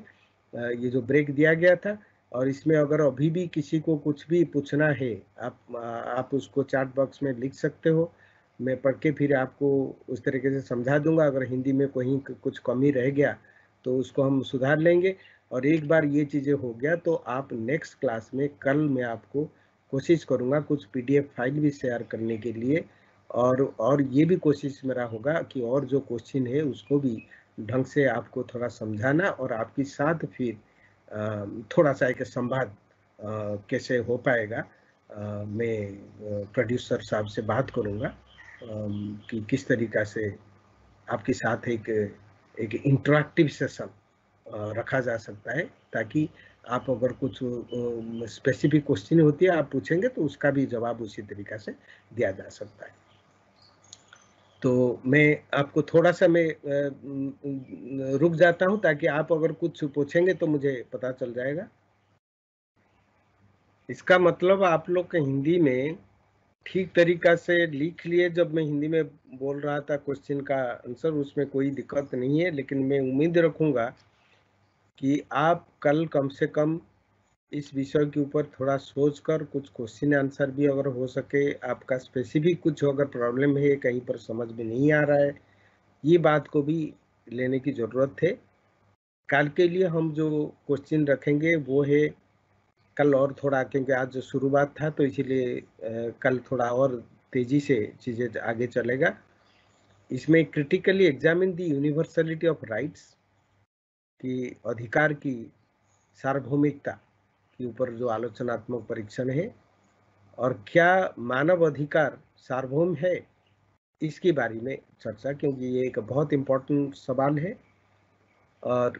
ये जो ब्रेक दिया गया था और इसमें अगर अभी भी किसी को कुछ भी पूछना है, आप आप उसको चैट बॉक्स में लिख सकते हो। मैं पढ़ के फिर आपको उस तरीके से समझा दूँगा। अगर हिंदी में कहीं कुछ कमी रह गया तो उसको हम सुधार लेंगे। और एक बार ये चीज़ें हो गया तो आप नेक्स्ट क्लास में कल मैं आपको कोशिश करूँगा कुछ पीडीएफ फ़ाइल भी शेयर करने के लिए। और और ये भी कोशिश मेरा होगा कि और जो क्वेश्चन है, उसको भी ढंग से आपको थोड़ा समझाना और आपके साथ फिर थोड़ा सा एक संवाद कैसे हो पाएगा मैं प्रोड्यूसर साहब से बात करूँगा। कि किस तरीका से आपके साथ एक एक इंटरेक्टिव सेशन रखा जा सकता है ताकि आप अगर कुछ स्पेसिफिक क्वेश्चन होती है, आप पूछेंगे तो उसका भी जवाब उसी तरीका से दिया जा सकता है। तो मैं आपको थोड़ा सा मैं रुक जाता हूँ ताकि आप अगर कुछ पूछेंगे तो मुझे पता चल जाएगा। इसका मतलब आप लोग हिंदी में ठीक तरीका से लिख लिए। जब मैं हिंदी में बोल रहा था क्वेश्चन का आंसर उसमें कोई दिक्कत नहीं है, लेकिन मैं उम्मीद रखूँगा कि आप कल कम से कम इस विषय के ऊपर थोड़ा सोच कर कुछ क्वेश्चन आंसर भी अगर हो सके, आपका स्पेसिफिक कुछ अगर प्रॉब्लम है, कहीं पर समझ में नहीं आ रहा है, ये बात को भी लेने की ज़रूरत है। कल के लिए हम जो क्वेश्चन रखेंगे, वो है कल और थोड़ा, क्योंकि आज शुरुआत था तो इसीलिए कल थोड़ा और तेज़ी से चीज़ें आगे चलेगा। इसमें critically examine the universality of rights की अधिकार की सार्वभौमिकता के ऊपर जो आलोचनात्मक परीक्षण है, और क्या मानव अधिकार सार्वभौम है, इसके बारे में चर्चा, क्योंकि ये एक बहुत इम्पोर्टेंट सवाल है। और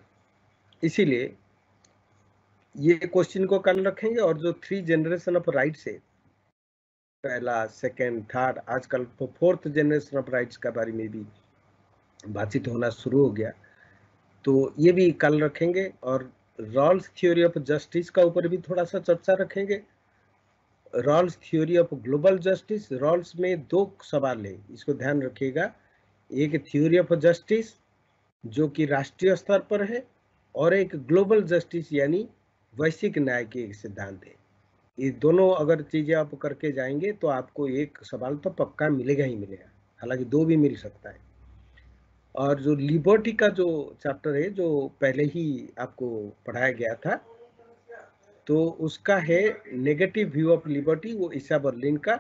इसीलिए ये क्वेश्चन को कल रखेंगे और जो थ्री जनरेशन ऑफ़ राइट्स है, पहला सेकंड थर्ड आजकल तो फोर्थ जनरेशन ऑफ़ राइट्स के बारे में भी बातचीत होना शुरू हो गया। तो ये भी कल रखेंगे और रॉल्स थ्योरी ऑफ़ जस्टिस का ऊपर भी थोड़ा सा चर्चा रखेंगे। Rawls theory of global justice Rawls में दो सवाल है, इसको ध्यान रखिएगा। एक थ्योरी ऑफ़ जस्टिस जो कि राष्ट्रीय स्तर पर है, और एक ग्लोबल जस्टिस यानी वैश्विक न्याय के एक सिद्धांत है। ये दोनों अगर चीज़ें आप करके जाएँगे तो आपको एक सवाल तो पक्का मिलेगा ही मिलेगा, हालाँकि दो भी मिल सकता है। और जो लिबर्टी का जो चैप्टर है, जो पहले ही आपको पढ़ाया गया था तो उसका है नेगेटिव व्यू ऑफ़ लिबर्टी वो ईसा बर्लिन का,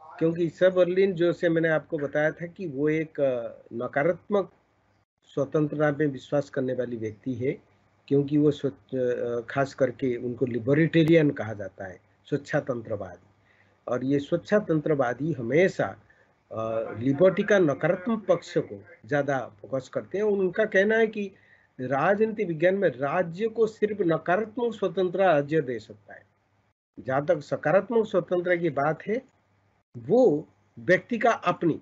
क्योंकि ईसा बर्लिन जो से मैंने आपको बताया था कि वो एक, नकारात्मक स्वतंत्रता में विश्वास करने वाली व्यक्ति है। क्योंकि वो स्वच्छ खास करके उनको लिबर्टेरियन कहा जाता है, स्वच्छातंत्रवादी। और ये स्वच्छातंत्रवादी हमेशा लिबर्टी का नकारात्मक पक्ष को ज़्यादा फोकस करते हैं उनका कहना है कि राजनीति विज्ञान में राज्य को सिर्फ़ नकारात्मक स्वतंत्र राज्य दे सकता है। जहाँ तक सकारात्मक स्वतंत्रता की बात है, वो व्यक्ति का अपनी,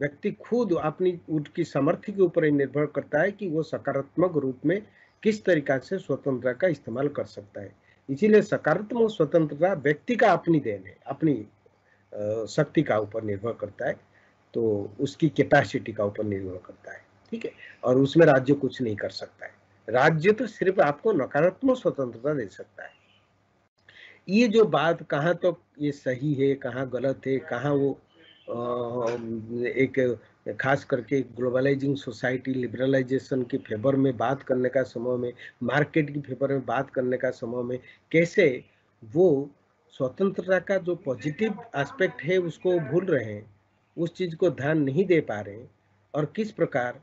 व्यक्ति खुद अपनी, उनकी सामर्थ्य के ऊपर निर्भर करता है कि वो सकारात्मक रूप में किस तरीका से स्वतंत्रता का इस्तेमाल कर सकता है? इसीलिए सकारात्मक स्वतंत्रता व्यक्ति का अपनी देन है, अपनी शक्ति का ऊपर निर्भर करता है तो उसकी कैपेसिटी का ऊपर निर्भर करता है, ठीक है? और उसमें राज्य कुछ नहीं कर सकता है। राज्य तो सिर्फ़ आपको नकारात्मक स्वतंत्रता दे सकता है। ये जो बात कहाँ तो ये सही है, कहाँ गलत है, कहाँ वो एक खास करके ग्लोबलाइजिंग सोसाइटी, लिबरलाइजेशन के फेवर में बात करने का समय में मार्केट की फेवर में बात करने का समय में, कैसे वो स्वतंत्रता का जो पॉजिटिव एस्पेक्ट है उसको भूल रहे हैं, उस चीज़ को ध्यान नहीं दे पा रहे हैं और किस प्रकार,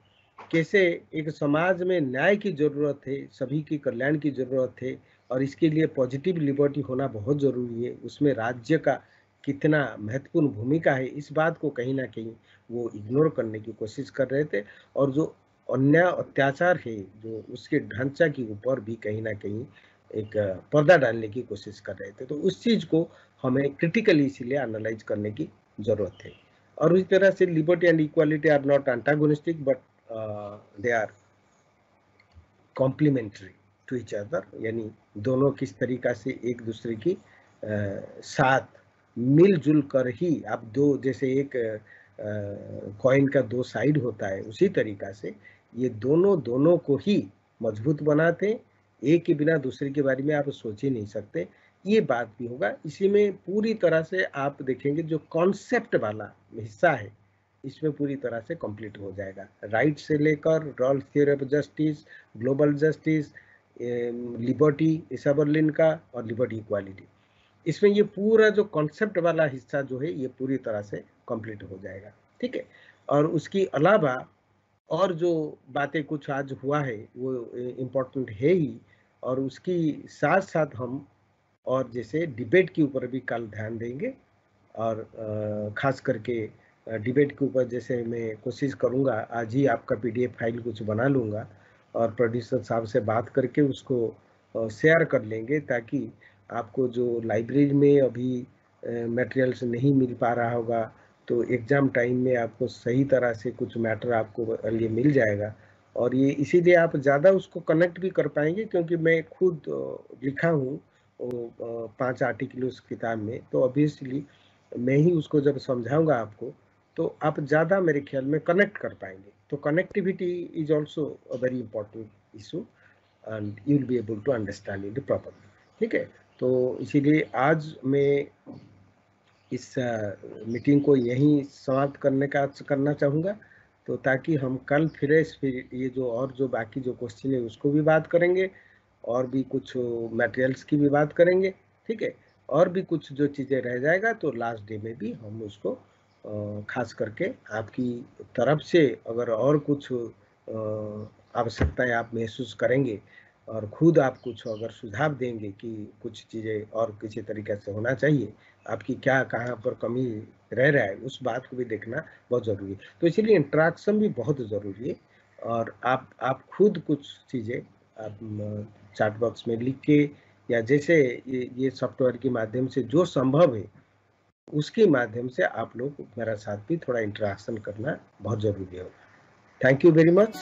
कैसे एक समाज में न्याय की ज़रूरत है, सभी की कल्याण की ज़रूरत है और इसके लिए पॉजिटिव लिबर्टी होना बहुत ज़रूरी है, उसमें राज्य का कितना महत्वपूर्ण भूमिका है इस बात को कहीं ना कहीं वो इग्नोर करने की कोशिश कर रहे थे। और जो अन्याय अत्याचार है जो उसके ढांचा के ऊपर भी कहीं ना कहीं एक पर्दा डालने की कोशिश कर रहे थे। तो उस चीज़ को हमें क्रिटिकली इसीलिए एनालाइज करने की ज़रूरत है। और उसी तरह से liberty and equality are not antagonistic but they are complementary to each other यानी दोनों किस तरीका से एक दूसरे की uh, साथ मिलजुल कर ही आप दो, जैसे एक कॉइन का दो साइड होता है, उसी तरीका से ये दोनों दोनों को ही मज़बूत बनाते, एक के बिना दूसरे के बारे में आप सोच ही नहीं सकते। ये बात भी होगा। इसी में पूरी तरह से आप देखेंगे जो कॉन्सेप्ट वाला हिस्सा है, इसमें पूरी तरह से कंप्लीट हो जाएगा। राइट से लेकर Rawls theory of justice global justice liberty Isaiah Berlin का और लिबर्टी इक्वालिटी इसमें ये पूरा जो कॉन्सेप्ट वाला हिस्सा जो है, ये पूरी तरह से कंप्लीट हो जाएगा। ठीक है? और उसकी अलावा और जो बातें कुछ आज हुआ है, वो इम्पोर्टेंट है ही। और उसकी साथ साथ हम और जैसे डिबेट के ऊपर भी कल ध्यान देंगे। और ख़ास करके डिबेट के ऊपर जैसे मैं कोशिश करूँगा, आज ही आपका पीडीएफ फ़ाइल कुछ बना लूँगा और प्रोड्यूसर साहब से बात करके उसको शेयर कर लेंगे ताकि आपको जो लाइब्रेरी में अभी मटेरियल्स नहीं मिल पा रहा होगा तो एग्ज़ाम टाइम में आपको सही तरह से कुछ मैटर आपको लिए मिल जाएगा। और ये इसीलिए आप ज़्यादा उसको कनेक्ट भी कर पाएँगे, क्योंकि मैं खुद लिखा हूँ पाँच आर्टिकल उस किताब में तो ऑब्वियसली मैं ही उसको जब समझाऊँगा आपको तो आप ज़्यादा मेरे ख्याल में कनेक्ट कर पाएँगे। तो connectivity is also a very important issue and you will be able to understand it properly ठीक है? तो इसीलिए आज मैं इस मीटिंग को यहीं समाप्त करने का करना चाहूँगा। तो ताकि हम कल फिर फिर ये जो और जो बाकी जो क्वेश्चन है उसको भी बात करेंगे और भी कुछ मटेरियल्स की भी बात करेंगे, ठीक है? और भी कुछ जो चीज़ें रह जाएगा तो लास्ट डे में भी हम उसको खास करके आपकी तरफ़ से अगर और कुछ आवश्यकताएँ आप महसूस करेंगे और खुद आप कुछ अगर सुझाव देंगे कि कुछ चीज़ें और किसी तरीके से होना चाहिए, आपकी क्या, कहाँ पर कमी रह रहा है, उस बात को भी देखना बहुत ज़रूरी है। तो इसीलिए इंट्रैक्शन भी बहुत ज़रूरी है और आप आप खुद कुछ चीज़ें आप चैट बॉक्स में लिख के या जैसे ये ये सॉफ्टवेयर के माध्यम से जो संभव है, उसके माध्यम से आप लोग मेरा साथ भी थोड़ा इंटरेक्शन करना बहुत ज़रूरी होगा। Thank you very much